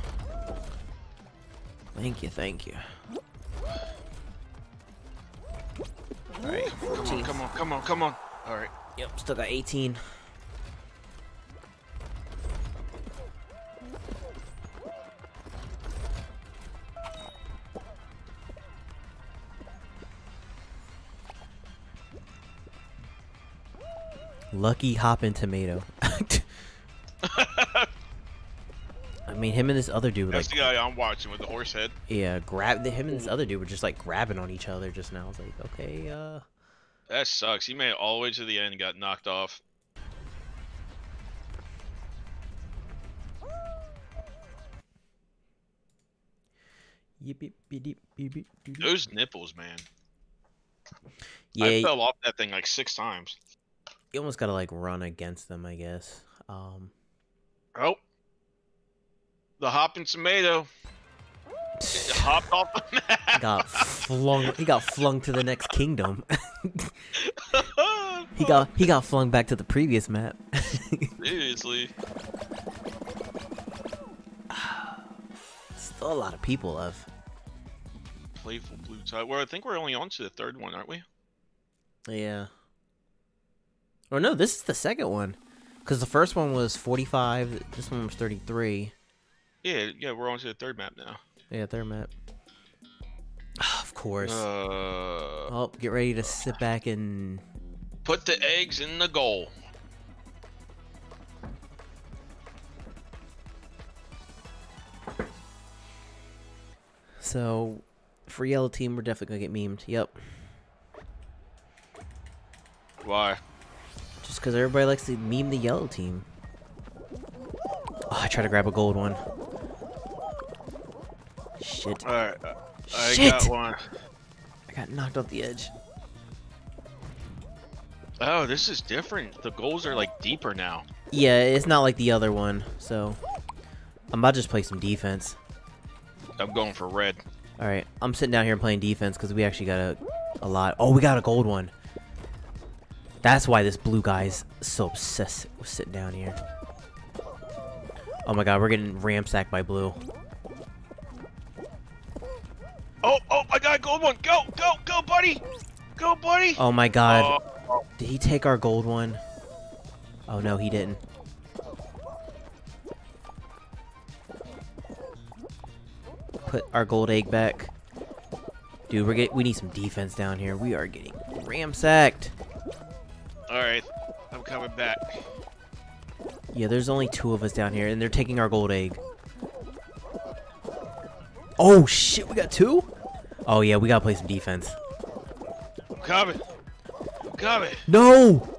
Thank you, thank you. Alright, Come on, come on, come on, come on. Alright. Yep, still got 18. Lucky hopping tomato. I mean, him and this other dude, That's like, the guy I'm watching with the horse head. yeah, grab him and this other dude were just like grabbing on each other just now. I was like, okay, uh, That sucks. He made it all the way to the end and got knocked off. Those nipples, man. yeah, I fell off that thing like six times. You almost gotta like run against them, I guess. Um, Oh. The hopping tomato. Hopped off the map. got flung. He got flung to the next kingdom. he got he got flung back to the previous map. Seriously. Still a lot of people left. Playful blue tie. Well, I think we're only on to the third one, aren't we? Yeah. Or no, this is the second one. Because the first one was 45, this one was 33. Yeah, yeah, we're on to the third map now. Yeah, third map. of course. Uh, oh, get ready to sit back and. put the eggs in the goal. So, for yellow team, we're definitely gonna get memed. Yep. Why? Just because everybody likes to meme the yellow team. Oh, I try to grab a gold one. Shit. All right, I Shit! got one. I got knocked off the edge. Oh, this is different. The goals are like deeper now. Yeah, it's not like the other one, so. I'm about to just play some defense. I'm going for red. All right, I'm sitting down here and playing defense because we actually got a, a lot. Oh, we got a gold one. That's why this blue guy's so obsessed with sitting down here. Oh my god, we're getting ramsacked by blue. Oh, oh, I got a gold one. Go, go, go, buddy. Go, buddy. Oh my god. Oh, Did he take our gold one? Oh no, he didn't. Put our gold egg back. Dude, we're get we need some defense down here. We are getting ramsacked. All right. I'm coming back. Yeah, there's only two of us down here, and they're taking our gold egg. Oh shit, we got two? Oh yeah, we gotta play some defense. I'm coming. I'm coming. No!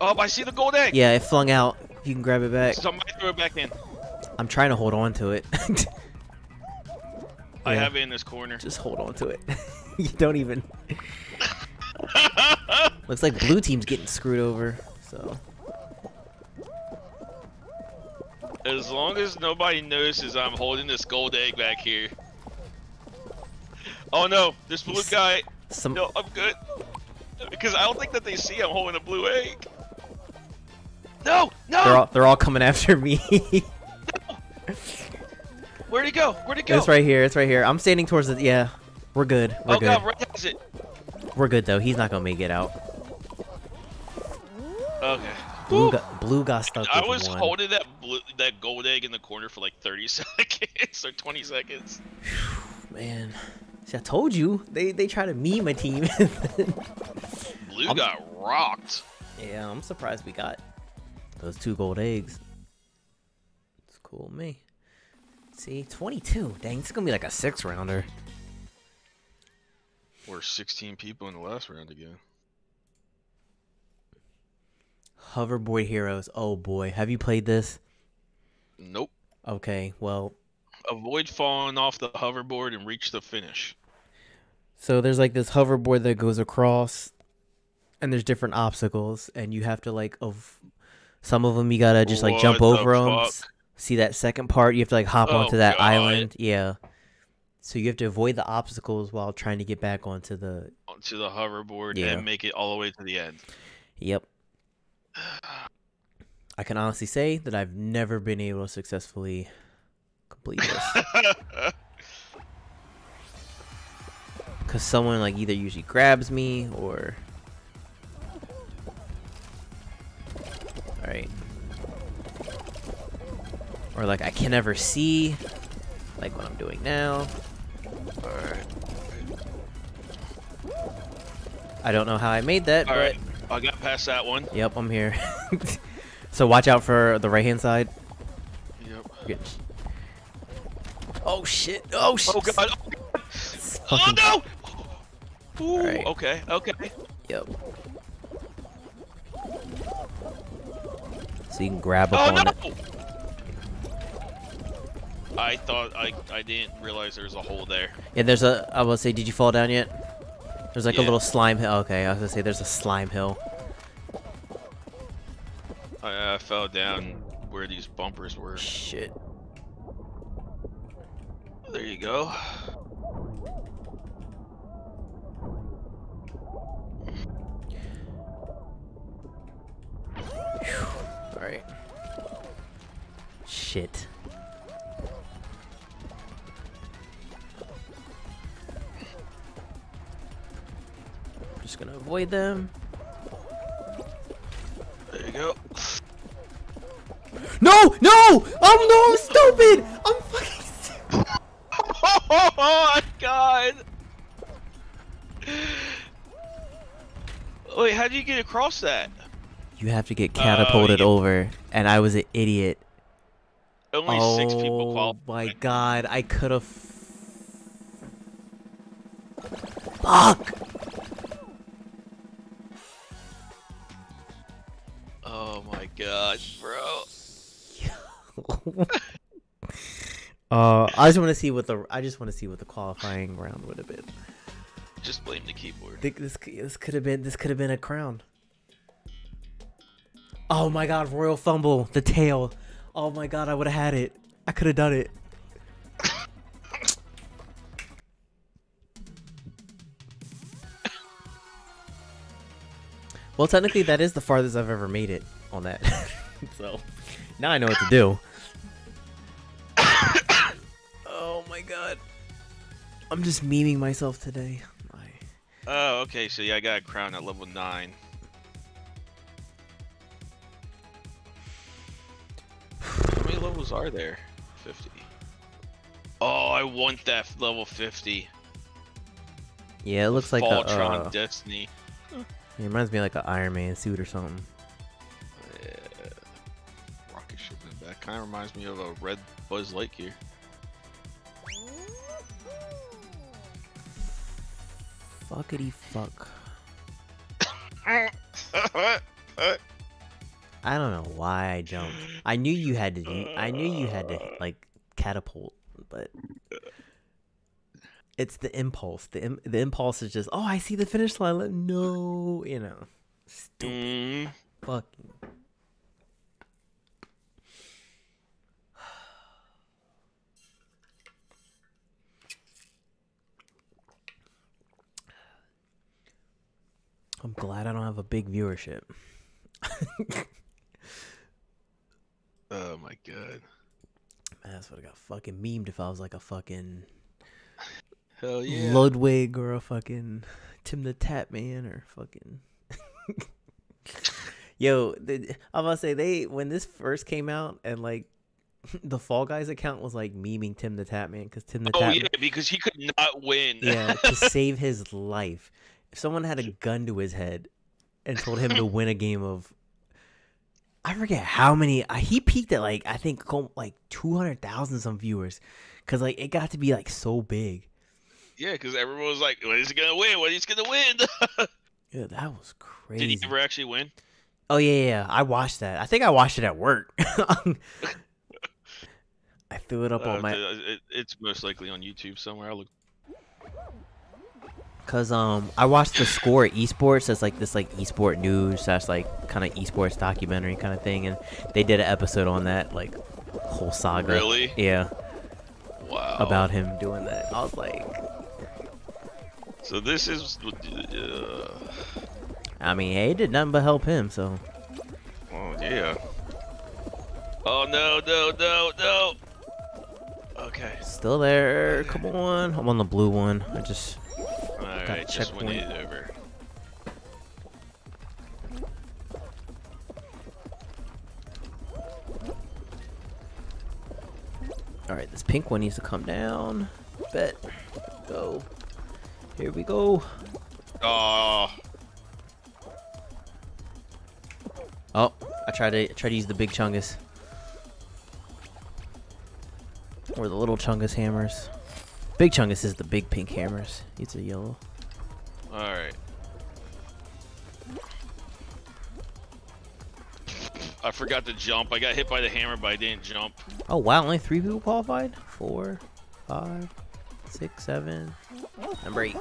Oh, I see the gold egg. Yeah, it flung out. You can grab it back. Somebody throw it back in. I'm trying to hold on to it. I have it in this corner. Just hold on to it. you don't even. Looks like blue team's getting screwed over. So As long as nobody notices I'm holding this gold egg back here. Oh no, this blue He's- guy. some No, I'm good. Because I don't think that they see I'm holding a blue egg. No, no. they're all they're all coming after me. Where'd he go? Where'd he go? it's right here. It's right here. I'm standing towards the. Yeah, we're good. We're oh good. god, Red has it. We're good though. He's not gonna make it out. Okay. Blue got blue got stuck I was one. holding that blue, that gold egg in the corner for like 30 seconds or 20 seconds. Man, see, I told you they they try to meme my team. Blue I'm- got rocked. yeah, I'm surprised we got those two gold eggs. It's cool, me. See, 22. Dang, it's gonna be like a six rounder. We're 16 people in the last round again. Hoverboard Heroes. Oh boy, have you played this? Nope. Okay, well, Avoid falling off the hoverboard and reach the finish. so there's like this hoverboard that goes across, and there's different obstacles, and you have to like of some of them you gotta just like jump What the over them. fuck? See that second part? You have to like hop Oh, onto that God. island. Yeah. So you have to avoid the obstacles while trying to get back onto the. Onto the hoverboard Yeah. and make it all the way to the end. Yep. I can honestly say that I've never been able to successfully complete this. Cause someone like either usually grabs me or. Alright. Or like I can never see, like what I'm doing now. Alright. I don't know how I made that, but Alright. I got past that one. yep, I'm here. so watch out for the right hand side. Yep. Good. Oh shit! Oh shit! Oh god. Oh, god. oh no! Ooh, Alright. okay, okay. Yep. So you can grab Oh up no! on it. I thought I I didn't realize there was a hole there. Yeah, there's a. I will say, did you fall down yet? There's like a little slime hill. Okay, I was gonna say there's a slime hill. I, I fell down where these bumpers were. Shit. There you go. All right. Shit. Just gonna avoid them. There you go. No! No! I'm no! I'm stupid! I'm fucking. Stupid. Oh my god! Wait, how do you get across that? You have to get Oh, catapulted uh, you- over, and I was an idiot. Only oh six people qualify. Oh my god! I could have. Fuck! Oh my gosh, bro. uh, I just want to see what the I just want to see what the qualifying round would have been. Just blame the keyboard. Think this this could have been this could have been a crown. Oh my god, royal fumble, the tail. Oh my god, I would have had it. I could have done it. Well, technically, that is the farthest I've ever made it on that. so now I know what to do. oh my god. I'm just memeing myself today. I... Oh, okay. So yeah, I got a crown at level nine. How many levels are there? Fifty. Oh, I want that level fifty. Yeah, it looks like a, Voltron uh, Destiny. It reminds me of like an Iron Man suit or something. Yeah. Rocket ship in the back. Kind of reminds me of a red Buzz Lightyear. Fuckity fuck. I I don't know why I jumped. I knew you had to. I knew you had to like catapult, but it's the impulse. The Im- the impulse is just, oh, I see the finish line. Let no, you know, stupid Mm, fucking. I'm glad I don't have a big viewership. oh my god. Man, that's what I got fucking memed if I was like a fucking Hell yeah. Ludwig or a fucking Tim the Tatman or fucking. Yo, the, I'm gonna say they when this first came out and like the Fall Guys account was like memeing Tim the Tatman because Tim the oh Tap yeah, because he could not win. yeah to save his life. If someone had a gun to his head and told him to win a game of, I forget how many. uh, He peaked at like I think like two hundred thousand some viewers, because like it got to be like so big. Yeah, because everyone was like, "When is he gonna win? When he gonna win?" Yeah, that was crazy. Did he ever actually win? Oh yeah, yeah, yeah. I watched that. I think I watched it at work. I threw it up Uh, on my it, it's most likely on YouTube somewhere. I'll look. cause um I watched the score esports. That's like this like esport news. That's like kind of esports documentary kind of thing, and they did an episode on that like whole saga. Really? Yeah, Wow. about him doing that. I was like, So this is. Uh, I mean, hey, it did nothing but help him. So oh yeah. Oh no no no no. Okay. still there. Come on, I'm on the blue one. I just All right. Just checkpoint. it over. all right. This pink one needs to come down. Bet. Go. Here we go. Oh. Oh, I tried to try to use the big chungus. Or the little chungus hammers. Big chungus is the big pink hammers. It's a yellow. All right. I forgot to jump. I got hit by the hammer, but I didn't jump. Oh wow, only three people qualified? Four, five, six, seven. Number eight.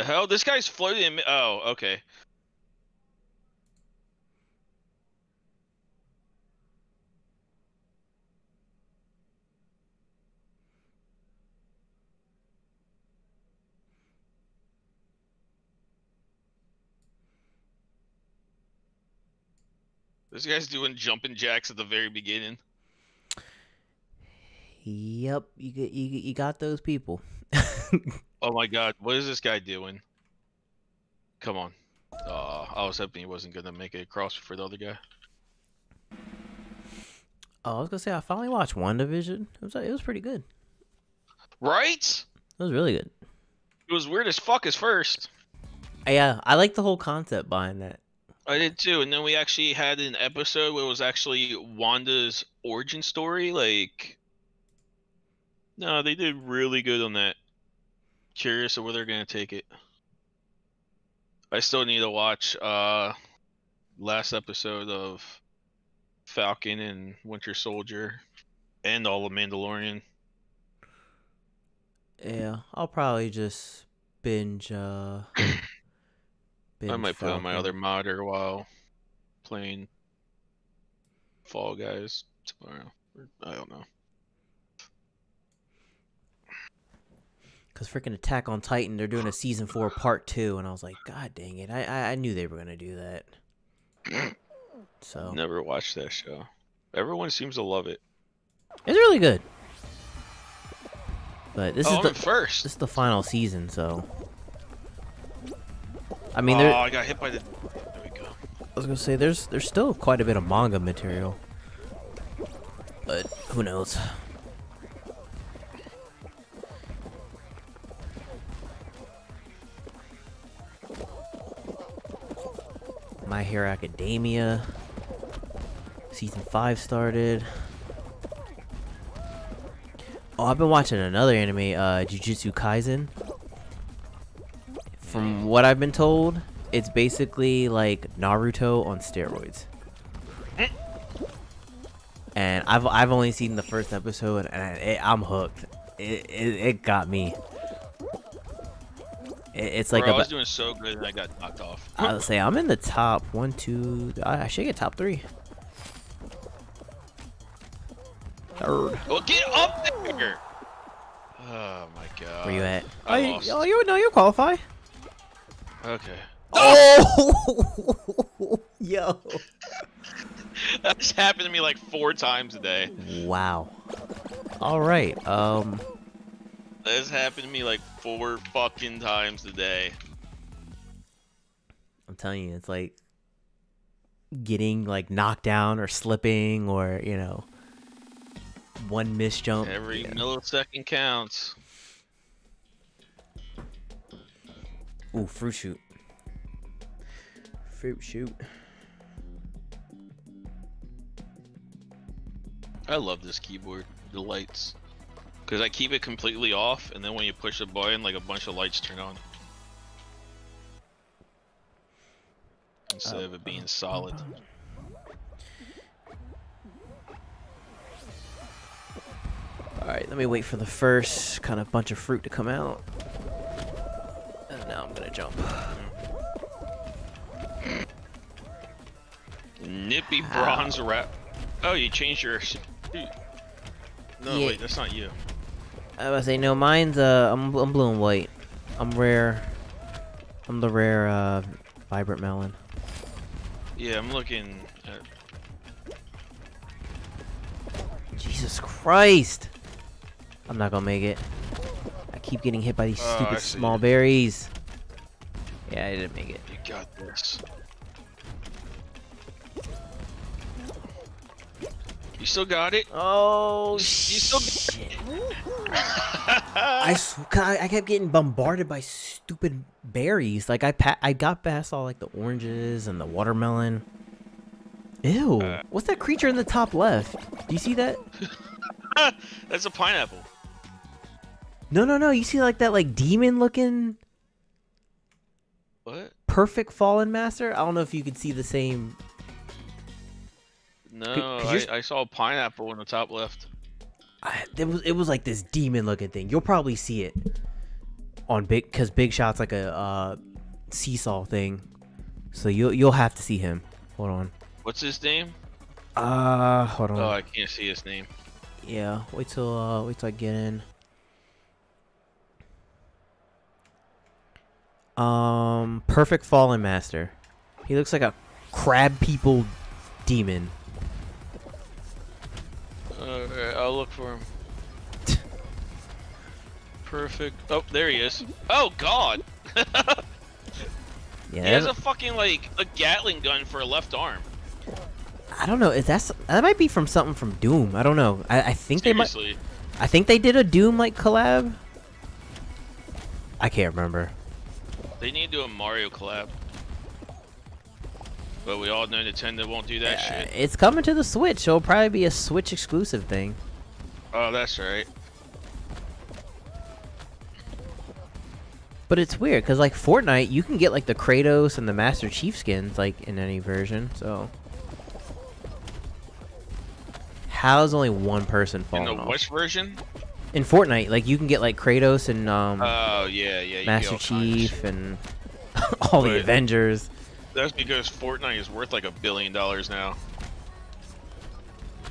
The hell? This guy's floating. Oh, okay. This guy's doing jumping jacks at the very beginning. Yep, you you, you got those people. Oh my god, what is this guy doing? Come on. Uh, I was hoping he wasn't gonna make it across for the other guy. Oh, I was gonna say I finally watched WandaVision. It was it was pretty good. Right? It was really good. It was weird as fuck as first. Yeah, I like the whole concept behind that. I did too, and then we actually had an episode where it was actually Wanda's origin story. Like, no, they did really good on that. Curious of where they're gonna take it. I still need to watch uh last episode of Falcon and Winter Soldier, and all of Mandalorian. Yeah, I'll probably just binge. Uh, I binge might put on my other modder while playing Fall Guys tomorrow. I don't know. Cause freaking Attack on Titan, they're doing a season four part two, and I was like, God dang it! I I, I knew they were gonna do that. So Never watched that show. Everyone seems to love it. it's really good. But this oh, is I'm the first. this is the final season, so. I mean, oh, there. I got hit by the. There we go. I was gonna say there's there's still quite a bit of manga material, but who knows? My Hero Academia season five started. Oh, I've been watching another anime, uh, Jujutsu Kaisen. From what I've been told, it's basically like Naruto on steroids. And I've I've only seen the first episode, and it, I'm hooked. It, it it got me. It, it's like Bro, I a, was doing so good and I got knocked off. I would say I'm in the top one, two. I, I should get top three. Third. Well, get up there! Oh my god. Where you at? I oh, you, lost. oh, you no, you qualify. Okay. Oh, yo! That's happened to me like four times a day. Wow. All right. Um. That's happened to me like four fucking times a day. I'm telling you, it's like getting like knocked down or slipping or you know one miss jump. Every Yeah. millisecond counts. Ooh, Fruit Chute. Fruit Chute. I love this keyboard. The lights. Because I keep it completely off, and then when you push the button, like a bunch of lights turn on. Instead of it being solid. All right, let me wait for the first kind of bunch of fruit to come out. And now I'm gonna jump. Nippy bronze wrap. Oh, you changed your. No, Yeah. wait, that's not you. I was say no, mine's uh, I'm I'm blue and white. I'm rare. I'm the rare uh, vibrant melon. Yeah, I'm looking at. Jesus Christ! I'm not gonna make it. I keep getting hit by these Oh, stupid small berries. Yeah, I didn't make it. You got this. You still got it? Oh You still- shit! I, I I kept getting bombarded by stupid berries. Like I pa- I got past all like the oranges and the watermelon. Ew! Uh. What's that creature in the top left? Do you see that? That's a pineapple. No, no, no. You see like that like demon looking What? perfect fallen master? I don't know if you can see the same. No, I, I saw a pineapple in the top left. I, it was it was like this demon looking thing. You'll probably see it on big because Big Shot's like a uh, seesaw thing. So you'll you'll have to see him. Hold on. What's his name? Uh, hold on. Oh, I can't see his name. Yeah, wait till uh, wait till I get in. Um, perfect fallen master. He looks like a crab people demon. I'll look for him. Perfect. Oh, there he is. Oh God! Yeah, he has a fucking like a Gatling gun for a left arm. I don't know. Is that's that might be from something from Doom? I don't know. I, I think they might. I think they did a Doom like collab. I can't remember. They need to do a Mario collab. But we all know Nintendo won't do that Uh, shit. it's coming to the Switch, so it'll probably be a Switch exclusive thing. Oh, that's right. But it's weird because like Fortnite, you can get like the Kratos and the Master Chief skins like in any version. So how's only one person In falling the off? which version? In Fortnite, like you can get like Kratos and um, Oh yeah, yeah. Master get all kinds of Chief and all the Avengers. That's because Fortnite is worth like a billion dollars now.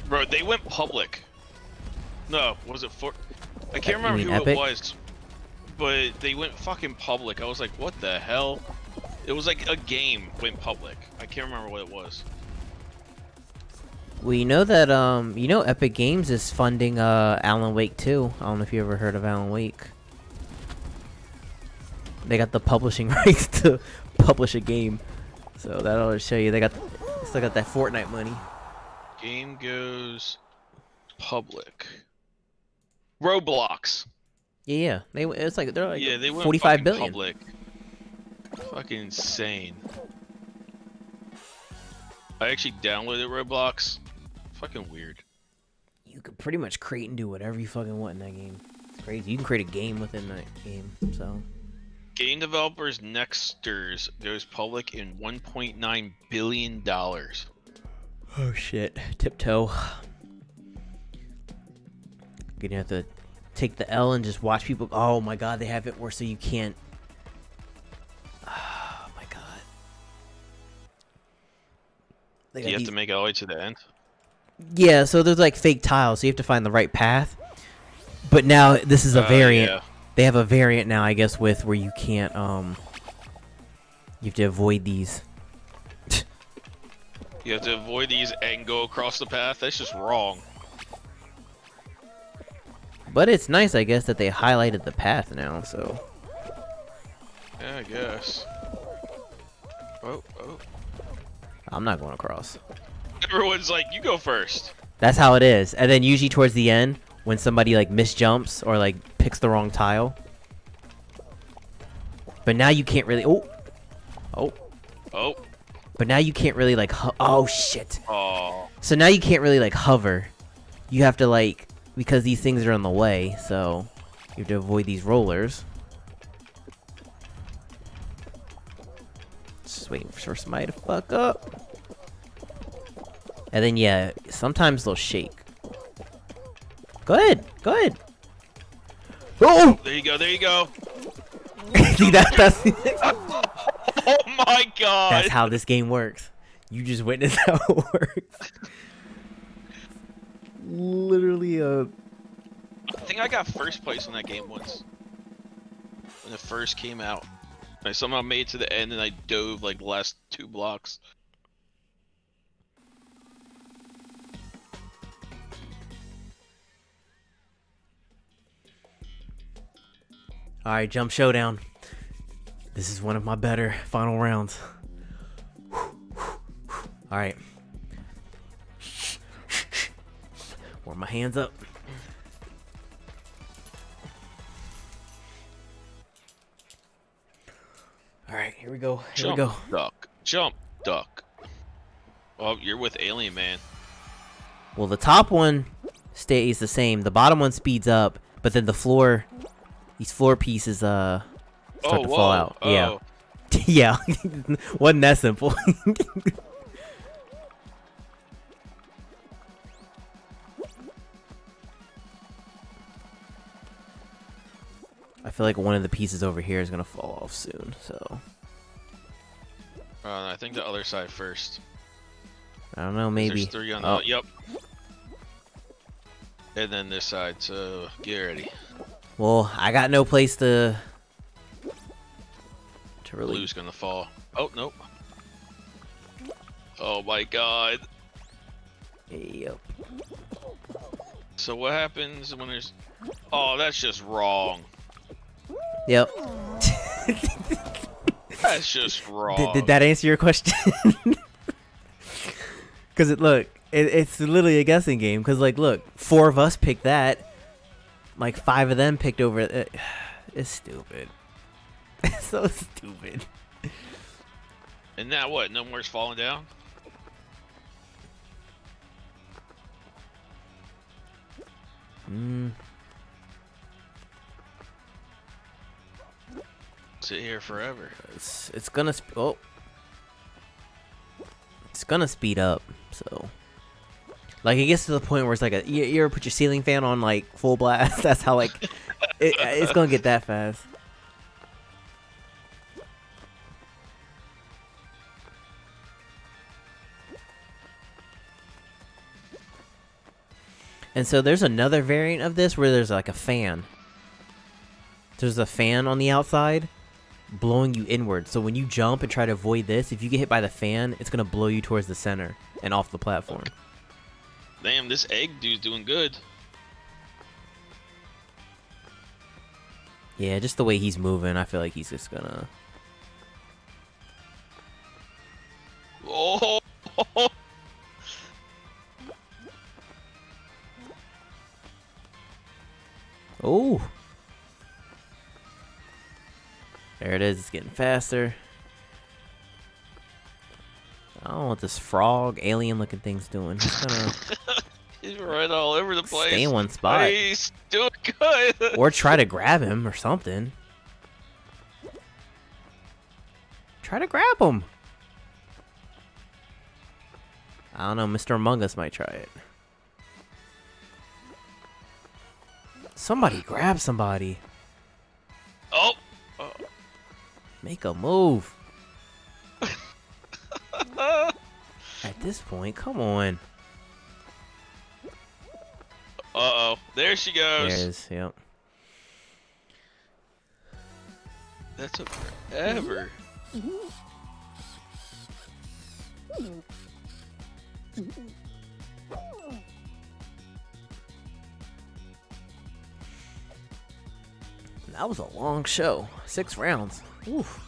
Bro, they went public. No, was it for? I can't remember who Epic? it was, but they went fucking public. I was like, what the hell? It was like a game went public. I can't remember what it was. We know that um, you know Epic Games is funding uh Alan Wake 2. I don't know if you ever heard of Alan Wake. They got the publishing rights to publish a game, so that'll show you they got still got that Fortnite money. Game goes public. Roblox. Yeah, yeah. They it's like they're like yeah, they went 45 fucking billion. public. Fucking insane. I actually downloaded Roblox. Fucking weird. You could pretty much create and do whatever you fucking want in that game. It's crazy. You can create a game within that game. So Game developers Nexters goes public in 1.9 billion dollars. Oh shit. Tiptoe. Gonna have to take the L and just watch people. Oh my god, they have it where so you can't. Oh my god. They Do you have these- to make it all the way to the end? Yeah, so there's like fake tiles, so you have to find the right path. But now this is a Uh, variant. yeah. They have a variant now, I guess, with where you can't um. You have to avoid these. You have to avoid these and go across the path. That's just wrong. But it's nice, I guess, that they highlighted the path now. So Yeah, I guess. Oh, oh. I'm not going across. Everyone's like, you go first. That's how it is. And then usually towards the end, when somebody like misjumps or like picks the wrong tile. But now you can't really. Oh, oh. Oh, But now you can't really like. Oh shit. oh. So now you can't really like hover. You have to like because these things are in the way. So you have to avoid these rollers. Just waiting for somebody to fuck up. And then yeah, sometimes they'll shake. Good, good. Oh, There you go. There you go. see that, that's Oh my god. that's how this game works. You just witnessed how it works. Literally uh, a I think I got first place on that game once. When it first came out. I somehow made it to the end and I dove like the last two blocks. All right, jump showdown. This is one of my better final rounds. All Warm my hands up. All right, here we go. Here Jump, we go. duck. Jump, duck. Oh, you're with Alien Man. Well, the top one stays the same. The bottom one speeds up, but then the floor, these floor pieces, uh, start oh, to whoa. fall out. Yeah. Oh. yeah, wasn't that simple. I feel like one of the pieces over here is gonna fall off soon. So Uh, I think the other side first. I don't know. Maybe. There's three on the. Oh, Yep. And then this side, so get ready. well, I got no place to to really. Blue's gonna fall. Oh, nope. Oh my god. Yep. So what happens when there's... Oh, that's just wrong. Yep. That's just wrong. Did, did that answer your question? Because it look, it, it's literally a guessing game. Because like, look, four of us picked that. Like five of them picked over it. It's stupid. It's so stupid. And now what? No more's falling down? Mm. Sit here forever. It's it's gonna oh, it's gonna speed up. So, like it gets to the point where it's like a you, you ever put your ceiling fan on like full blast? That's how like it, it's gonna get that fast. And so there's another variant of this where there's like a fan. There's a fan on the outside blowing you inward. So when you jump and try to avoid this, if you get hit by the fan, it's gonna blow you towards the center and off the platform. Damn, this egg dude's doing good. Yeah, just the way he's moving, I feel like he's just gonna. Oh, Oh. There it is. It's getting faster. I don't know what this frog, alien-looking thing's doing. He's gonna he's right all over the place. stay in one spot, He's doing good. or try to grab him or something. Try to grab him. I don't know. Mr. Among Us might try it. Somebody grab somebody. oh, Make a move. At this point, come on. uh oh, there she goes. is. Yep. That took forever. That was a long show. Six rounds. Oof.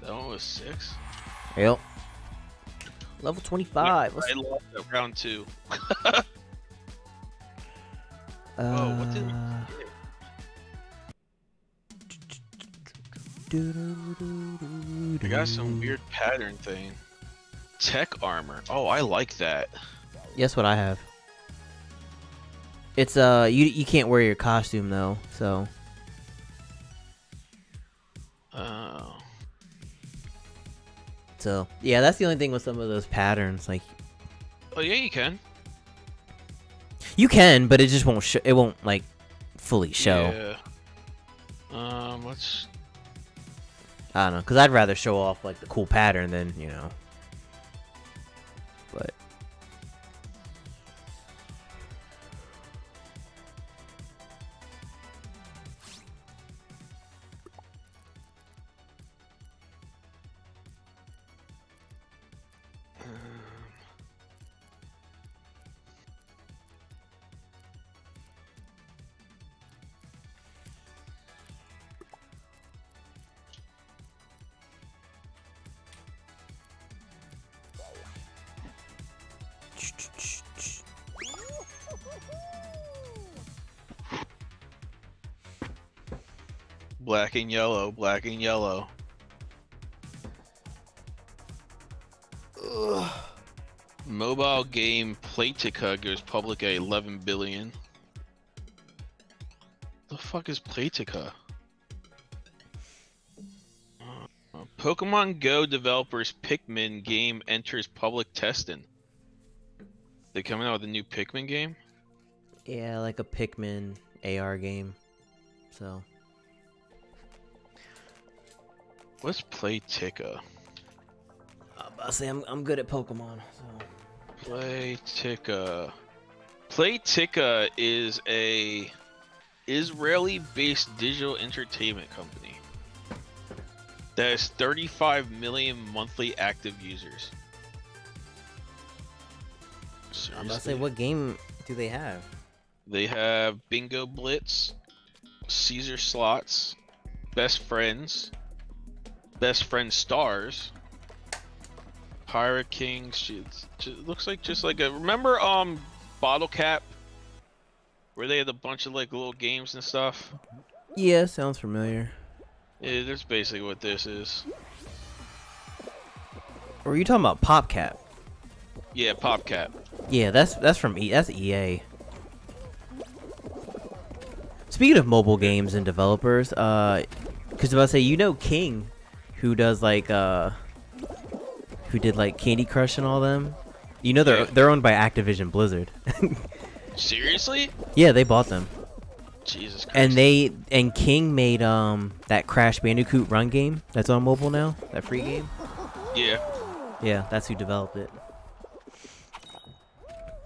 That one was six. Yep. Level 25. Let's, I lost that round two. uh, Oh, what did we I got some weird pattern thing. Tech armor. Oh, I like that. Guess what I have? It's uh you you can't wear your costume though, so Oh. so yeah, that's the only thing with some of those patterns. Like Oh yeah, you can. you can, but it just won't show. It won't like fully show. Yeah. Um, let's. I don't know, cause I'd rather show off like the cool pattern than you know. Black and yellow, black and yellow. Mobile game Playtika goes public at 11 billion. The fuck is Playtika? Uh, Pokemon Go developers Pikmin game enters public testing. They coming out with a new Pikmin game? yeah, like a Pikmin AR game. So What's Playtika? uh, I say I'm I'm good at Pokemon. So Playtika. Playtika is a Israeli-based digital entertainment company that has 35 million monthly active users. I'm about to say, what game do they have? They have Bingo Blitz, Caesar Slots, Best Friends, Best Friend Stars, Pirate Kings. Shit, it looks like just like a. Remember, um, Bottle Cap, where they had a bunch of like little games and stuff. Yeah, sounds familiar. Yeah, that's basically what this is. Were you talking about PopCap? Yeah, PopCap. Yeah, that's that's from E. That's EA. Speaking of mobile games and developers, uh, because if I say you know King, who does like uh, who did like Candy Crush and all them. You know they're Yeah. they're owned by Activision Blizzard. Seriously? yeah, they bought them, Jesus Christ. and they and King made um that Crash Bandicoot Run game that's on mobile now, that free game. Yeah. Yeah, that's who developed it.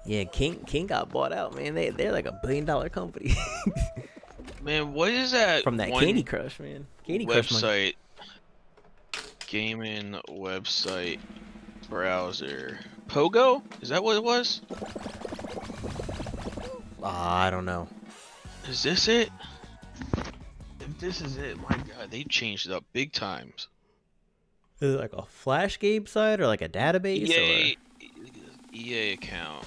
Yeah, King King got bought out, man. They they're like a billion dollar company Man, what is that? from that Candy Crush, man. Candy Crush website? Gaming website browser. Pogo? Is that what it was? Ah, I don't know. Is this it? If this is it, my god, they changed it up big times. Is it like a Flash game site or like a database? EA, EA account.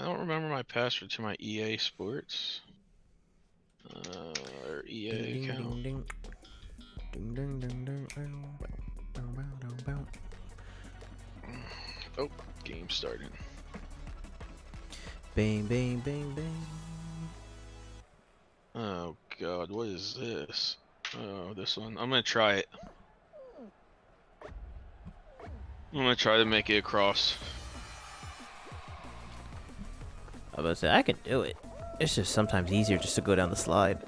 I don't remember my password to my EA Sports uh, or. EA account. Ding, ding, ding, ding. Oh, game started. Bang, bang, bang, bang. Oh god, what is this? Oh, this one. I'm gonna try it. I'm gonna try to make it across. I was about to say I can do it. It's just sometimes easier just to go down the slide.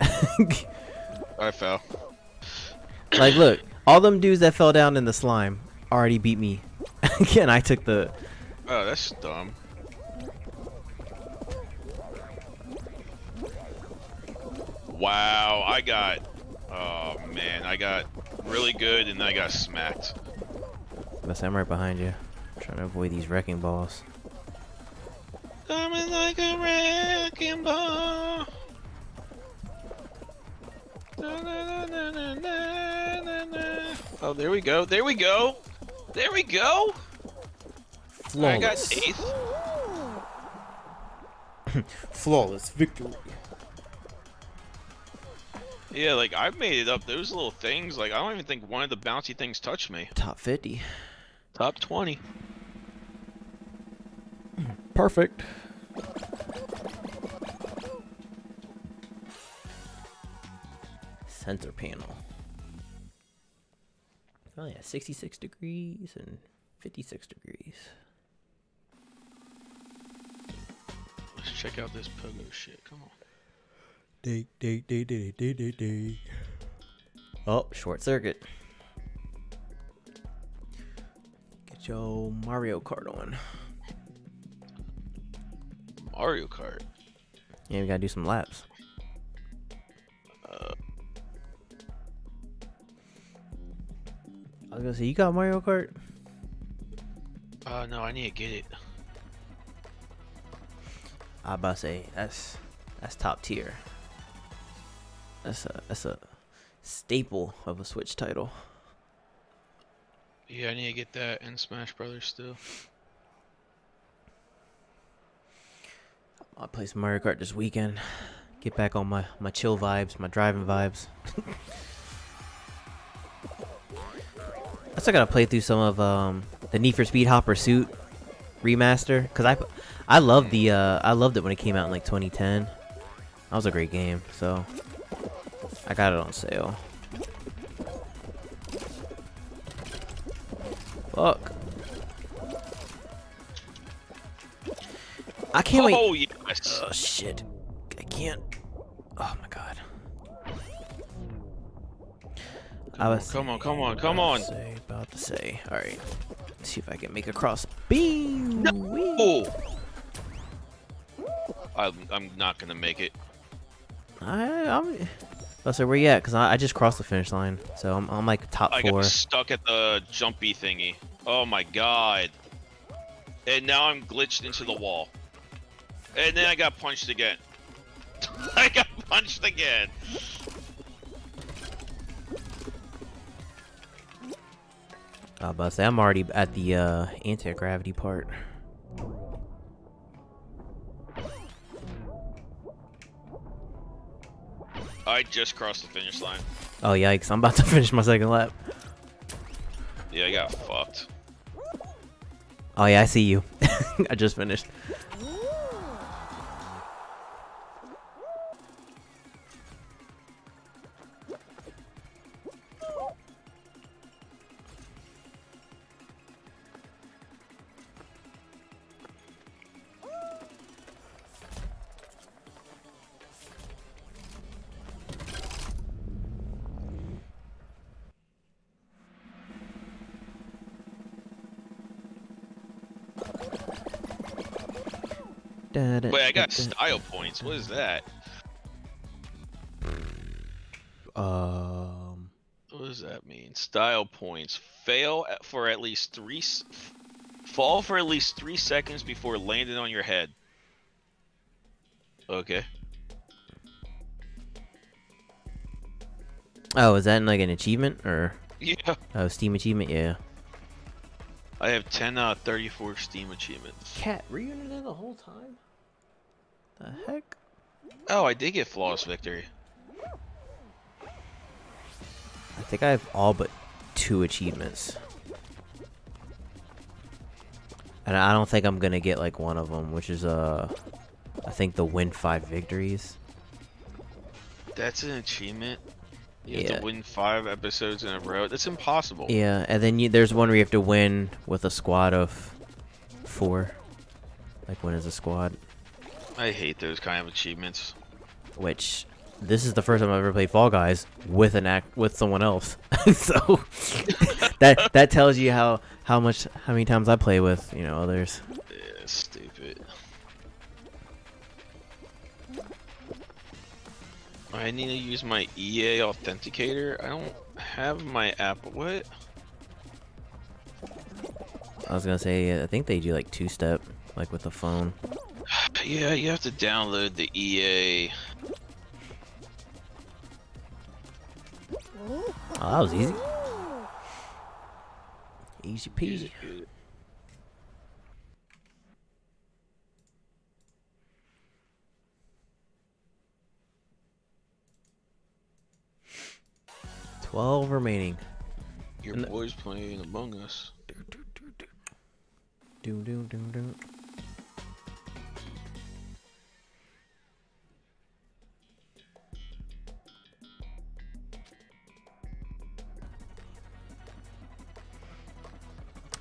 I fell. like, look, all them dudes that fell down in the slime already beat me. Again, I took the. Oh, that's dumb. Wow, I got. Oh man, I got really good and I got smacked. But I'm right behind you. trying to avoid these wrecking balls. Coming like a wrecking ball. Na, na, na. Oh, there we go. There we go. There we go. I got Flawless. eighth. Flawless victory. Yeah, like I made it up. Those little things, like I don't even think one of the bouncy things touched me. Top 50. Top 20. Perfect. Center panel. Oh yeah, 66 degrees and 56 degrees. Let's check out this pogo shit. Come on. Day, day, day, day, day, day, day. Oh, short circuit. Get your Mario Kart on. Mario Kart. Yeah, we gotta do some laps. Uh, I was gonna say, you got Mario Kart? uh, no, I need to get it. I about to say that's that's top tier. That's a that's a staple of a Switch title. Yeah, I need to get that and Smash Brothers still. I'll play some Mario Kart this weekend. Get back on my my chill vibes, my driving vibes. I still gotta play through some of um the Need for Speed Hot Pursuit remaster because I I loved the uh I loved it when it came out in like 2010. That was a great game, so I got it on sale. Fuck. I can't wait. oh yes. Oh shit. I can't. Oh my god. I was Come on, come on, come on. Say, about to say. All right. see if I can make a cross beam. Oh. I'm, I'm not gonna make it. I, I'm. Let's say where you at? Cause I, I just crossed the finish line, so I'm, I'm like top I four. got stuck at the jumpy thingy. Oh my god. And now I'm glitched into the wall. And then I got punched again. I got punched again. I was about to say I'm already at the uh, anti-gravity part. I I just crossed the finish line. Oh yikes! I'm about to finish my second lap. Yeah, I got fucked. Oh yeah, I see you. I just finished. Wait, I got style points. What is that? Um. What does that mean? Style points. Fail for at least three. Fall for at least three seconds before landing on your head. Okay. Oh, is that like an achievement or Yeah. oh Steam achievement? Yeah. I have 10 out of 34 Steam achievements. Cat, were you in there the whole time? The heck? Oh, I did get flawless victory. I think I have all but two achievements. And I don't think I'm gonna get like one of them, which is uh, I think the win five victories. That's an achievement. You have Yeah. to win five episodes in a row. That's impossible. Yeah, and then you, there's one where you have to win with a squad of four, like win as a squad. I hate those kind of achievements. Which this is the first time I've ever played Fall Guys with an act with someone else. so that that tells you how how much how many times I play with you know others. Yeah, stupid. I need to use my EA authenticator. I don't have my app. What? I was gonna say I think they do like two step like with the phone. Yeah, you have to download the EA. Oh, that was easy. Easy peasy. Twelve remaining. Your And boy's playing Among Us. Doom doom doom doom.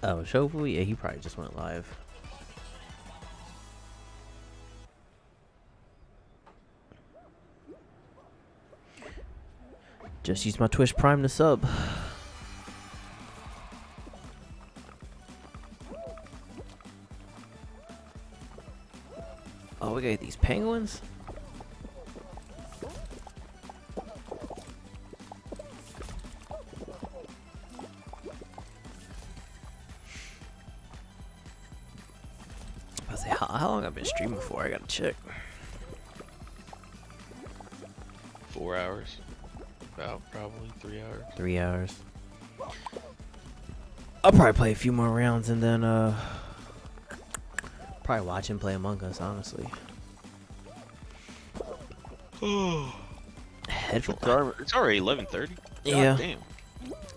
Oh, Shofu? Yeah, he probably just went live. Just use my Twitch Prime to sub. Oh, we got these penguins? Long I've been streaming for? I gotta check. Four hours. About probably three hours. Three hours. I'll probably play a few more rounds and then uh probably watch him play Among Us, honestly. Headphone. It's already 11:30. Yeah. Damn.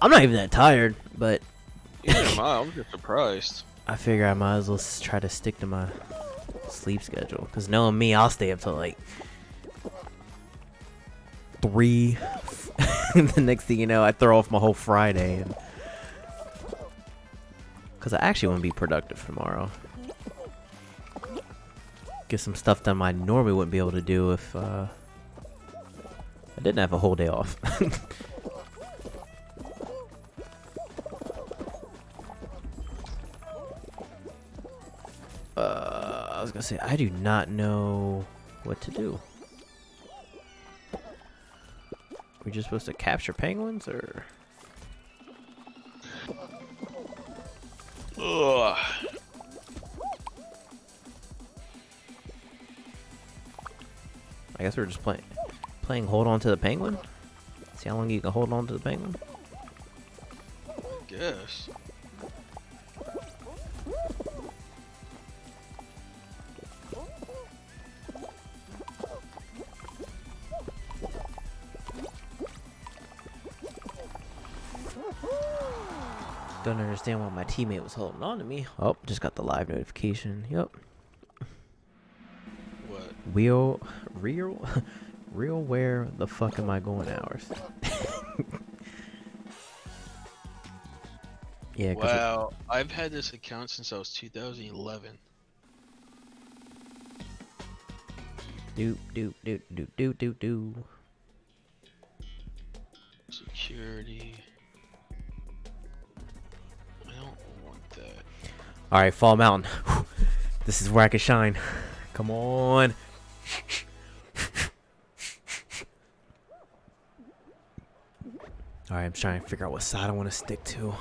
I'm not even that tired, but I. I'm just surprised. I figure I might as well try to stick to my sleep schedule. Cause knowing me, I'll stay up till like three. the next thing you know, I throw off my whole Friday. And Cause I actually want to be productive tomorrow. Get some stuff done I normally wouldn't be able to do if uh, I didn't have a whole day off. say I do not know what to do. We just supposed to capture penguins, or Ugh. I guess we're just playing playing hold on to the penguin. See how long you can hold on to the penguin. I Guess. Understand why my teammate was holding on to me. Oh, just got the live notification. Yep. What? Real, real, real. Where the fuck am I going? Hours. yeah. 'cause it- Wow, I've had this account since I was 2011. do do do do do do do. All right, Fall Mountain. this is where I can shine. Come on. All right, I'm trying to figure out what side I want to stick to. All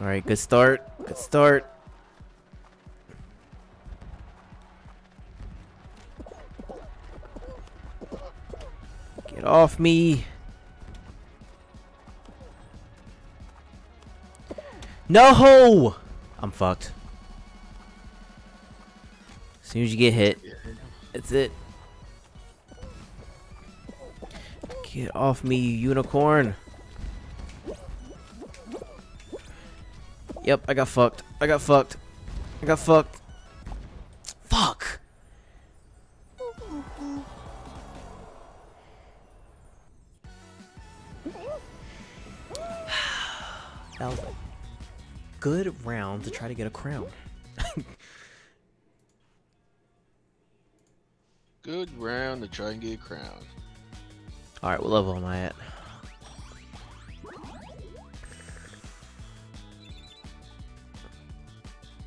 right, good start. Good start. Get off me. No! I'm fucked. As soon as you get hit, that's it. Get off me, you unicorn. Yep, I got fucked. I got fucked. I got fucked. Round to try to get a crown. Good round to try and get a crown. Alright, what level am I at?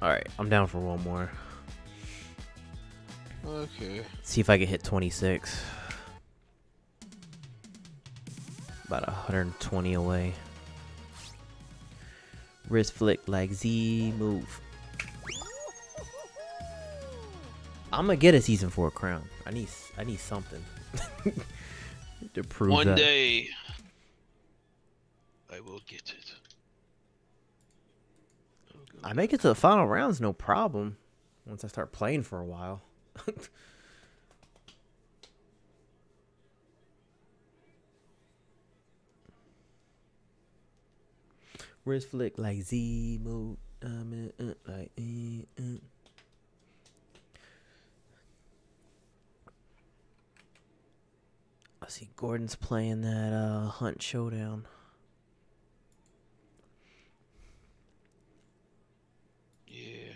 Alright, I'm down for one more. Okay. See if I can hit 26. About 120 away. Wrist flick like Z move. I'm gonna get a season four crown. I need I need something to prove One that. day, I will get it. I make it to the final rounds, no problem. Once I start playing for a while. Wrist flick like Z move. Um, uh, uh, like uh, uh. I see Gordon's playing that uh, Hunt Showdown. Yeah.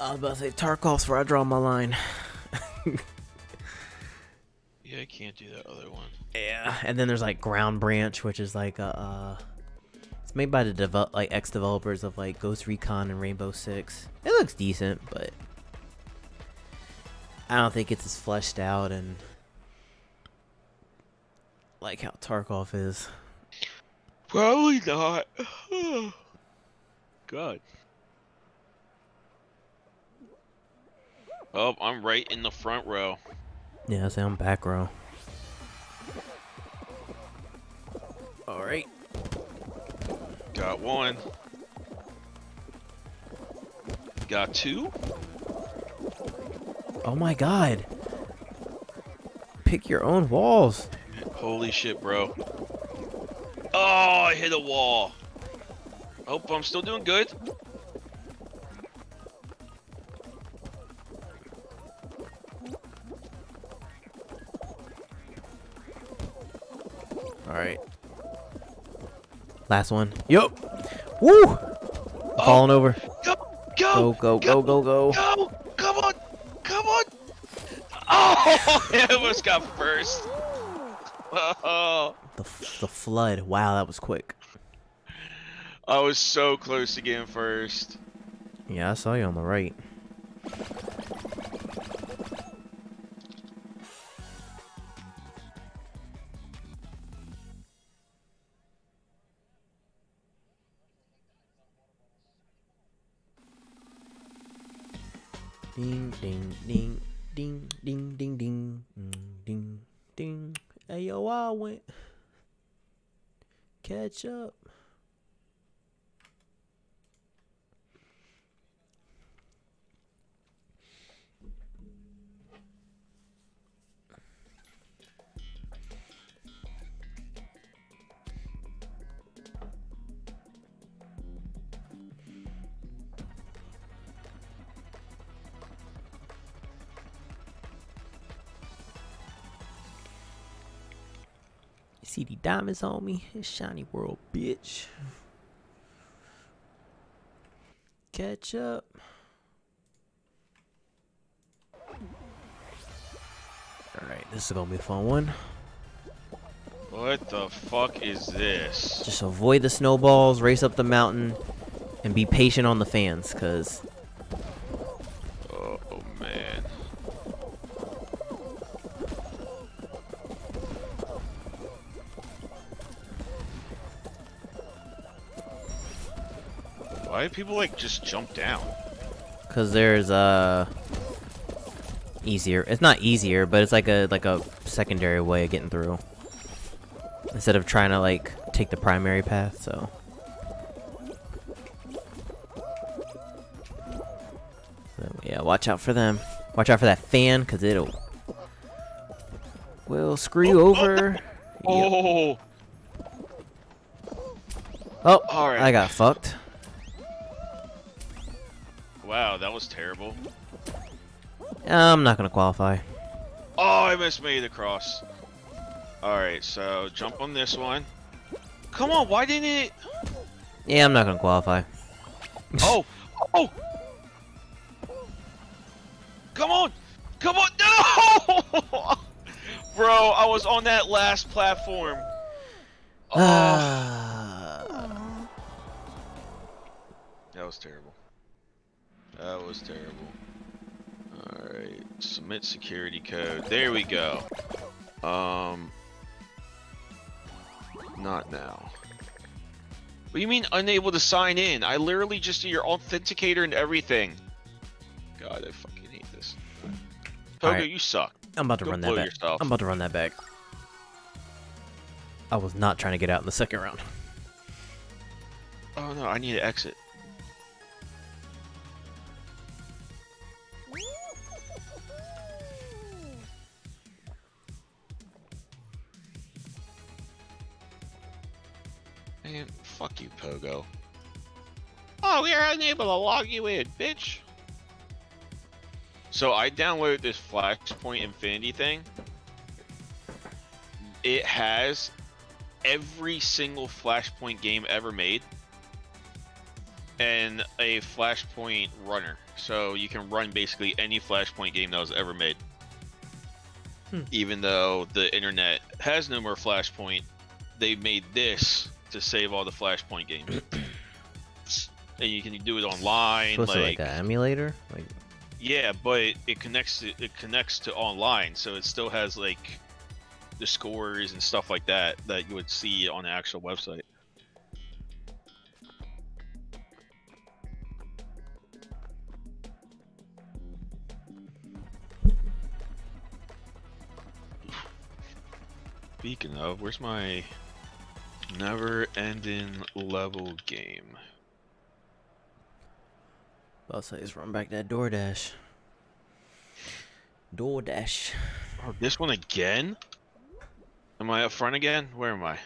I was about to say Tarkov's where I draw my line. Yeah, I can't do that other one. Yeah, and then there's like Ground Branch, which is like a, uh, it's made by the develop like ex developers of like Ghost Recon and Rainbow Six. It looks decent, but I don't think it's as fleshed out and like how Tarkov is. Probably not. God. Oh, I'm right in the front row. Yeah, I say I'm back row. All right. Got one. Got two. Oh my God. Pick your own walls. Holy shit, bro. Oh, I hit a wall. Hope I'm still doing good. Last one. Yup. Woo! Oh. Falling over. Go, go, Go, go, go, go, go. Come on, come on! Oh, I almost got first. Oh, The, the flood. Wow, that was quick. I was so close to getting first. Yeah, I saw you on the right. Catch diamonds on me? It's shiny world, bitch. Catch up. Alright, this is gonna be a fun one. What the fuck is this? Just avoid the snowballs, race up the mountain, and be patient on the fans, cause Why do people like just jump down? cause there's uh easier. It's not easier, but it's like a like a secondary way of getting through. Instead of trying to like take the primary path, so So, yeah, watch out for them. Watch out for that fan, cause it'll will screw you over. Yep. Oh, Oh. I got fucked. Was terrible. I'm not gonna qualify. Oh, I missed made cross. Alright, so jump on this one. Come on, why didn't it? Yeah, I'm not gonna qualify. Oh, oh! Come on! Come on! No! Bro, I was on that last platform. Oh, that was terrible. That was terrible. Alright, submit security code. There we go. Um, not now. What do you mean unable to sign in? I literally just do your authenticator and everything. God, I fucking hate this. Pogo, Alright. you suck. I'm about to Go run that back. yourself. I'm about to run that back. I was not trying to get out in the second round. Oh no, I need to exit. Fuck you, Pogo. Oh, we are unable to log you in, bitch. So I downloaded this Flashpoint Infinity thing. It has every single Flashpoint game ever made and a Flashpoint runner. So you can run basically any Flashpoint game that was ever made. Hmm. Even though the internet has no more Flashpoint, they made this to save all the Flashpoint games. and you can do it online. Supposed to like, like an emulator? Like yeah, but it connects to, it connects to online, so it still has like the scores and stuff like that that you would see on the actual website. Speaking of, where's my never-ending level game? I'll say is run back that Door Dash. DoorDash. Oh, this one again? Am I up front again? Where am I?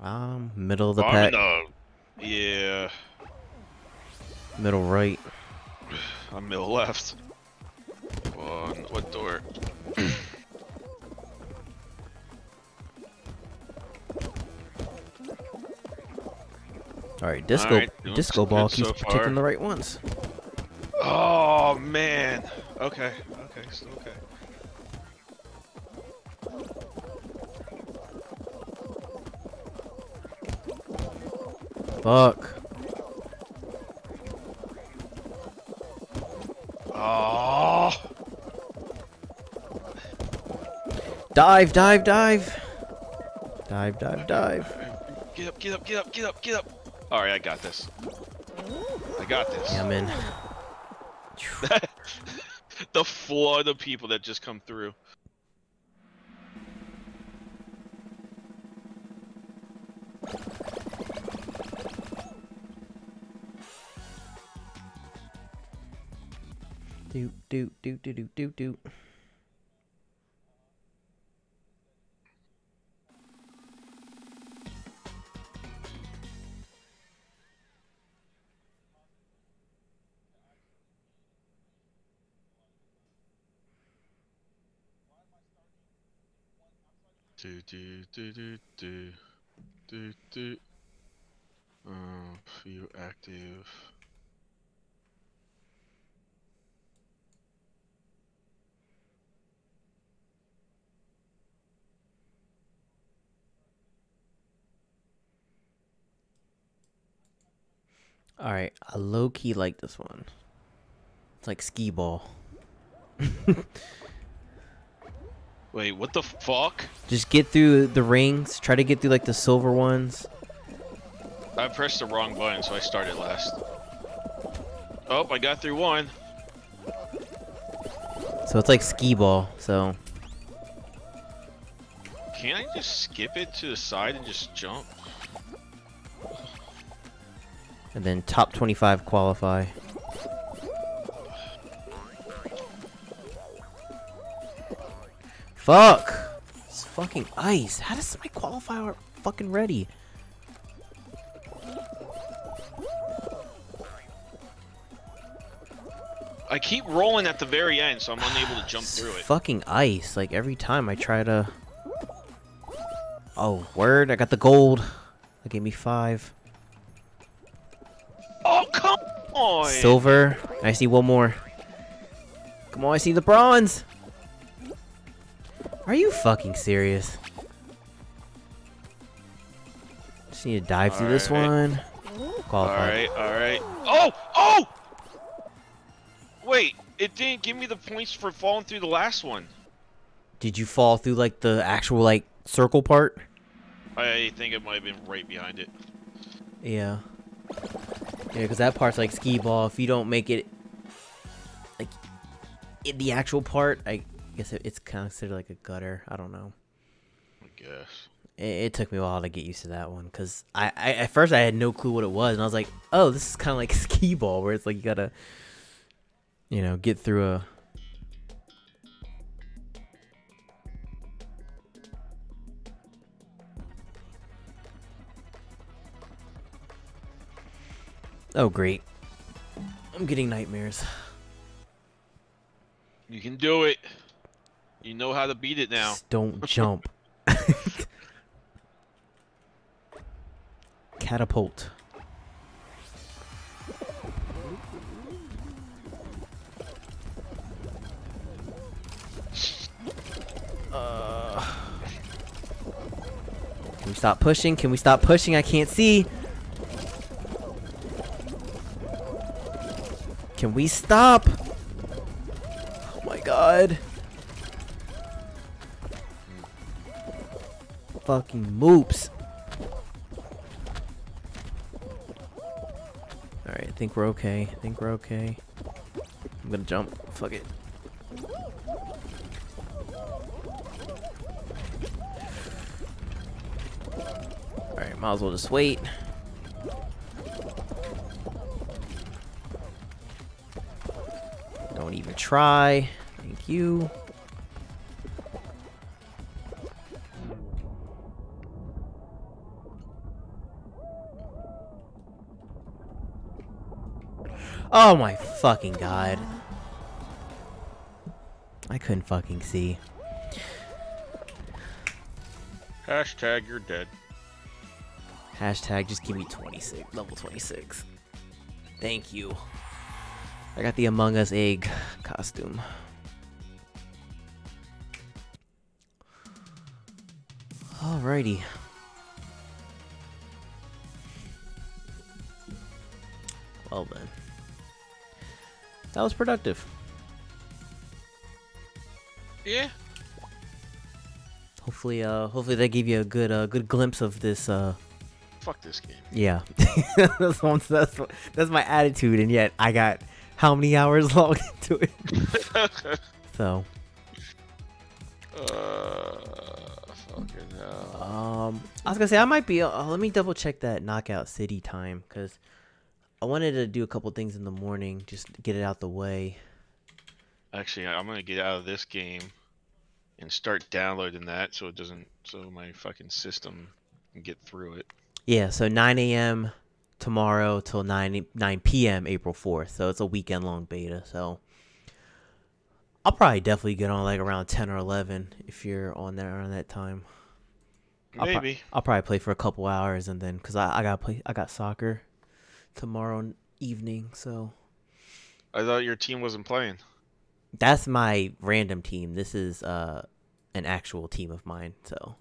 Um, middle of the pack, the- Yeah, middle right. I'm middle left. On what door? All right, disco Alright, disco ball keeps far. picking the right ones. Oh man. Okay. Okay. Still okay. Fuck. Oh. Dive, dive, dive. Dive, dive, dive. Get up. Get up. Get up. Get up. Get up. All right. I got this. I got this. Yeah, I'm in. the flood of people that just come through. Do, do, do, do, do, do, do. Do do do do do do. Um, view active. All right, I low key like this one. It's like skee ball. Wait, what the fuck? Just get through the rings. Try to get through like the silver ones. I pressed the wrong button, so I started last. Oh, I got through one. So it's like skee ball. So Can't I just skip it to the side and just jump? and then top 25 qualify. Fuck! It's fucking ice. How does my qualifier fucking ready? I keep rolling at the very end, so I'm unable to jump through it. Fucking ice. Like every time I try to. Oh, word! I got the gold. That gave me five. Oh, come on! Silver. I see one more. Come on, I see the bronze. Are you fucking serious? Just need to dive through this one. Qualified. Alright, alright. Oh! Oh! Wait, it didn't give me the points for falling through the last one. Did you fall through like the actual like circle part? I think it might have been right behind it. Yeah. Yeah, because that part's like skee ball. If you don't make it like in the actual part, I guess it, it's considered like a gutter. I don't know. I guess. It, it took me a while to get used to that one because I, I at first I had no clue what it was, and I was like, oh, this is kind of like skee ball, where it's like you gotta, you know, get through a. Oh great! I'm getting nightmares. You can do it. You know how to beat it now. Just don't jump. Catapult. Uh, can we stop pushing? Can we stop pushing? I can't see. Can we stop? Oh my god. Fucking moops. Alright, I think we're okay. I think we're okay. I'm gonna jump. Fuck it. Alright, might as well just wait. Don't even try. Thank you. Oh my fucking god. I couldn't fucking see. Hashtag you're dead. Hashtag just give me 26, level 26. Thank you. I got the Among Us egg costume. Alrighty. Well then. That was productive. Yeah. Hopefully, uh, hopefully that gave you a good, uh, good glimpse of this, uh, Fuck this game. yeah. that's, that's, that's my attitude, and yet I got how many hours logged into it? so, Uh, fucking hell. um, I was gonna say I might be. Uh, let me double check that knockout city time because I wanted to do a couple things in the morning, just get it out the way. Actually, I'm gonna get out of this game and start downloading that so it doesn't, so my fucking system can get through it. Yeah, so 9 a.m. tomorrow till 9 9 p.m. April 4th. So it's a weekend long beta. So I'll probably definitely get on like around 10 or 11 if you're on there around that time. I'll pro- Maybe. I'll probably play for a couple hours and then because I, I got play I got soccer tomorrow n- evening, so I thought your team wasn't playing. that's my random team. This is uh an actual team of mine, so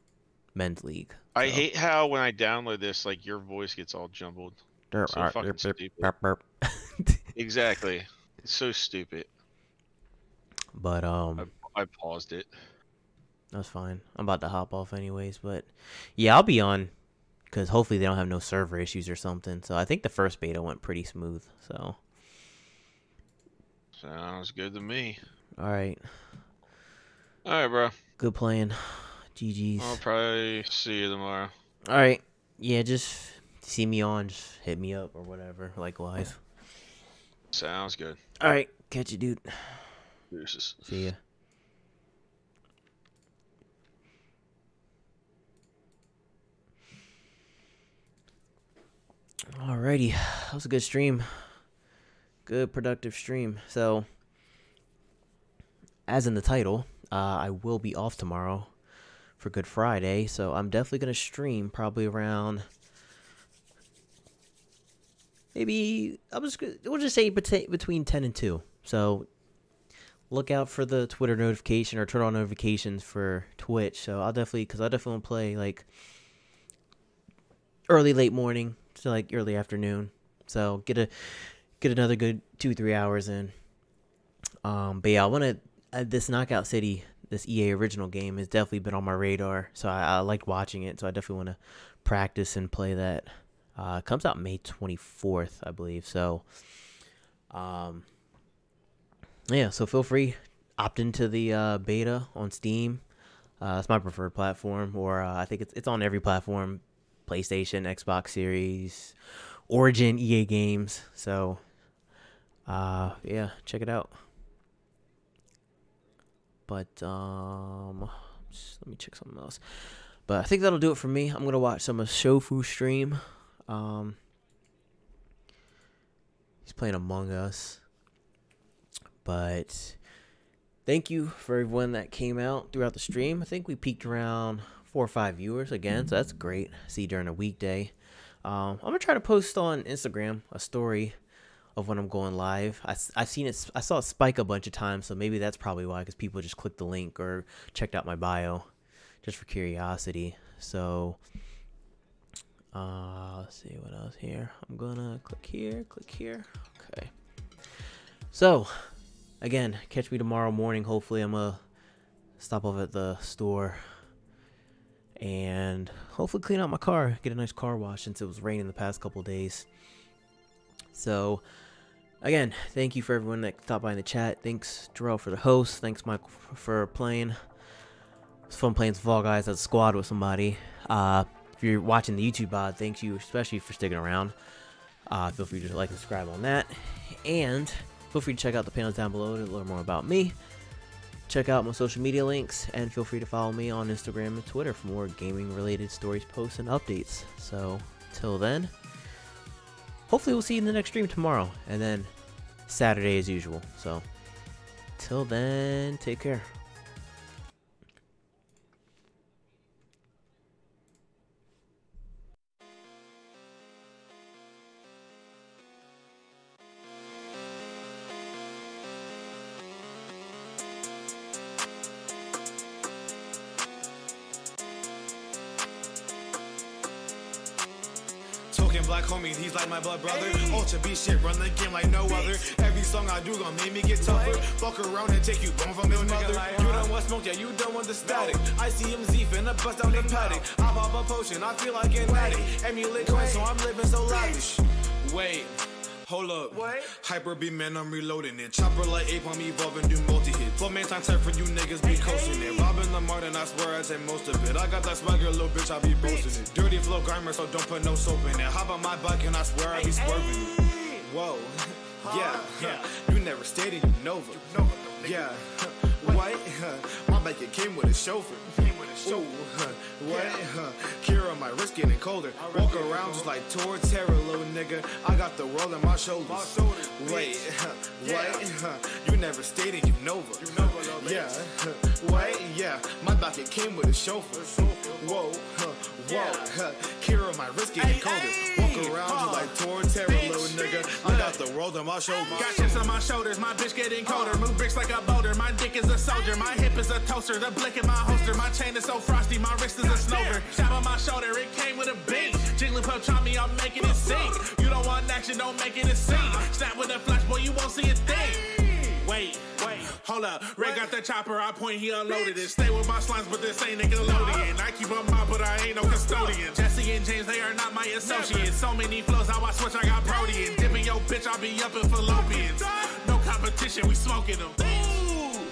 men's league. I hate how when I download this, like your voice gets all jumbled. Derp, so fucking derp, derp, stupid. burp, burp. Exactly. It's so stupid. but um, I paused it. that's fine. I'm about to hop off anyways, but yeah, I'll be on because hopefully they don't have no server issues or something. So I think the first beta went pretty smooth. So Sounds good to me. all right, All right, bro. good playing. GG's. I'll probably see you tomorrow. All right. Yeah, just see me on, just hit me up or whatever. Likewise. Sounds good. All right. Catch you, dude. Deuces. See ya. Alrighty, that was a good stream. Good productive stream. So, as in the title, uh, I will be off tomorrow for Good Friday, so I'm definitely gonna stream probably around maybe I was gonna- we'll just say between ten and two. So look out for the Twitter notification or turn on notifications for Twitch. So I'll definitely, because I definitely play like early, late morning to like early afternoon. So get a get another good two three hours in. Um, but yeah, I want to uh, this Knockout City, this EA original game has definitely been on my radar. So I, I liked watching it. So I definitely want to practice and play that. Uh, comes out May twenty fourth, I believe. So, um, yeah, so feel free opt into the uh, beta on Steam. Uh, that's my preferred platform, or uh, I think it's it's on every platform: PlayStation, Xbox Series, Origin, EA Games. So, uh, yeah, check it out. But um, let me check something else. But I think that'll do it for me. I'm gonna watch some of Shofu stream. Um, he's playing Among Us. But thank you for everyone that came out throughout the stream. I think we peaked around four or five viewers again, so that's great. See during a weekday. Um, I'm gonna try to post on Instagram a story of when I'm going live. I, have seen it. I saw it spike a bunch of times, so maybe that's probably why. Because people just clicked the link or checked out my bio, just for curiosity. So, uh, let's see what else here. I'm gonna click here, click here. Okay. So, again, catch me tomorrow morning. Hopefully, I'm gonna stop off at the store and hopefully clean out my car, get a nice car wash since it was raining the past couple days. So, again, thank you for everyone that stopped by in the chat. Thanks, Jarrell, for the host. Thanks, f- for playing. It's fun playing Fall Guys as a squad with somebody. Uh, if you're watching the YouTube pod, thank you especially for sticking around. Uh, feel free to like and subscribe on that. And feel free to check out the panels down below to learn more about me. Check out my social media links and feel free to follow me on Instagram and Twitter for more gaming related stories, posts, and updates. So, till then, hopefully we'll see you in the next stream tomorrow and then Saturday as usual. So, till then, take care. My blood brother. Ultra B shit, run the game like no other. Every song I do gon' make me get tougher. Fuck around and take you home from his mother. You don't want smoke, yeah, you don't want the static. I see him finna bust down the paddock. I pop a potion, I feel like an addict. Emulate coin, so I'm living so lavish. Wait. Hold up. What? Hyper B man, I'm reloading it. Chopper like ape, I'm evolving, do multi hit. Four man time type for you niggas be coasting it. Robbing the Martin, I swear I take most of it. I got that swagger, little bitch, I be boasting it. Dirty flow grimer, so don't put no soap in it. Hop on my bike and I swear I be swerving it. Whoa. Yeah, yeah. You never stayed in your Nova. Yeah. White. My bike it came with a chauffeur. Ooh, huh, what? Huh. Kira, my wrist getting colder. Walk around just like Tor Terror, little nigga. I got the world on my shoulders. Wait, huh, what? Huh. You never stayed in Unova. Yeah, huh, what? Yeah, my docket came with a chauffeur. Whoa, huh, whoa, huh. Kira, my wrist getting colder. Walk around just like Tor Terror, little nigga. I got the world on my shoulders. Got chips on my shoulders, my bitch getting colder. Move bricks like a boulder. My dick is a soldier, my hip is a toaster. The blick in my holster, my chain is so frosty, my wrist is a snover. Shot on my shoulder, it came with a beat. Jigglypuff try me, I'm making it sink. You don't want action, don't make it a scene. Snap with a flash, boy, you won't see a thing. Wait, wait, hold up. Ray got the chopper, I point, he unloaded it. Stay with my slimes, but this ain't Nickelodeon. Uh-huh. I keep them out, but I ain't no custodian. Uh-huh. Jesse and James, they are not my associates. So many flows, how I switch, I got protein. Dipping your bitch, I be up in fallopians. No competition, we smoking them. Ooh,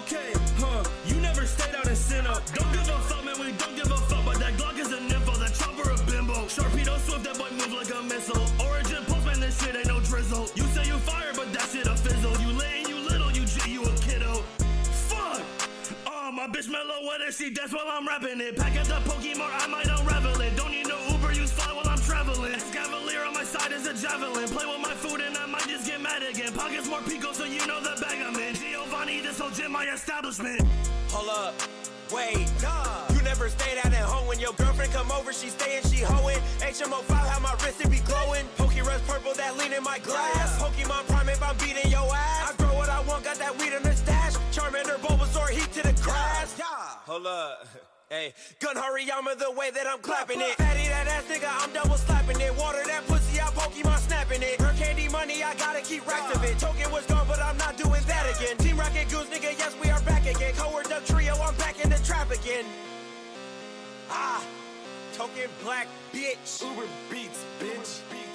okay, huh? You never stayed out and sin up. Don't give a fuck, man. We don't give a fuck. But that Glock is a nympho, that chopper a bimbo. Sharpedo swift, that boy move like a missile. Origin postman, this shit ain't no drizzle. You say you fire, but my bitch mellow with her seat, that's while I'm rapping it. Pack up the Pokemon, I might unravel it. Don't need no Uber, use fly while I'm traveling. Cavalier on my side is a javelin. Play with my food and I might just get mad again. Pockets more pico, so you know the bag I'm in. Giovanni, this whole gym, my establishment. Hold up, wait, nah. You never stayed out at home when your girlfriend come over, she stayin', she hoeing. HM05, how my wrist it be glowing. Pokerus purple, that lean in my glass. Pokemon Prime, if I'm beating your ass. I grow what I want, got that weed in the stash. Bulbasaur, heat to the grass. Hold up. Hey, gun Hariyama the way that I'm clapping it. Fatty that ass nigga, I'm double slapping it. Water that pussy, I Pokemon snapping it. Her candy money, I gotta keep racks of it. Token was gone, but I'm not doing that again. Team Rocket Goose, nigga, yes, we are back again. Cohort Dugtrio, I'm back in the trap again. Ah, token black bitch. Uber beats, bitch.